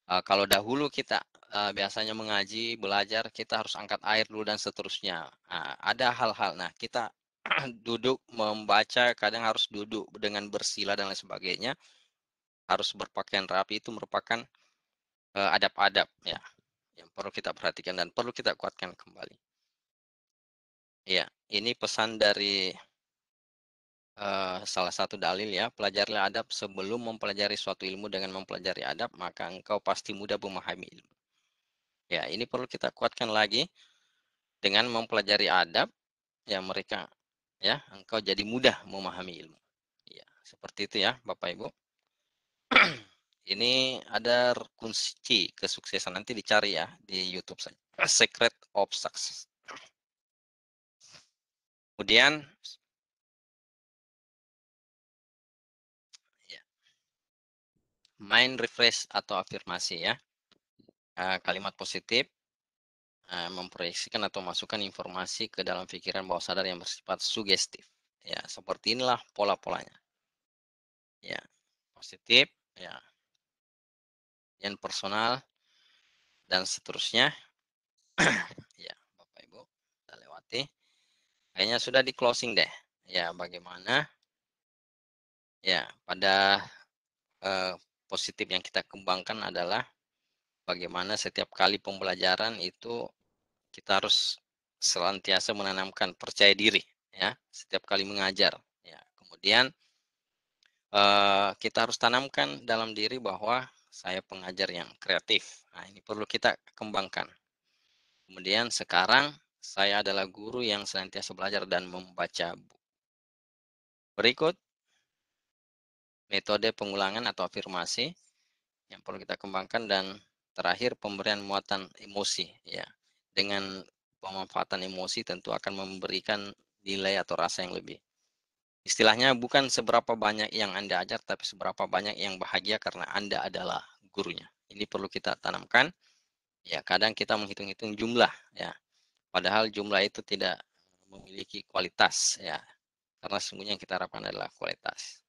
A: Uh, kalau dahulu kita uh, biasanya mengaji, belajar, kita harus angkat air dulu dan seterusnya. Nah, ada hal-hal. Nah, kita duduk membaca kadang harus duduk dengan bersila dan lain sebagainya harus berpakaian rapi itu merupakan uh, adab-adab ya yang perlu kita perhatikan dan perlu kita kuatkan kembali ya ini pesan dari uh, salah satu dalil ya pelajarilah adab sebelum mempelajari suatu ilmu dengan mempelajari adab maka engkau pasti mudah memahami ilmu. Ya ini perlu kita kuatkan lagi. Dengan mempelajari adab ya mereka ya engkau jadi mudah memahami ilmu. Ya seperti itu ya Bapak Ibu. Ini ada kunci kesuksesan nanti dicari ya di YouTube saya Secret of Success. Kemudian ya, mind refresh atau afirmasi ya kalimat positif Eh, memproyeksikan atau masukkan informasi ke dalam pikiran bawah sadar yang bersifat sugestif. Ya, seperti inilah pola-polanya. Ya, positif, ya, yang personal dan seterusnya. ya, Bapak Ibu, kita lewati. Kayaknya sudah di closing deh. Ya, bagaimana? Ya, pada eh, positif yang kita kembangkan adalah bagaimana setiap kali pembelajaran itu kita harus selantiasa menanamkan percaya diri ya setiap kali mengajar ya. Kemudian uh, kita harus tanamkan dalam diri bahwa saya pengajar yang kreatif. Nah ini perlu kita kembangkan. Kemudian sekarang saya adalah guru yang senantiasa belajar dan membaca berikut metode pengulangan atau afirmasi yang perlu kita kembangkan dan terakhir pemberian muatan emosi ya dengan pemanfaatan emosi tentu akan memberikan nilai atau rasa yang lebih. Istilahnya bukan seberapa banyak yang Anda ajar, tapi seberapa banyak yang bahagia karena Anda adalah gurunya. Ini perlu kita tanamkan. Ya, kadang kita menghitung-hitung jumlah, ya. Padahal jumlah itu tidak memiliki kualitas ya. Karena sesungguhnya yang kita harapkan adalah kualitas.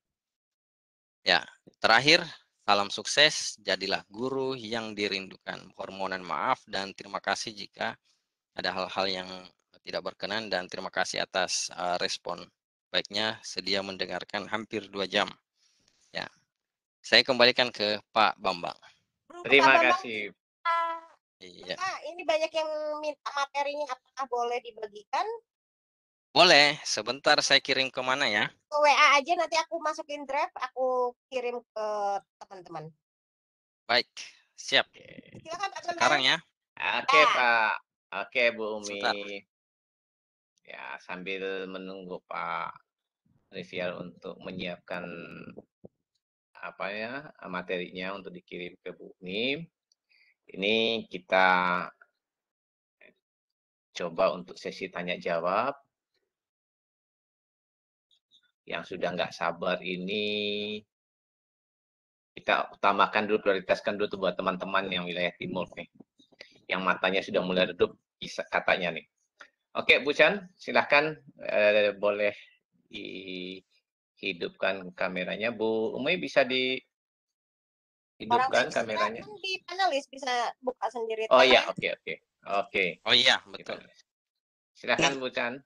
A: Ya, terakhir salam sukses, jadilah guru yang dirindukan. Permohonan maaf dan terima kasih jika ada hal-hal yang tidak berkenan dan terima kasih atas uh, respon. Baiknya sedia mendengarkan hampir dua jam. Ya, saya kembalikan ke Pak Bambang.
B: Terima
C: Pak Bambang,
B: kasih.
A: Iya,
C: Pak, ini banyak yang minta materinya apakah boleh dibagikan
A: boleh. Sebentar saya kirim ke mana ya?
C: ke WA aja nanti aku masukin draft aku kirim ke teman-teman.
A: Baik, siap.
C: Silakan Pak.
A: Sekarang ya.
B: Oke
C: Ya.
B: Pak, oke Bu Umi.
A: Sebentar.
B: Ya sambil menunggu Pak Rivial untuk menyiapkan apa ya materinya untuk dikirim ke Bu Umi. Ini kita coba untuk sesi tanya jawab. Yang sudah nggak sabar ini kita utamakan dulu prioritaskan dulu tuh buat teman-teman yang wilayah timur nih yang matanya sudah mulai redup bisa katanya nih oke Bu Chan silahkan eh, boleh dihidupkan kameranya Bu Umi bisa
C: Orang
B: dihidupkan
C: sini
B: kameranya
C: kan di panelis bisa buka sendiri.
B: oh iya oke oke oke
A: Oh iya,
B: Di
A: betul.
B: silahkan Bu Chan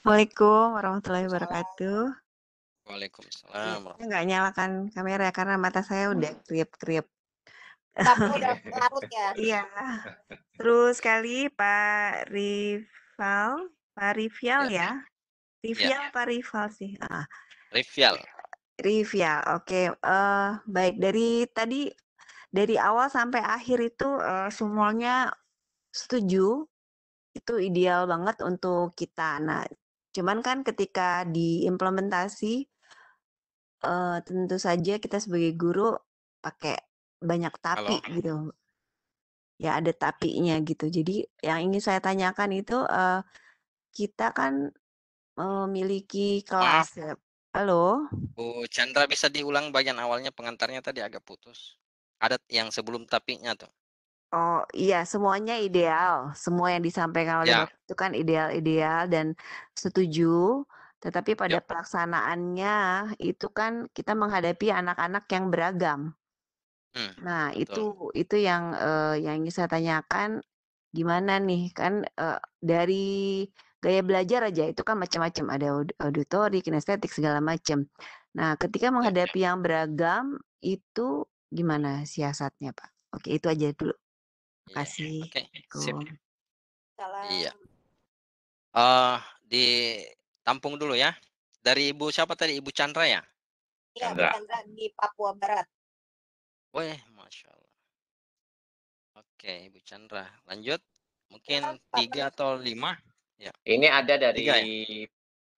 G: Assalamualaikum warahmatullahi wabarakatuh.
A: Waalaikumsalam.
G: Saya nggak nyalakan kamera ya, karena mata saya udah kriep-kriep.
C: Kamu udah larut ya.
G: Iya. Terus sekali Pak Rival, Pak Rivial ya. Rivial Pak Rival sih. Ah,
A: Rivial.
G: Rivial. Oke, eh baik dari tadi dari awal sampai akhir itu eh, semuanya setuju. Itu ideal banget untuk kita. Nah, cuman kan ketika diimplementasi eh tentu saja kita sebagai guru pakai banyak tapi
A: Halo.
G: gitu. Ya ada tapinya gitu. Jadi yang ingin saya tanyakan itu eh kita kan memiliki
A: Maaf,
G: kelas ya. Halo?
A: Bu Chandra bisa diulang bagian awalnya pengantarnya tadi agak putus. Ada yang sebelum tapinya tuh.
G: Oh iya, semuanya ideal. Semua yang disampaikan oleh
A: Ya.
G: Bapak itu kan ideal-ideal dan setuju. Tetapi pada
A: Yap.
G: pelaksanaannya itu kan kita menghadapi anak-anak yang beragam.
A: Hmm,
G: Nah,
A: betul.
G: itu itu yang eh, yang ingin saya tanyakan gimana nih kan eh, dari gaya belajar aja itu kan macam-macam ada aud- auditori, kinestetik segala macam. Nah, ketika menghadapi yang beragam itu gimana siasatnya, Pak? Oke, itu aja dulu.
A: Iya.
G: Kasih.
A: Oke, sip.
G: Assalamualaikum.
C: Salam.
A: Iya. Ditampung dulu ya. Dari Ibu siapa tadi? Ibu Chandra ya?
C: Iya,
B: Chandra.
C: Chandra di Papua Barat.
A: Weh, masya Allah. Oke, Ibu Chandra. Lanjut. Mungkin
C: Silakan, Pak
A: tiga atau lima. Ya,
B: ini ada
A: tiga ya.
B: dari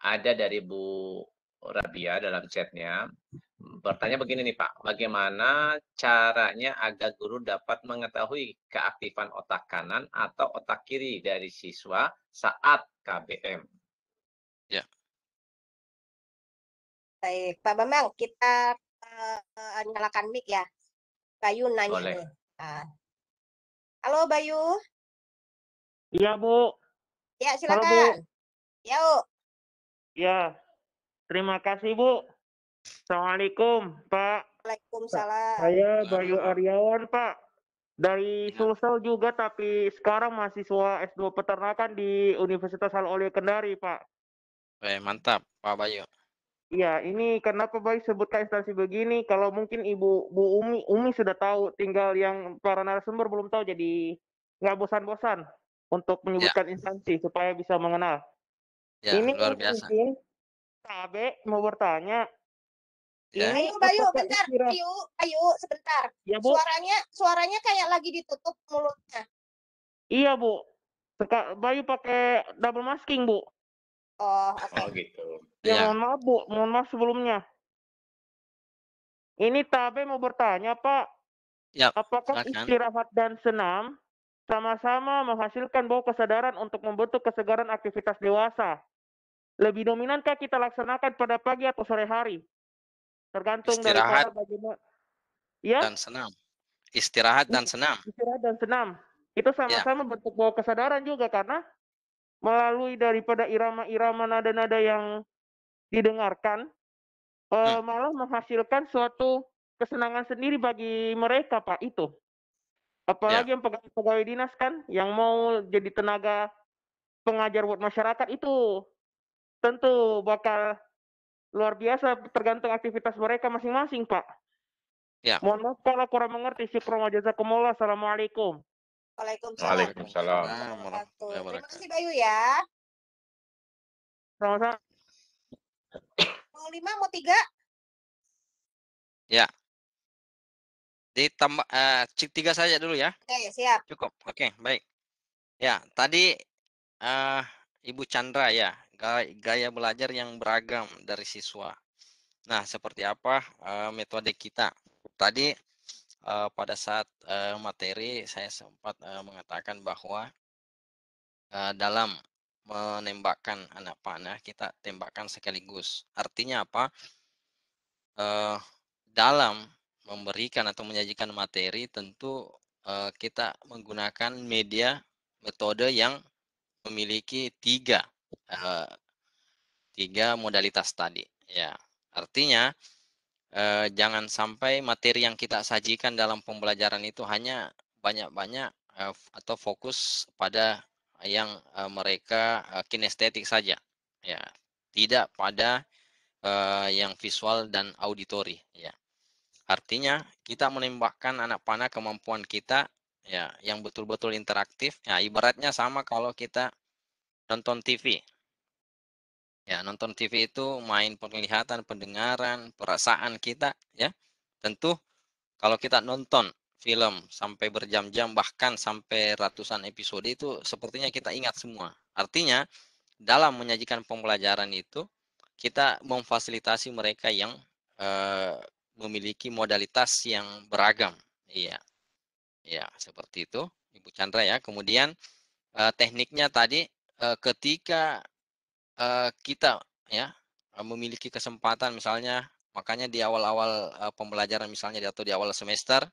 B: ada dari Bu Rabia dalam chatnya bertanya begini nih Pak, bagaimana caranya agar guru dapat mengetahui keaktifan otak kanan atau otak kiri dari siswa saat KBM?
A: Ya,
C: Baik, Pak Bambang, kita eh, nyalakan mic ya. Bayu nanya
B: Boleh.
C: nih. Nah. Halo Bayu,
I: Iya, Bu.
C: ya
I: Halo, Bu.
C: silakan. Yuk,
I: Ya. Terima kasih, Bu. Assalamualaikum, Pak.
C: Waalaikumsalam.
I: Saya Bayu. Aryawan, Pak. Dari
A: Ya.
I: Sulsel juga, tapi sekarang mahasiswa S2 Peternakan di Universitas Hal Oleh Kendari, Pak.
A: Weh, mantap, Pak Bayu.
I: Iya, ini kenapa Bayu sebutkan instansi begini? Kalau mungkin Ibu Bu Umi, Umi sudah tahu, tinggal yang para narasumber belum tahu, jadi nggak bosan-bosan untuk
A: Ya,
I: menyebutkan instansi supaya bisa mengenal.
A: ya,
I: Ini
A: luar biasa.
I: mungkin Kabe mau bertanya,
A: Ya,
I: ini
C: Bayu, Bayu, bentar? Bayu, Bayu, sebentar.
I: Ya, Bu.
C: Suaranya, suaranya kayak lagi ditutup mulutnya.
I: Iya, Bu. Bayu pakai double masking, Bu.
C: Oh, oke.
B: Oh gitu.
I: Ya,
A: ya,
I: mohon maaf, Bu. Mohon maaf sebelumnya. Ini Tabe mau bertanya, Pak.
A: ya,
I: Apakah
A: silakan.
I: istirahat dan senam sama-sama menghasilkan bau kesadaran untuk membentuk kesegaran aktivitas dewasa? Lebih dominankah kita laksanakan pada pagi atau sore hari? Tergantung dari
A: Istirahat
I: cara bagaimana. Ya,
A: dan senam. Istirahat dan senam.
I: istirahat dan senam. Itu
A: Ya,
I: sama-sama bentuk bau kesadaran juga karena melalui daripada irama-irama nada-nada yang didengarkan eh,
A: Hmm.
I: malah menghasilkan suatu kesenangan sendiri bagi mereka Pak itu. Apalagi yang pegawai-pegawai dinas kan yang mau jadi tenaga pengajar buat masyarakat itu tentu bakal luar biasa tergantung aktivitas mereka masing-masing Pak.
A: Ya.
I: Mohon maaf kalau kurang mengerti. Syukron wa jazakumullah. Assalamualaikum.
C: Waalaikumsalam.
B: Waalaikumsalam.
C: Terima
A: wabarakatuh.
C: kasih Bayu ya.
I: Sama-sama.
C: Mau lima, mau tiga?
A: Ditambah eh, cik tiga saja dulu ya.
C: Oke, ya, siap.
A: Cukup. Oke, baik. Ya, tadi eh Ibu Chandra ya, gaya, gaya belajar yang beragam dari siswa. Nah, seperti apa eh, metode kita? Tadi eh, pada saat eh, materi saya sempat eh, mengatakan bahwa eh, dalam menembakkan anak panah kita tembakkan sekaligus. Artinya apa? Eh, dalam memberikan atau menyajikan materi tentu eh, kita menggunakan media metode yang memiliki tiga eh, tiga modalitas tadi ya artinya eh, jangan sampai materi yang kita sajikan dalam pembelajaran itu hanya banyak-banyak eh, atau fokus pada yang eh, mereka eh, kinestetik saja. Ya tidak pada eh, yang visual dan auditori ya. Artinya kita menembakkan anak panah kemampuan kita ya yang betul-betul interaktif. Ya ibaratnya sama kalau kita nonton TV ya nonton TV itu main penglihatan pendengaran perasaan kita ya. Tentu kalau kita nonton film sampai berjam-jam bahkan sampai ratusan episode itu sepertinya kita ingat semua. Artinya dalam menyajikan pembelajaran itu kita memfasilitasi mereka yang eh, memiliki modalitas yang beragam. Iya. Ya, seperti itu, Ibu Chandra ya. Kemudian eh, tekniknya tadi eh, ketika eh, kita ya eh, memiliki kesempatan misalnya makanya di awal-awal eh, pembelajaran misalnya atau di awal semester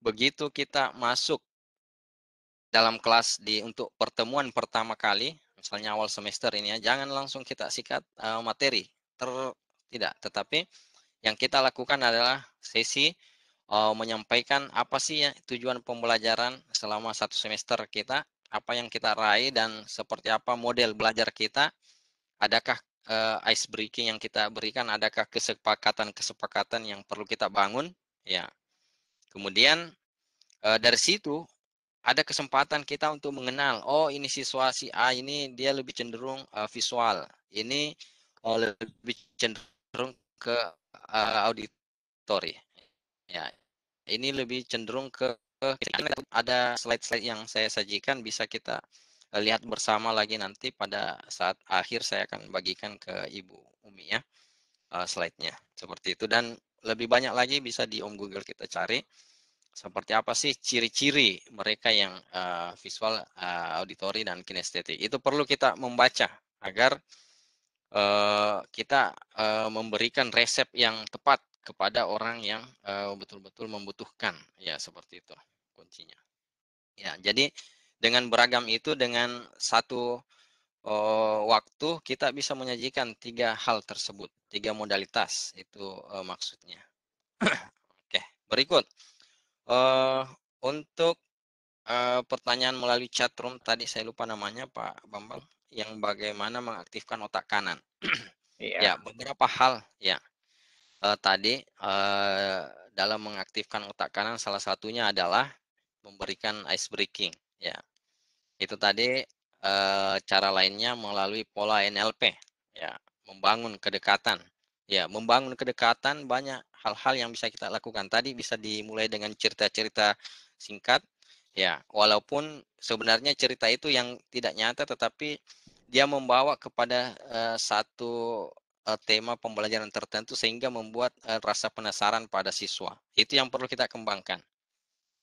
A: begitu kita masuk dalam kelas di untuk pertemuan pertama kali misalnya awal semester ini ya jangan langsung kita sikat eh, materi ter tidak. Tetapi yang kita lakukan adalah sesi eh, menyampaikan apa sih ya tujuan pembelajaran selama satu semester kita, apa yang kita raih dan seperti apa model belajar kita, adakah eh, ice breaking yang kita berikan, adakah kesepakatan-kesepakatan yang perlu kita bangun, ya. Kemudian eh, dari situ ada kesempatan kita untuk mengenal, oh ini siswa si A ini dia lebih cenderung eh, visual, ini eh, lebih cenderung ke eh, auditori. Ya, ini lebih cenderung ke ada slide-slide yang saya sajikan bisa kita lihat bersama lagi nanti pada saat akhir saya akan bagikan ke Ibu Umi ya eh, slide-nya seperti itu dan lebih banyak lagi bisa di Om Google kita cari seperti apa sih ciri-ciri mereka yang eh, visual, eh, auditori dan kinestetik. Itu perlu kita membaca agar eh, kita eh, memberikan resep yang tepat kepada orang yang eh, betul-betul membutuhkan. Ya, seperti itu kuncinya. Ya, jadi dengan beragam itu dengan satu eh, waktu kita bisa menyajikan tiga hal tersebut, tiga modalitas itu eh, maksudnya. Oke, berikut eh untuk eh, pertanyaan melalui chat room tadi saya lupa namanya Pak Bambang yang bagaimana mengaktifkan otak kanan.
B: Iya.
A: Ya, beberapa hal ya. Eh, tadi eh, dalam mengaktifkan otak kanan salah satunya adalah memberikan ice breaking ya. Itu tadi eh, cara lainnya melalui pola NLP ya, membangun kedekatan. Ya, membangun kedekatan banyak hal-hal yang bisa kita lakukan. Tadi bisa dimulai dengan cerita-cerita singkat ya, walaupun sebenarnya cerita itu yang tidak nyata tetapi dia membawa kepada eh, satu eh, tema pembelajaran tertentu sehingga membuat rasa penasaran pada siswa. Itu yang perlu kita kembangkan.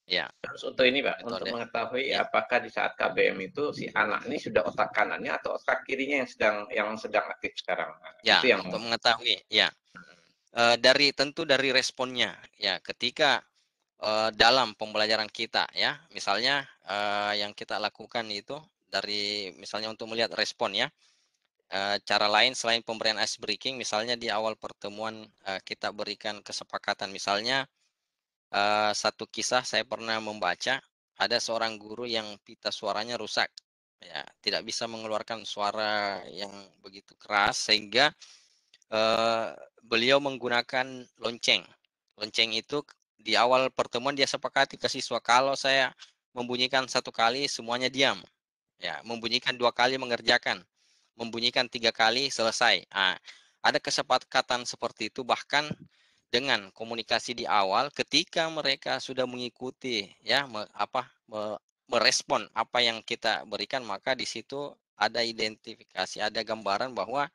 A: Ya,
B: Terus untuk ini Pak, untuk mengetahui
A: Ya.
B: apakah di saat KBM itu si anak ini sudah otak kanannya atau otak kirinya yang sedang yang sedang aktif sekarang.
A: Ya
B: itu yang
A: untuk mengetahui ya. Eh, dari tentu dari responnya ya ketika eh, dalam pembelajaran kita ya misalnya eh, yang kita lakukan itu dari misalnya untuk melihat respon ya. Eh, cara lain selain pemberian ice breaking, misalnya di awal pertemuan eh, kita berikan kesepakatan, misalnya eh, satu kisah saya pernah membaca ada seorang guru yang pita suaranya rusak, ya tidak bisa mengeluarkan suara yang begitu keras sehingga eh, beliau menggunakan lonceng. Lonceng itu di awal pertemuan dia sepakati ke siswa kalau saya membunyikan satu kali semuanya diam, ya membunyikan dua kali mengerjakan membunyikan tiga kali selesai. Nah, ada kesepakatan seperti itu bahkan dengan komunikasi di awal ketika mereka sudah mengikuti ya me, apa me, merespon apa yang kita berikan maka di situ ada identifikasi ada gambaran bahwa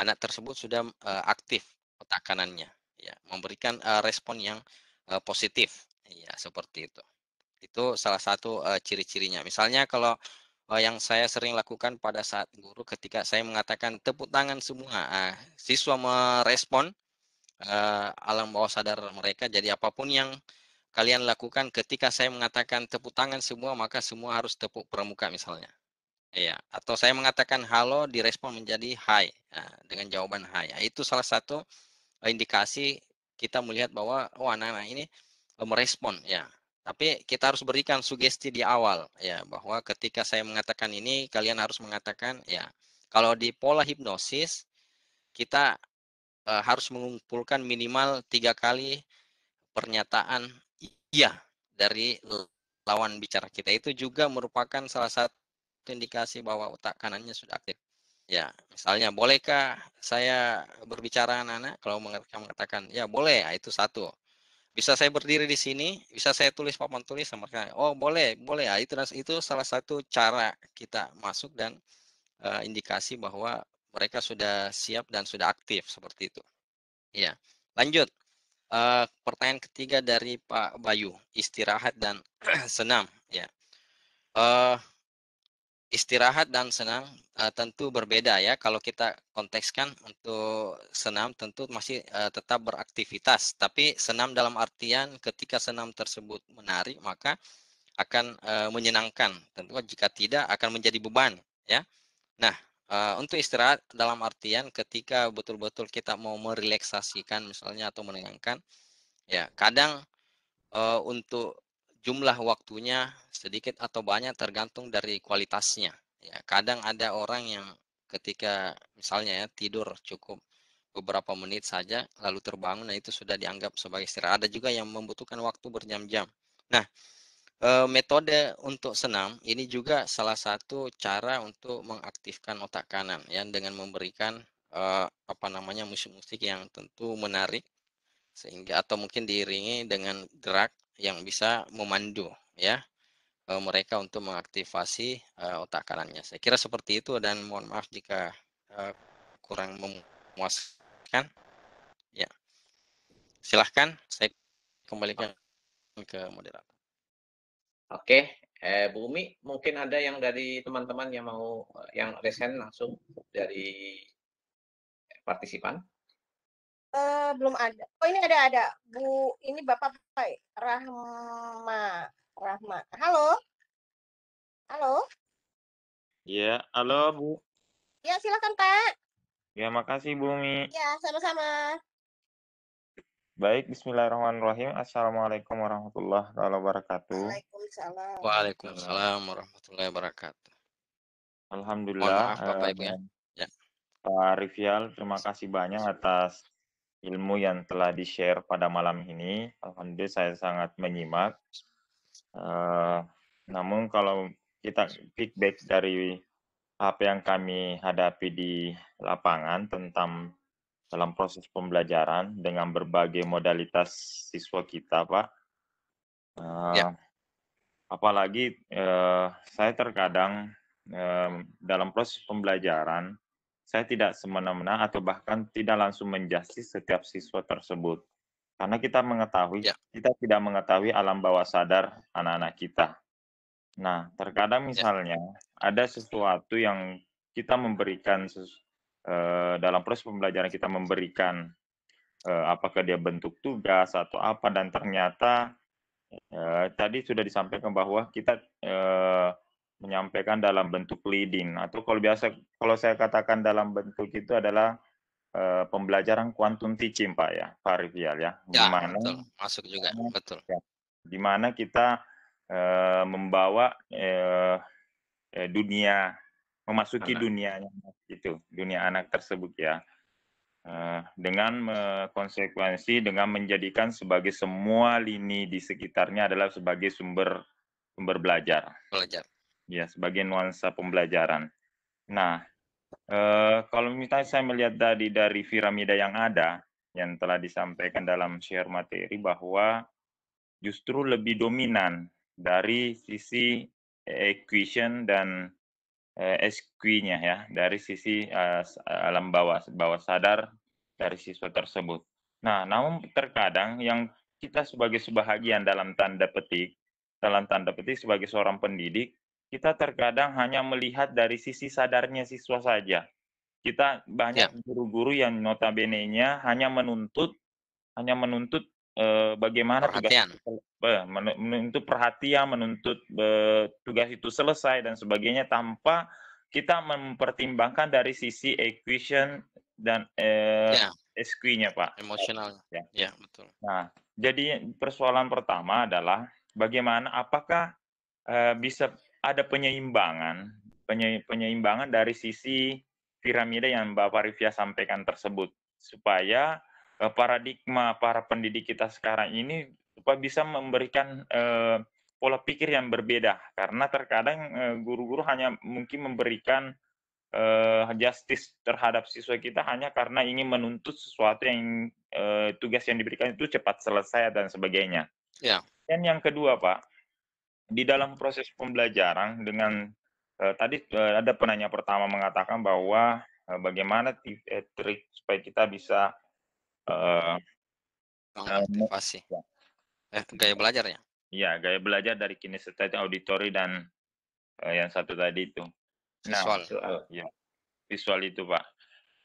A: anak tersebut sudah uh, aktif otak kanannya ya memberikan uh, respon yang uh, positif. Ya seperti itu. Itu salah satu uh, ciri-cirinya. Misalnya kalau uh, yang saya sering lakukan pada saat guru ketika saya mengatakan tepuk tangan semua, uh, siswa merespon uh, alam bawah sadar mereka. Jadi apa pun yang kalian lakukan ketika saya mengatakan tepuk tangan semua, maka semua harus tepuk pramuka misalnya. Ya, atau saya mengatakan halo direspon menjadi hai nah, dengan jawaban hai. Nah, itu salah satu indikasi kita melihat bahwa oh anak-anak ini merespon ya tapi kita harus berikan sugesti di awal ya bahwa ketika saya mengatakan ini kalian harus mengatakan ya kalau di pola hipnosis kita uh, harus mengumpulkan minimal tiga kali pernyataan iya dari lawan bicara kita. Itu juga merupakan salah satu indikasi bahwa otak kanannya sudah aktif. Ya misalnya bolehkah saya berbicara anak-anak kalau mereka mengatakan ya boleh. Ya, itu satu. Bisa saya berdiri di sini, bisa saya tulis papan tulis? Sama mereka. Oh boleh, boleh. Ya, itu itu salah satu cara kita masuk dan uh, indikasi bahwa mereka sudah siap dan sudah aktif seperti itu. Ya, lanjut. Uh, pertanyaan ketiga dari Pak Bayu, istirahat dan senam. Ya, uh, istirahat dan senam uh, tentu berbeda ya. Kalau kita kontekskan untuk senam tentu masih uh, tetap beraktivitas, tapi senam dalam artian ketika senam tersebut menarik maka akan uh, menyenangkan. Tentu jika tidak akan menjadi beban ya. Nah, uh, untuk istirahat dalam artian ketika betul-betul kita mau merelaksasikan misalnya atau menenangkan ya, kadang uh, untuk jumlah waktunya sedikit atau banyak tergantung dari kualitasnya. Ya, kadang ada orang yang ketika misalnya ya tidur cukup beberapa menit saja lalu terbangun nah itu sudah dianggap sebagai istirahat. Ada juga yang membutuhkan waktu berjam-jam. Nah, metode untuk senam ini juga salah satu cara untuk mengaktifkan otak kanan ya dengan memberikan e, apa namanya musik-musik yang tentu menarik sehingga atau mungkin diiringi dengan gerak yang bisa memandu ya uh, mereka untuk mengaktifasi uh, otak kanannya. Saya kira seperti itu dan mohon maaf jika uh, kurang memuaskan. Ya, silahkan saya kembalikan ke moderator.
B: Oke, eh, Bumi mungkin ada yang dari teman-teman yang mau yang resen langsung dari partisipan.
C: Uh, belum ada. Oh ini ada ada. Bu, ini Bapak Pai Rahma. Rahma. Halo. Halo.
J: Iya, halo Bu.
C: Ya silakan Pak.
J: Ya makasih Bumi.
C: Ya sama-sama.
J: Baik, Bismillahirrahmanirrahim. Assalamualaikum warahmatullahi wabarakatuh.
C: Waalaikumsalam.
A: Waalaikumsalam warahmatullahi wabarakatuh.
J: Alhamdulillah.
A: Mohon maaf Bapak Ibu ya.
J: ya. Pak Rivial, terima kasih banyak atas ilmu yang telah di-share pada malam ini. Alhamdulillah saya sangat menyimak. Uh, namun kalau kita feedback dari apa yang kami hadapi di lapangan tentang dalam proses pembelajaran dengan berbagai modalitas siswa kita, Pak. Uh, ya. Apalagi uh, saya terkadang uh, dalam proses pembelajaran saya tidak semena-mena atau bahkan tidak langsung menjustis setiap siswa tersebut. Karena kita mengetahui, ya. kita tidak mengetahui alam bawah sadar anak-anak kita. Nah, terkadang ya. misalnya ya. ada sesuatu yang kita memberikan uh, dalam proses pembelajaran kita memberikan uh, apakah dia bentuk tugas atau apa dan ternyata uh, tadi sudah disampaikan bahwa kita uh, menyampaikan dalam bentuk leading atau kalau biasa kalau saya katakan dalam bentuk itu adalah uh, pembelajaran quantum teaching Pak ya, Pak Rivial ya.
A: Ya, mana, betul. Masuk juga, betul. Ya,
J: di mana kita uh, membawa uh, dunia memasuki anak. dunianya itu, dunia anak tersebut ya. Uh, dengan konsekuensi dengan menjadikan sebagai semua lini di sekitarnya adalah sebagai sumber sumber belajar.
A: Belajar.
J: Ya, sebagai nuansa pembelajaran. Nah, uh, kalau misalnya saya melihat tadi dari piramida yang ada yang telah disampaikan dalam share materi bahwa justru lebih dominan dari sisi equation dan eh, SQ-nya ya dari sisi uh, alam bawah bawah sadar dari siswa tersebut. Nah, namun terkadang yang kita sebagai sebahagian dalam tanda petik dalam tanda petik sebagai seorang pendidik kita terkadang hanya melihat dari sisi sadarnya siswa saja. Kita banyak ya. guru-guru ya. yang notabene-nya hanya menuntut hanya menuntut uh, bagaimana
A: perhatian.
J: tugas menuntut perhatian, menuntut tugas itu selesai dan sebagainya tanpa kita mempertimbangkan dari sisi equation dan uh, ya. SQ-nya, Pak.
A: Emosional. Ya. ya, betul.
J: Nah, jadi persoalan pertama adalah bagaimana apakah uh, bisa ada penyeimbangan penye, penyeimbangan dari sisi piramida yang Bapak Rivia sampaikan tersebut supaya paradigma para pendidik kita sekarang ini supaya bisa memberikan uh, pola pikir yang berbeda karena terkadang eh, guru-guru uh, hanya mungkin memberikan uh, justice terhadap siswa kita hanya karena ingin menuntut sesuatu yang uh, tugas yang diberikan itu cepat selesai dan sebagainya.
A: Ya.
J: Dan yang kedua, Pak, di dalam proses pembelajaran dengan uh, tadi uh, ada penanya pertama mengatakan bahwa uh, bagaimana trik supaya kita bisa uh,
A: motivasi. Uh, eh, gaya belajar ya?
J: Iya, gaya belajar dari kinestetik auditori dan uh, yang satu tadi itu.
A: Nah, visual.
J: ya, visual itu, Pak.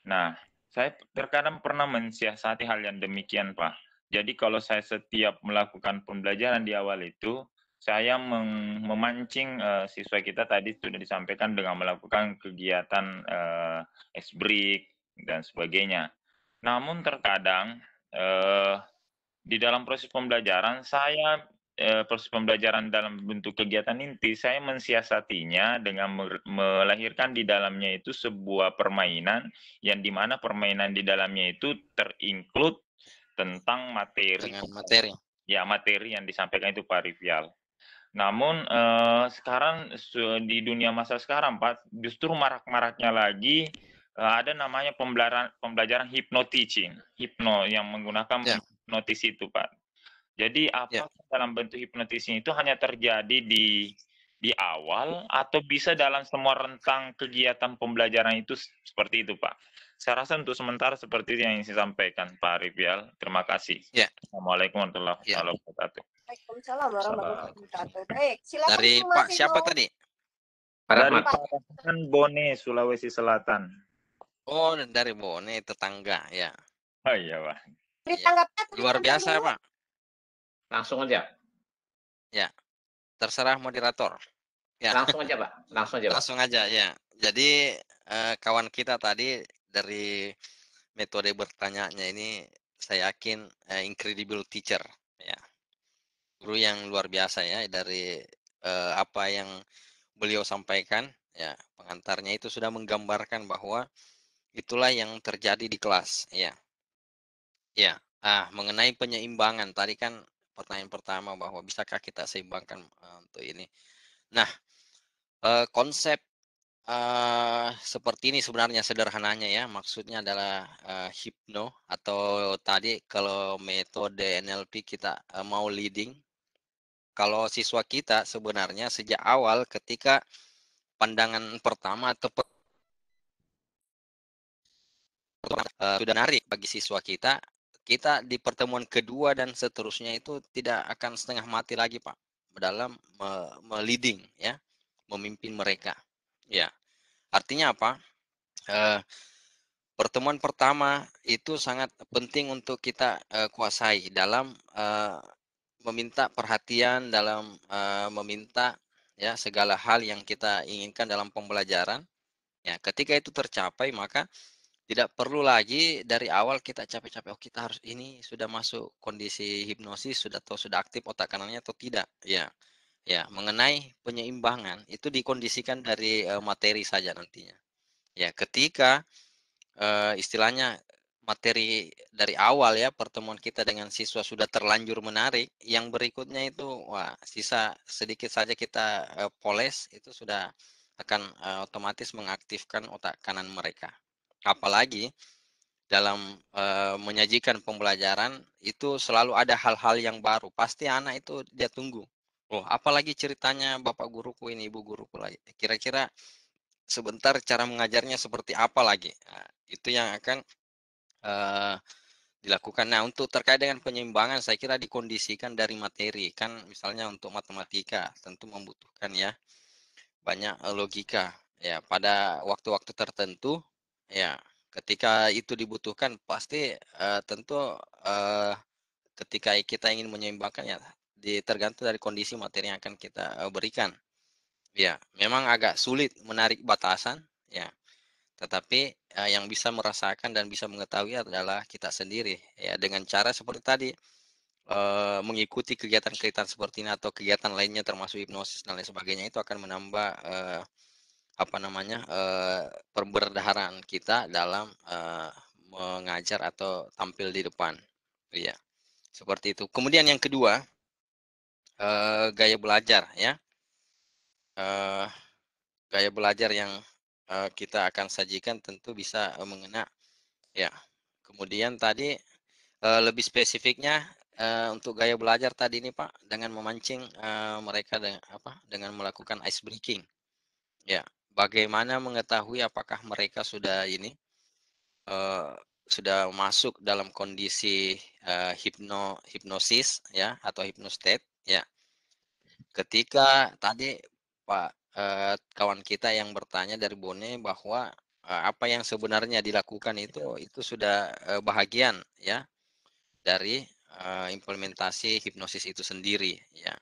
J: Nah, saya terkadang pernah mensiasati hal yang demikian, Pak. Jadi kalau saya setiap melakukan pembelajaran di awal itu, saya memancing uh, siswa kita tadi sudah disampaikan dengan melakukan kegiatan uh, break dan sebagainya. Namun terkadang uh, di dalam proses pembelajaran saya Eh, proses pembelajaran dalam bentuk kegiatan inti, saya mensiasatinya dengan melahirkan di dalamnya itu sebuah permainan yang di mana permainan di dalamnya itu terinclude tentang materi.
A: Dengan materi.
J: Ya, materi yang disampaikan itu Pak Rivial. Namun eh, sekarang di dunia masa sekarang Pak, justru marak-maraknya lagi eh, ada namanya pembelajaran pembelajaran hypnoteaching, hipno yang menggunakan ya. notis itu Pak. Jadi apa ya. dalam bentuk hipnotisnya itu hanya terjadi di di awal atau bisa dalam semua rentang kegiatan pembelajaran itu seperti itu Pak. Saya rasa untuk sementara seperti itu yang saya sampaikan Pak Rivial. Terima kasih.
A: Ya.
J: Assalamualaikum warahmatullahi
A: ya.
J: wabarakatuh.
C: Waalaikumsalam warahmatullahi wabarakatuh. Baik, silakan
A: Dari Pak siapa tadi?
J: Dari Pak Bone, Sulawesi Selatan.
A: Oh, dari Bone, tetangga ya.
J: Oh iya, Pak.
A: Ya. Luar biasa, Pak.
B: Langsung aja.
A: Ya, terserah moderator.
B: Ya. Langsung aja, Pak. Langsung aja, Pak.
A: Langsung aja, ya. Jadi eh, kawan kita tadi dari metode bertanyanya ini saya yakin eh, incredible teacher, ya. Guru yang luar biasa ya dari eh, apa yang beliau sampaikan, ya. Pengantarnya itu sudah menggambarkan bahwa itulah yang terjadi di kelas, ya. Ya, ah mengenai penyeimbangan tadi kan pertanyaan pertama bahwa bisakah kita seimbangkan uh, untuk ini. Nah, uh, konsep uh, seperti ini sebenarnya sederhananya ya, maksudnya adalah uh, hipno atau tadi kalau metode NLP kita uh, mau leading, kalau siswa kita sebenarnya sejak awal ketika pandangan pertama atau uh, sudah menarik bagi siswa kita kita di pertemuan kedua dan seterusnya itu tidak akan setengah mati lagi Pak dalam meliding ya memimpin mereka ya artinya apa eh, pertemuan pertama itu sangat penting untuk kita eh, kuasai dalam eh, meminta perhatian dalam eh, meminta ya segala hal yang kita inginkan dalam pembelajaran. Ya, ketika itu tercapai maka tidak perlu lagi dari awal kita capek-capek oh kita harus ini sudah masuk kondisi hipnosis sudah tahu sudah aktif otak kanannya atau tidak ya ya mengenai penyeimbangan itu dikondisikan dari uh, materi saja nantinya ya ketika uh, istilahnya materi dari awal ya pertemuan kita dengan siswa sudah terlanjur menarik, yang berikutnya itu wah sisa sedikit saja kita uh, poles itu sudah akan uh, otomatis mengaktifkan otak kanan mereka. Apalagi dalam uh, menyajikan pembelajaran itu selalu ada hal-hal yang baru. Pasti anak itu dia tunggu. Oh, apalagi ceritanya bapak guruku ini, ibu guruku lagi. Kira-kira sebentar cara mengajarnya seperti apa lagi? Nah, itu yang akan uh, dilakukan. Nah, untuk terkait dengan penyeimbangan, saya kira dikondisikan dari materi. Kan misalnya untuk matematika tentu membutuhkan ya banyak logika. Ya, pada waktu-waktu tertentu, ya ketika itu dibutuhkan pasti uh, tentu uh, ketika kita ingin menyeimbangkan ya di, tergantung dari kondisi materi yang akan kita uh, berikan. Ya, memang agak sulit menarik batasan, ya tetapi uh, yang bisa merasakan dan bisa mengetahui adalah kita sendiri ya dengan cara seperti tadi uh, mengikuti kegiatan-kegiatan seperti ini atau kegiatan lainnya termasuk hipnosis dan lain sebagainya itu akan menambah uh, apa namanya uh, perberdaharaan kita dalam uh, mengajar atau tampil di depan. Ya seperti itu. Kemudian yang kedua uh, gaya belajar ya. Uh, gaya belajar yang uh, kita akan sajikan tentu bisa uh, mengena ya. Kemudian tadi uh, lebih spesifiknya uh, untuk gaya belajar tadi ini Pak dengan memancing uh, mereka dengan apa dengan melakukan ice breaking ya bagaimana mengetahui apakah mereka sudah ini uh, sudah masuk dalam kondisi uh, hipno hipnosis ya atau hypnostate ya. Ketika tadi Pak uh, kawan kita yang bertanya dari Bone bahwa uh, apa yang sebenarnya dilakukan itu itu sudah uh, bahagian ya dari uh, implementasi hipnosis itu sendiri ya.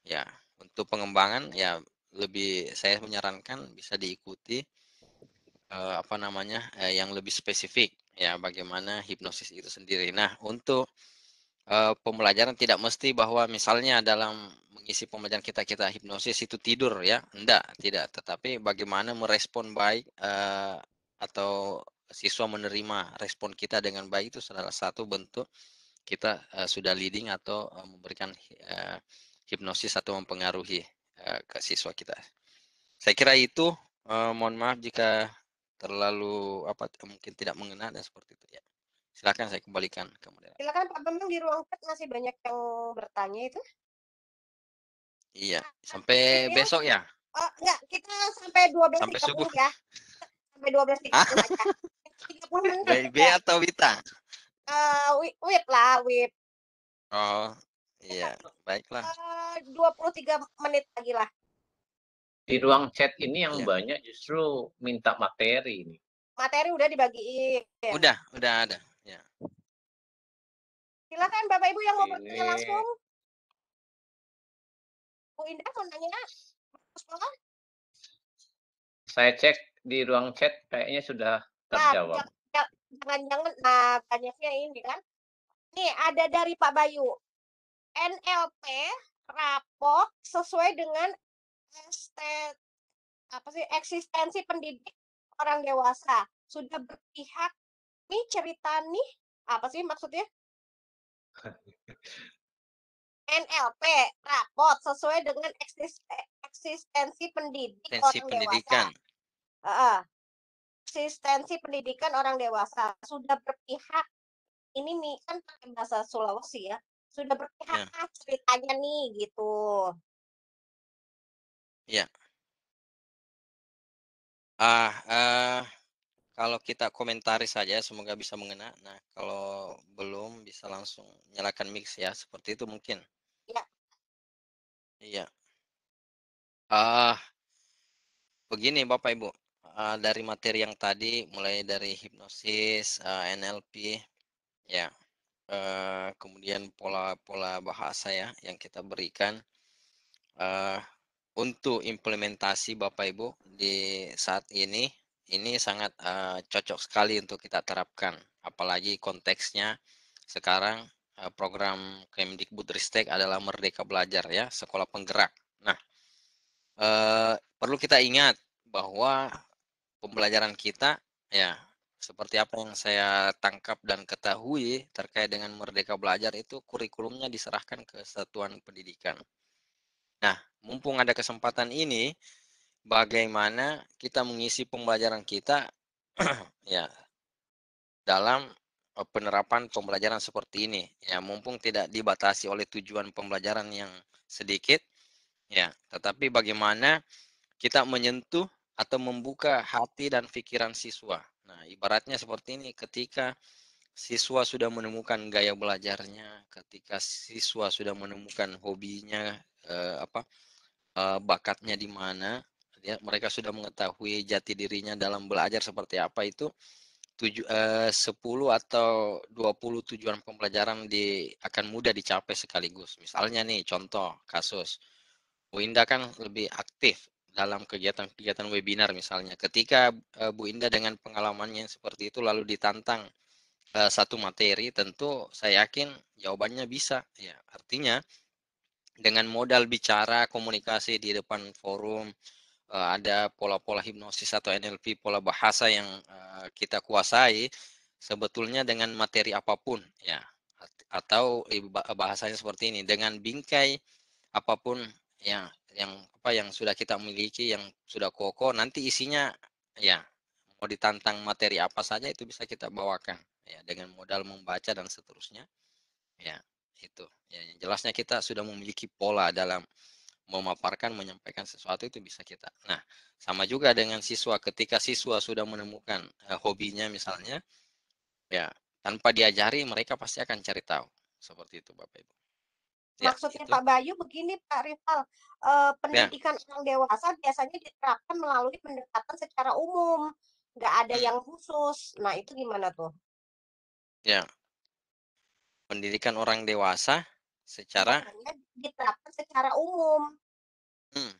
A: Ya untuk pengembangan ya lebih saya menyarankan bisa diikuti uh, apa namanya uh, yang lebih spesifik ya bagaimana hipnosis itu sendiri. Nah untuk uh, pembelajaran tidak mesti bahwa misalnya dalam mengisi pembelajaran kita kita hipnosis itu tidur ya enggak tidak. Tetapi bagaimana merespon baik uh, atau siswa menerima respon kita dengan baik itu salah satu bentuk kita uh, sudah leading atau uh, memberikan uh, hipnosis atau mempengaruhi uh, ke siswa kita saya kira itu uh, mohon maaf jika terlalu apa mungkin tidak mengena dan seperti itu ya silakan saya kembalikan ke moderator
C: silakan Pak Bambang di ruang chat masih banyak yang bertanya itu
A: Iya, sampai besok ya?
C: Oh, enggak, kita sampai 12
A: sampai subuh.
C: ya. Sampai 12 30 aja. 30 menit.
A: Baby ya. atau Wita?
C: Uh, wip lah, wip.
A: Oh, iya, baiklah.
C: Uh, 23 menit lagi lah.
B: Di ruang chat ini yang iya. banyak justru minta materi ini.
C: Materi udah dibagiin.
A: Udah, udah ada. Ya.
C: Silakan Bapak Ibu yang mau bertanya langsung. Bu Indah mau nanya
B: Saya cek di ruang chat kayaknya sudah terjawab.
C: Nah, jangan-jangan nah banyaknya ini kan. Nih ada dari Pak Bayu. NLP rapot sesuai dengan estet apa sih eksistensi pendidik orang dewasa sudah berpihak nih cerita nih apa sih maksudnya NLP rapot sesuai dengan eksistensi pendidik orang pendidikan. dewasa. Uh, eksistensi pendidikan orang dewasa sudah berpihak. Ini nih kan pakai bahasa Sulawesi ya. Sudah berpihak ya. ceritanya nih gitu.
A: Ya. Ah, uh, kalau kita komentari saja semoga bisa mengena. Nah, kalau belum bisa langsung nyalakan mix ya, seperti itu mungkin.
C: Iya.
A: Iya. Ah, begini Bapak Ibu, uh, dari materi yang tadi mulai dari hipnosis, uh, ah, NLP, ya, uh, kemudian pola-pola bahasa ya yang kita berikan. Uh, untuk implementasi Bapak Ibu di saat ini ini sangat uh, cocok sekali untuk kita terapkan apalagi konteksnya sekarang uh, program Kemdikbudristek adalah Merdeka Belajar ya sekolah penggerak. Nah, uh, perlu kita ingat bahwa pembelajaran kita ya seperti apa yang saya tangkap dan ketahui terkait dengan Merdeka Belajar itu kurikulumnya diserahkan ke Satuan Pendidikan. Nah, mumpung ada kesempatan ini, bagaimana kita mengisi pembelajaran kita ya dalam eh, penerapan pembelajaran seperti ini. Ya, mumpung tidak dibatasi oleh tujuan pembelajaran yang sedikit, ya, tetapi bagaimana kita menyentuh atau membuka hati dan pikiran siswa Nah, ibaratnya seperti ini ketika siswa sudah menemukan gaya belajarnya, ketika siswa sudah menemukan hobinya eh, apa eh, bakatnya di mana, ya, mereka sudah mengetahui jati dirinya dalam belajar seperti apa itu tujuh, eh, 10 atau 20 tujuan pembelajaran di akan mudah dicapai sekaligus. Misalnya nih contoh kasus Winda kan lebih aktif dalam kegiatan-kegiatan webinar misalnya. Ketika uh, Bu Indah dengan pengalamannya seperti itu lalu ditantang uh, satu materi, tentu saya yakin jawabannya bisa. Ya, artinya dengan modal bicara, komunikasi di depan forum, uh, ada pola-pola hipnosis atau NLP, pola bahasa yang kita kuasai, sebetulnya dengan materi apa pun, ya, atau bahasanya seperti ini, dengan bingkai apa pun ya yang apa yang sudah kita miliki yang sudah kokoh nanti isinya ya mau ditantang materi apa saja itu bisa kita bawakan ya dengan modal membaca dan seterusnya ya itu. Ya jelasnya kita sudah memiliki pola dalam memaparkan menyampaikan sesuatu itu bisa kita. Nah sama juga dengan siswa ketika siswa sudah menemukan uh, hobinya misalnya ya tanpa diajari mereka pasti akan cari tahu seperti itu bapak ibu
C: Ya, Maksudnya itu. Pak Bayu begini Pak Rival, eh, ya. pendidikan ya. orang dewasa biasanya diterapkan melalui pendekatan secara umum, nggak ada hmm. yang khusus. Nah itu gimana tuh?
A: Ya, pendidikan orang dewasa secara
C: diterapkan secara umum.
A: Hmm.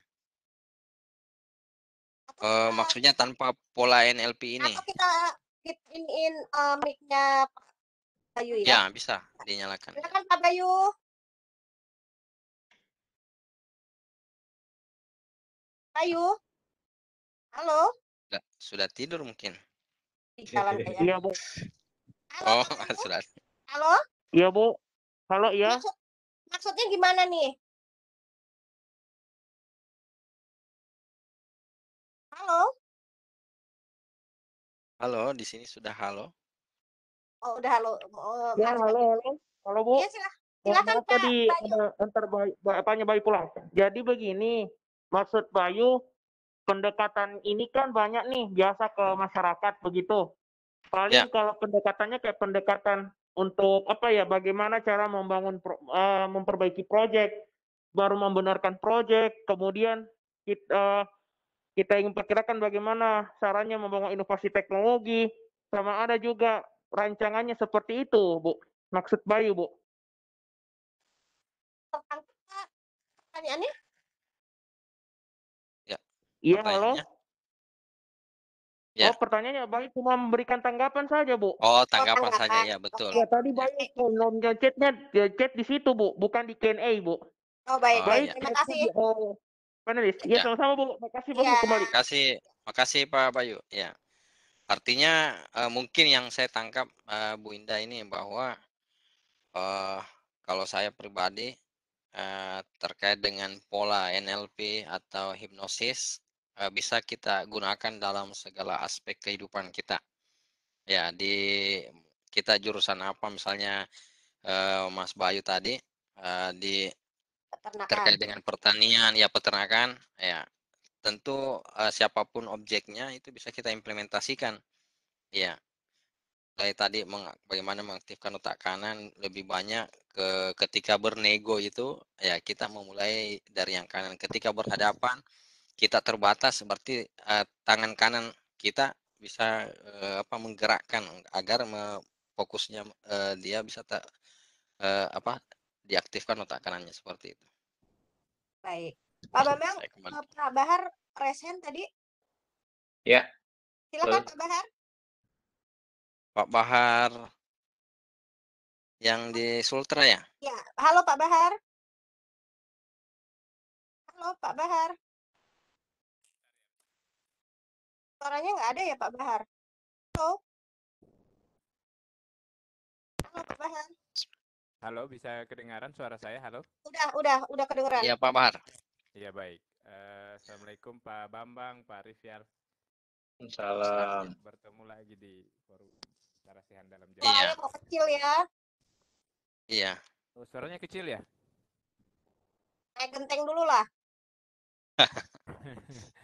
A: uh, maksudnya tanpa pola NLP ini?
C: Atau kita kita iniin uh, mic-nya Pak Bayu ya?
A: Ya bisa dinyalakan.
C: Silakan Pak Bayu. Ayu. Halo.
A: Sudah, sudah tidur mungkin.
I: Iya, Bu.
A: Halo, oh, sudah.
C: Halo?
I: Iya, Bu. Halo, iya.
C: Maksud, maksudnya gimana nih? Halo?
A: Halo, di sini sudah halo.
C: Oh, udah halo. Oh,
I: ya, halo, halo. Halo, Bu.
C: Iya, silah. silakan, Pak.
I: Tadi antar bayi, apanya bayi pulang. Jadi begini, maksud Bayu pendekatan ini kan banyak nih biasa ke masyarakat begitu. Paling ya. kalau pendekatannya kayak pendekatan untuk apa ya bagaimana cara membangun uh, memperbaiki proyek, baru membenarkan proyek, kemudian kita uh, kita ingin perkirakan bagaimana caranya membangun inovasi teknologi, sama ada juga rancangannya seperti itu, Bu. Maksud Bayu, Bu.
C: Pertanyaannya?
I: Iya, halo. Ya. Oh, pertanyaannya baik cuma memberikan tanggapan saja, Bu.
A: Oh, tanggapan saja ya, betul.
I: Ya, tadi baik kolomnya chatnya chat di situ, Bu, bukan di Q&A, Bu.
C: Oh, baik. baik. Ya. Terima kasih.
I: Oh, panelis. Ya, sama-sama, Bu. Terima kasih, Bu. Ya. Kembali.
A: Terima kasih. Makasih, Pak Bayu. Ya. Artinya uh, mungkin yang saya tangkap uh, Bu Indah ini bahwa uh, kalau saya pribadi uh, terkait dengan pola NLP atau hipnosis uh, bisa kita gunakan dalam segala aspek kehidupan kita. Ya, di kita jurusan apa misalnya uh, Mas Bayu tadi uh, di peternakan. terkait dengan pertanian ya peternakan ya tentu uh, siapa pun objeknya itu bisa kita implementasikan ya dari tadi meng, bagaimana mengaktifkan otak kanan lebih banyak ke ketika bernego itu ya kita memulai dari yang kanan ketika berhadapan kita terbatas seperti uh, tangan kanan kita bisa uh, apa menggerakkan agar me, fokusnya uh, dia bisa tak uh, apa diaktifkan otak kanannya seperti itu.
C: Baik. Pak Bambang, Pak Bahar resen tadi.
B: Ya.
C: Silakan. Pak Bahar.
A: Pak Bahar yang di Sultra ya?
C: Ya, halo Pak Bahar. Halo Pak Bahar. Suaranya nggak ada ya Pak Bahar. Halo. Halo Pak Bahar.
K: Halo, bisa kedengaran suara saya? Halo?
C: Udah, udah, udah kedengeran.
A: Iya Pak Bahar.
K: Iya, baik. Eh, Assalamualaikum Pak Bambang, Pak Rivial.
B: Salam.
K: Bertemu lagi di forum Sarasihan dalam Jawa.
C: Suaranya kok kecil ya.
A: Iya.
K: Oh, suaranya kecil ya?
C: Naik genteng dulu lah.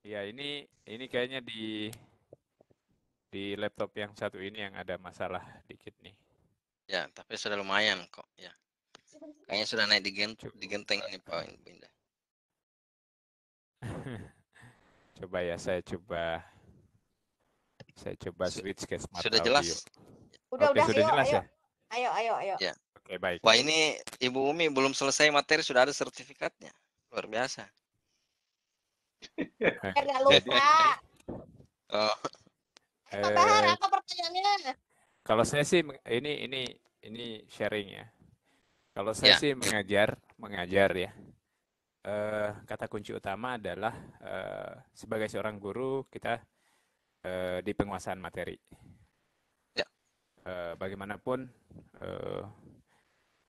K: Iya, ini ini kayaknya di di laptop yang satu ini yang ada masalah dikit nih.
A: Ya, tapi sudah lumayan kok. Ya. Kayaknya sudah naik di, gen di genteng ini Pak Binda.
K: Coba ya, saya coba saya coba switch ke smart
A: Sudah
K: audio.
A: jelas?
C: Udah,
K: Oke,
C: udah,
K: sudah
C: ayo,
K: jelas
C: ayo.
K: ya?
C: Ayo, ayo, ayo.
A: Ya.
K: Oke, baik.
A: Wah ini Ibu Umi belum selesai materi sudah ada sertifikatnya. Luar biasa.
C: Biar nggak
K: Jadi,
C: lupa.
A: Oh,
C: Bahar,
K: eh,
C: apa pertanyaannya?
K: Kalau saya sih ini ini ini sharing ya. Kalau saya
A: Ya.
K: sih mengajar mengajar ya. Eh, kata kunci utama adalah eh, sebagai seorang guru kita eh, di penguasaan materi.
A: Ya.
K: Eh, bagaimanapun eh,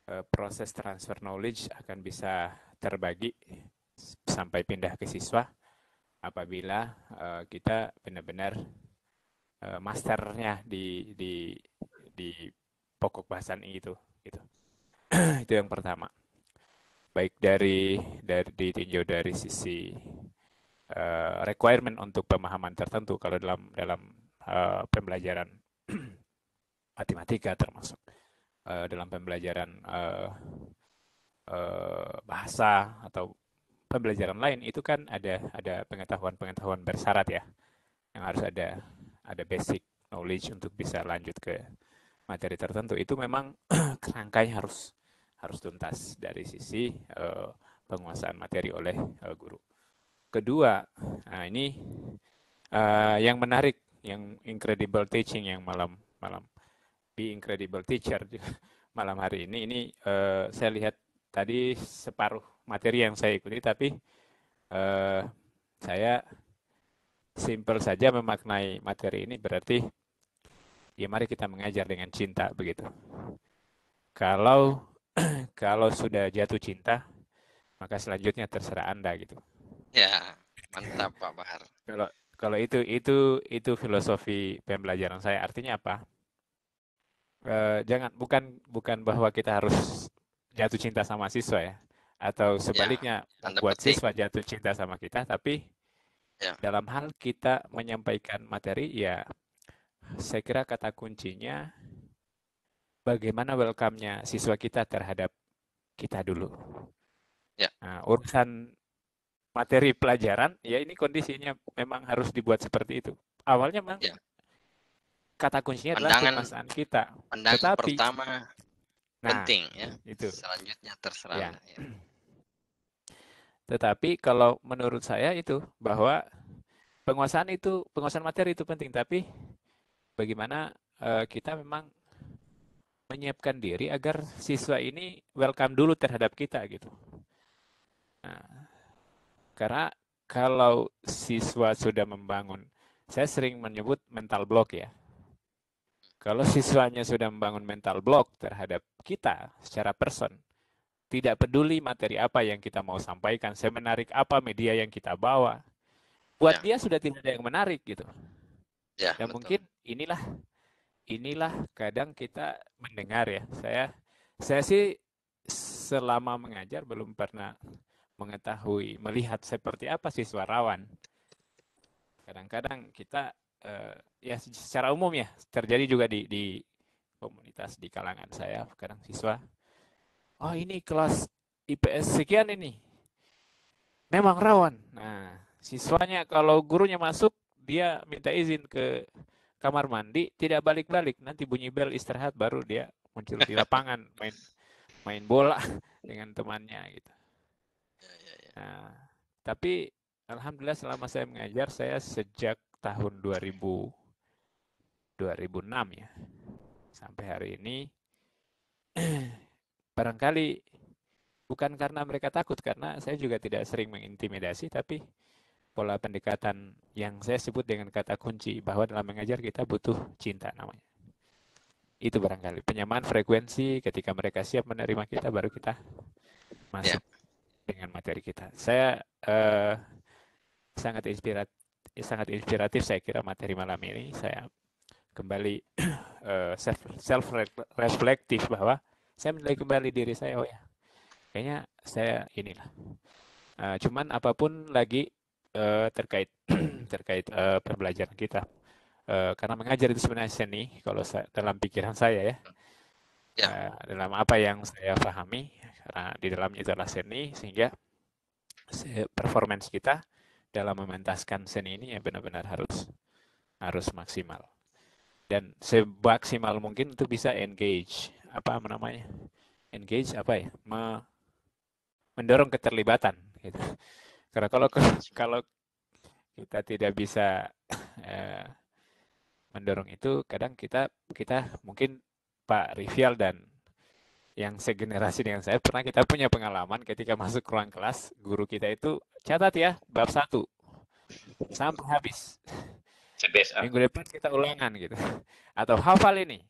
K: eh, proses transfer knowledge akan bisa terbagi sampai pindah ke siswa apabila eh, kita benar-benar eh, masternya di di di pokok bahasan itu gitu. itu yang pertama. Baik dari dari ditinjau dari sisi eh, requirement untuk pemahaman tertentu kalau dalam dalam eh, pembelajaran matematika termasuk eh, dalam pembelajaran eh, eh, bahasa pembelajaran lain itu kan ada ada pengetahuan-pengetahuan bersyarat ya yang harus ada ada basic knowledge untuk bisa lanjut ke materi tertentu itu memang kerangkanya harus harus tuntas dari sisi eh, penguasaan materi oleh eh, guru. Kedua, nah ini eh, yang menarik, yang incredible teaching yang malam malam di incredible teacher malam hari ini ini eh, saya lihat tadi separuh materi yang saya ikuti tapi eh, saya simple saja memaknai materi ini berarti ya mari kita mengajar dengan cinta begitu. Kalau kalau sudah jatuh cinta, maka selanjutnya terserah Anda gitu.
A: ya mantap Pak Bahar.
K: Kalau kalau itu itu itu filosofi pembelajaran saya. Artinya apa? Eh, jangan bukan bukan bahwa kita harus jatuh cinta sama siswa ya, atau sebaliknya
A: tanda
K: membuat
A: petik.
K: siswa jatuh cinta sama kita, tapi
A: Ya.
K: dalam hal kita menyampaikan materi ya saya kira kata kuncinya bagaimana welcome-nya siswa kita terhadap kita dulu.
A: Ya.
K: Nah, urusan materi pelajaran ya ini kondisinya memang harus dibuat seperti itu. Awalnya memang
A: Ya.
K: kata kuncinya adalah penguasaan kita.
A: pandangan
K: Tetapi
A: pertama
K: nah
A: penting ya.
K: itu.
A: Selanjutnya terserah
K: Ya.
A: Ya.
K: Tetapi kalau menurut saya itu bahwa penguasaan itu penguasaan materi itu penting, tapi bagaimana eh, kita memang menyiapkan diri agar siswa ini welcome dulu terhadap kita gitu. Nah, karena kalau siswa sudah membangun, saya sering menyebut mental block ya. Kalau siswanya sudah membangun mental block terhadap kita secara person, tidak peduli materi apa yang kita mau sampaikan, saya menarik apa media yang kita bawa. Buat dia sudah tidak ada yang menarik gitu.
A: Ya,
K: Dan
A: betul.
K: mungkin inilah inilah kadang kita mendengar ya. Saya saya sih selama mengajar belum pernah mengetahui melihat seperti apa siswa rawan. Kadang-kadang kita eh, ya secara umum ya terjadi juga di di komunitas di kalangan saya kadang siswa oh ini kelas IPS sekian ini memang rawan. Nah, siswanya kalau gurunya masuk dia minta izin ke kamar mandi tidak balik-balik nanti bunyi bel istirahat baru dia muncul di lapangan main main bola dengan temannya gitu.
A: Ya, ya, ya.
K: Nah, tapi alhamdulillah selama saya mengajar saya sejak tahun 2000 2006 ya sampai hari ini barangkali bukan karena mereka takut karena saya juga tidak sering mengintimidasi tapi pola pendekatan yang saya sebut dengan kata kunci bahwa dalam mengajar kita butuh cinta namanya. Itu barangkali penyamaan frekuensi ketika mereka siap menerima kita baru kita masuk yeah. dengan materi kita. Saya uh, sangat inspiratif sangat inspiratif saya kira materi malam ini. Saya kembali uh, self self reflektif bahwa saya menilai kembali diri saya oh ya. Kayaknya saya inilah. Uh, cuman apa pun lagi uh, terkait terkait uh, pembelajaran kita uh, karena mengajar itu sebenarnya seni kalau saya, dalam pikiran saya ya. Ya. Uh, dalam apa yang saya pahami karena di dalamnya itu adalah seni sehingga performance kita dalam mementaskan seni ini ya benar-benar harus harus maksimal. Dan semaksimal mungkin untuk bisa engage apa namanya engage apa ya Me, mendorong keterlibatan gitu karena kalau kalau kita tidak bisa eh, mendorong itu kadang kita kita mungkin Pak Rivial dan yang segenerasi dengan saya pernah kita punya pengalaman ketika masuk ruang kelas guru kita itu catat ya bab satu sampai habis CBSA. Minggu depan kita ulangan gitu. Atau hafal ini.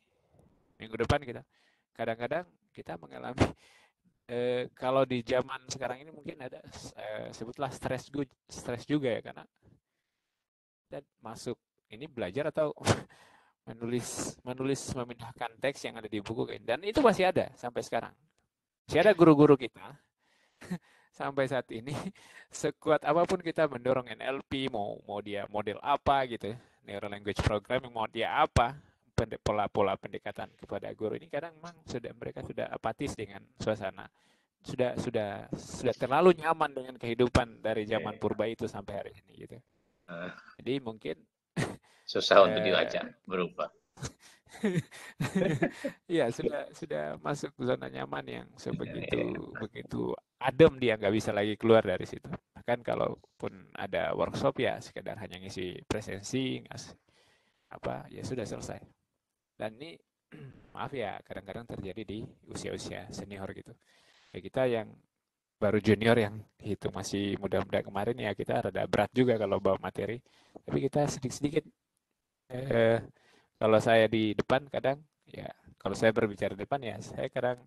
K: Minggu depan kita. Kadang-kadang kita mengalami eh, kalau di zaman sekarang ini mungkin ada eh, sebutlah stres stres juga ya karena dan masuk ini belajar atau menulis menulis memindahkan teks yang ada di buku dan itu masih ada sampai sekarang. Masih ada guru-guru kita sampai saat ini sekuat apa pun kita mendorong NLP mau mau dia model apa gitu neuro language programming mau dia apa pola-pola pendekatan kepada guru ini kadang memang sudah mereka sudah apatis dengan suasana sudah sudah sudah terlalu nyaman dengan kehidupan dari zaman yeah. purba itu sampai hari ini gitu uh, jadi mungkin
B: susah untuk dibaca berubah
K: Iya sudah sudah masuk zona nyaman yang sebegitu yeah. begitu adem dia nggak bisa lagi keluar dari situ. Bahkan kalaupun ada workshop ya sekedar hanya ngisi presensi, ngasih apa ya sudah selesai. Dan ini maaf ya kadang-kadang terjadi di usia-usia senior gitu. Ya kita yang baru junior yang itu masih muda-muda kemarin ya kita rada berat juga kalau bawa materi. Tapi kita sedikit-sedikit eh, kalau saya di depan kadang ya kalau saya berbicara di depan ya saya kadang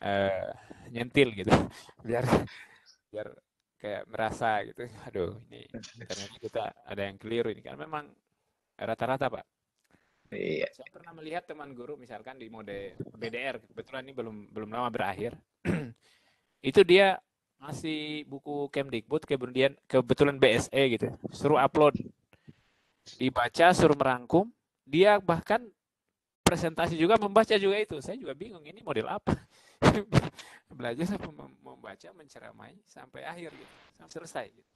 K: uh, nyentil gitu biar biar kayak merasa gitu aduh ini ternyata kita ada yang keliru ini kan memang rata-rata pak iya saya pernah melihat teman guru misalkan di mode BDR kebetulan ini belum belum lama berakhir itu dia masih buku Kemdikbud kemudian kebetulan BSE gitu suruh upload dibaca suruh merangkum dia bahkan presentasi juga membaca juga itu. Saya juga bingung ini model apa. Belajar sampai membaca, menceramai sampai akhir gitu, sampai selesai gitu.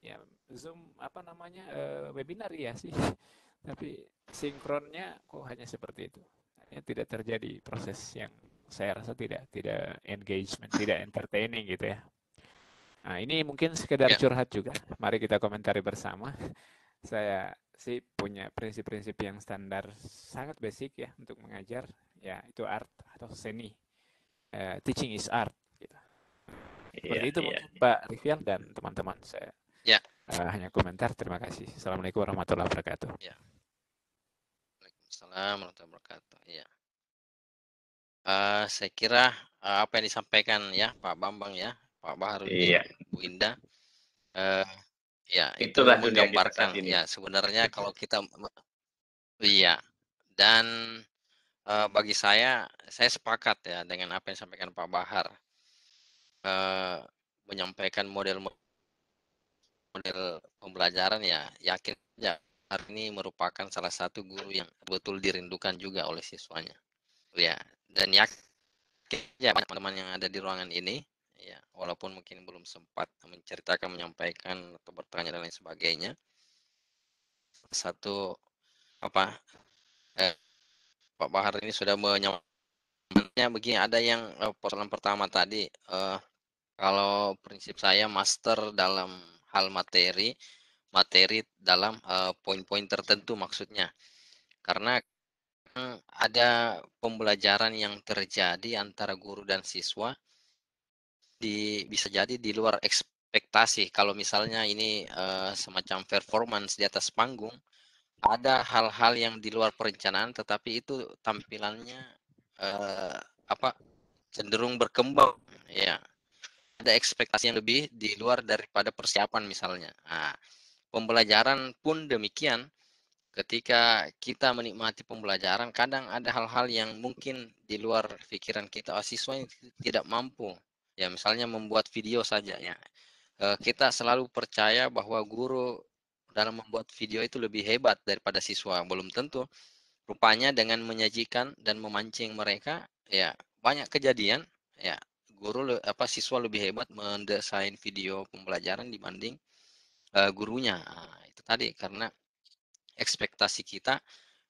K: Ya, Zoom apa namanya uh, webinar ya sih. Tapi sinkronnya kok hanya seperti itu. Hanya tidak terjadi proses yang saya rasa tidak tidak engagement, tidak entertaining gitu ya. Nah, ini mungkin sekedar ya. curhat juga. Mari kita komentari bersama. Saya sih punya prinsip-prinsip yang standar sangat basic ya untuk mengajar ya itu art atau seni uh, teaching is art gitu. Seperti yeah, itu yeah. mungkin Pak Rivian dan teman-teman saya yeah. Ya. uh, hanya komentar terima kasih assalamualaikum warahmatullahi wabarakatuh
A: ya Waalaikumsalam warahmatullahi wabarakatuh ya uh, saya kira uh, apa yang disampaikan ya Pak Bambang ya Pak Baharudin yeah. Bu Indah uh, Ya, itu
B: Itulah
A: menggambarkan ya sebenarnya kalau kita iya dan uh, bagi saya saya sepakat ya dengan apa yang disampaikan Pak Bahar. Uh, menyampaikan model model pembelajaran ya yakin ya hari ini merupakan salah satu guru yang betul dirindukan juga oleh siswanya. Ya, dan yakin ya teman-teman yang ada di ruangan ini ya walaupun mungkin belum sempat menceritakan menyampaikan atau bertanya dan lain sebagainya satu apa eh, Pak Bahar ini sudah menyampaikannya begini ada yang eh, persoalan pertama tadi eh, Kalau prinsip saya master dalam hal materi, materi dalam uh, poin-poin tertentu maksudnya. Karena hmm, ada pembelajaran yang terjadi antara guru dan siswa di bisa jadi di luar ekspektasi. Kalau misalnya ini uh, semacam performance di atas panggung, ada hal-hal yang di luar perencanaan, tetapi itu tampilannya uh, apa cenderung berkembang, ya ada ekspektasi yang lebih di luar daripada persiapan misalnya. Nah, pembelajaran pun demikian. Ketika kita menikmati pembelajaran, kadang ada hal-hal yang mungkin di luar pikiran kita, oh, siswa yang tidak mampu. Ya, misalnya membuat video saja ya. Eh, kita selalu percaya bahwa guru dalam membuat video itu lebih hebat daripada siswa. Belum tentu. Rupanya dengan menyajikan dan memancing mereka, ya banyak kejadian ya guru apa siswa lebih hebat mendesain video pembelajaran dibanding uh, gurunya. Nah, itu tadi karena ekspektasi kita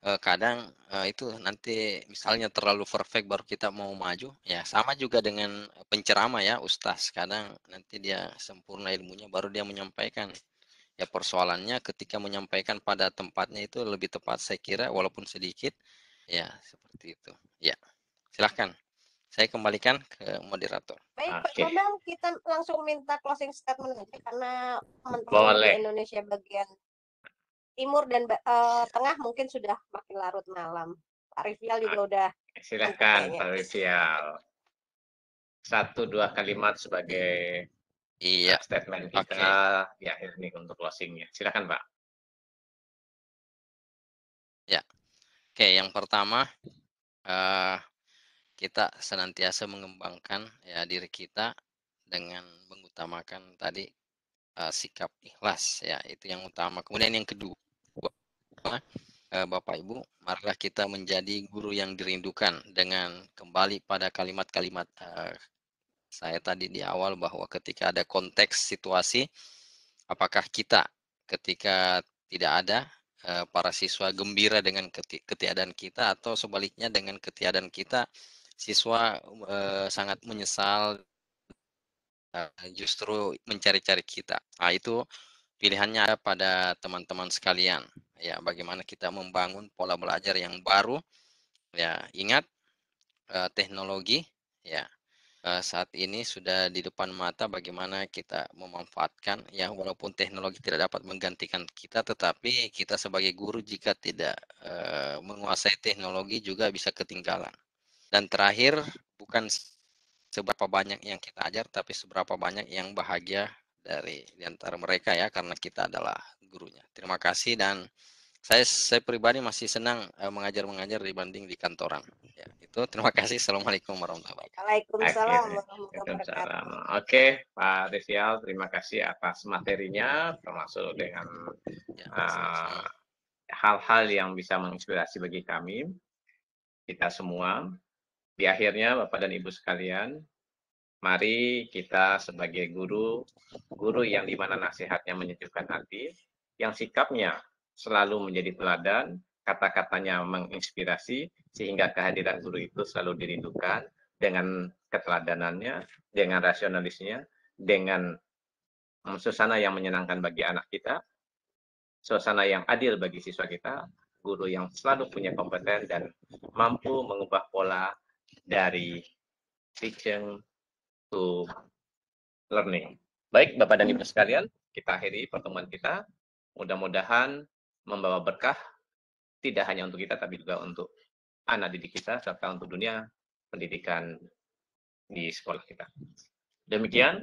A: uh, kadang uh, itu nanti misalnya terlalu perfect baru kita mau maju ya sama juga dengan penceramah ya ustaz. Kadang nanti dia sempurna ilmunya baru dia menyampaikan. Ya persoalannya ketika menyampaikan pada tempatnya itu lebih tepat saya kira walaupun sedikit ya seperti itu. Ya silahkan saya kembalikan ke moderator.
C: Baik, okay. Pak kita langsung minta closing statement aja karena teman-teman di Indonesia bagian timur dan uh, tengah mungkin sudah makin larut malam. Pak Rivial juga ah, udah.
B: Silahkan Pak Rivial. Satu dua kalimat sebagai iya. statement kita okay. di akhir ini untuk closingnya. Silakan Pak.
A: Ya, oke. Yang pertama, uh, kita senantiasa mengembangkan ya diri kita dengan mengutamakan tadi uh, sikap ikhlas ya itu yang utama. Kemudian yang kedua uh, Bapak Ibu marilah kita menjadi guru yang dirindukan dengan kembali pada kalimat-kalimat uh, saya tadi di awal bahwa ketika ada konteks situasi apakah kita ketika tidak ada para siswa gembira dengan ketiadaan kita atau sebaliknya dengan ketiadaan kita siswa uh, sangat menyesal uh, justru mencari-cari kita. Nah, itu pilihannya ada pada teman-teman sekalian. Ya, bagaimana kita membangun pola belajar yang baru. Ya, ingat uh, teknologi ya uh, saat ini sudah di depan mata bagaimana kita memanfaatkan ya walaupun teknologi tidak dapat menggantikan kita tetapi kita sebagai guru jika tidak uh, menguasai teknologi juga bisa ketinggalan. Dan terakhir, bukan seberapa banyak yang kita ajar, tapi seberapa banyak yang bahagia dari di antara mereka ya, karena kita adalah gurunya. Terima kasih dan saya saya pribadi masih senang uh, mengajar-mengajar dibanding di kantoran. Ya, itu terima kasih. Assalamualaikum warahmatullahi wabarakatuh.
C: Waalaikumsalam
B: warahmatullahi Oke, Pak Desial, terima kasih atas materinya, termasuk dengan ya, uh, hal-hal yang bisa menginspirasi bagi kami, kita semua. Di akhirnya, Bapak dan Ibu sekalian, mari kita sebagai guru, guru yang di mana nasihatnya menyejukkan hati, yang sikapnya selalu menjadi teladan, kata-katanya menginspirasi, sehingga kehadiran guru itu selalu dirindukan dengan keteladanannya, dengan rasionalisnya, dengan suasana yang menyenangkan bagi anak kita, suasana yang adil bagi siswa kita, guru yang selalu punya kompeten dan mampu mengubah pola dari teaching to learning. Baik, Bapak dan Ibu sekalian, kita akhiri pertemuan kita. Mudah-mudahan membawa berkah tidak hanya untuk kita, tapi juga untuk anak didik kita, serta untuk dunia pendidikan di sekolah kita. Demikian,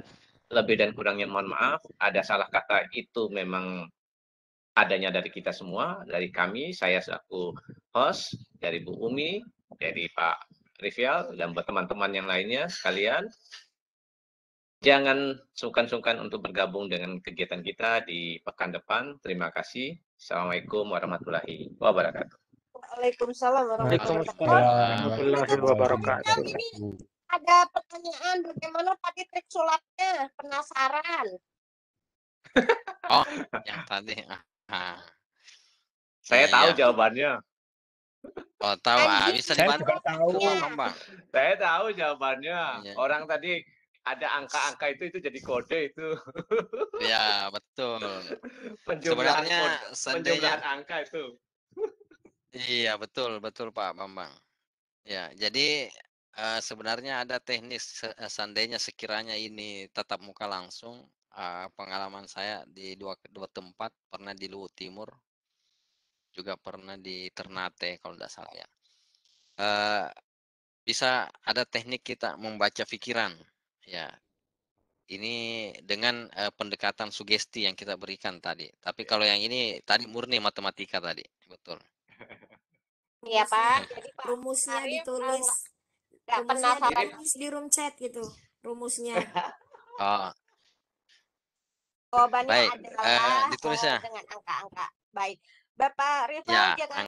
B: lebih dan kurangnya mohon maaf, ada salah kata itu memang adanya dari kita semua, dari kami, saya selaku host, dari Bu Umi, dari Pak Rivial dan buat teman-teman yang lainnya sekalian, jangan sungkan-sungkan untuk bergabung dengan kegiatan kita di pekan depan. Terima kasih. Assalamualaikum warahmatullahi wabarakatuh.
C: Waalaikumsalam warahmatullahi wabarakatuh. Ada pertanyaan bagaimana tadi trik sulapnya? Penasaran.
A: oh, yang tadi. Ah.
B: Saya ya, tahu ya. jawabannya.
A: Oh, tahu. Ah, bisa
F: Saya juga tahu.
B: Saya tahu jawabannya. Ya. Orang tadi ada angka-angka itu itu jadi kode itu.
A: Ya, betul.
B: penjumlahan
A: Sebenarnya
B: kode, penjumlahan angka itu.
A: Iya, betul betul Pak Bambang. Ya, jadi eh, sebenarnya ada teknis se- eh, seandainya sekiranya ini tatap muka langsung, eh, pengalaman saya di dua dua tempat, pernah di Luhut Timur, juga pernah di Ternate kalau tidak salah ya. Eh, bisa ada teknik kita membaca pikiran, ya. Ini dengan eh, pendekatan sugesti yang kita berikan tadi. Tapi kalau yang ini tadi murni matematika tadi, betul.
C: Iya Pak. Jadi Pak
D: rumusnya
C: Arif
D: ditulis rumusnya
C: penasaran
D: ditulis di room chat gitu rumusnya
A: Oh,
C: jawabannya
A: baik.
C: adalah
A: Eh,
C: eh,
A: ditulis ya.
C: dengan angka-angka. Baik. Bapak Rizal
A: Ya,
C: jangan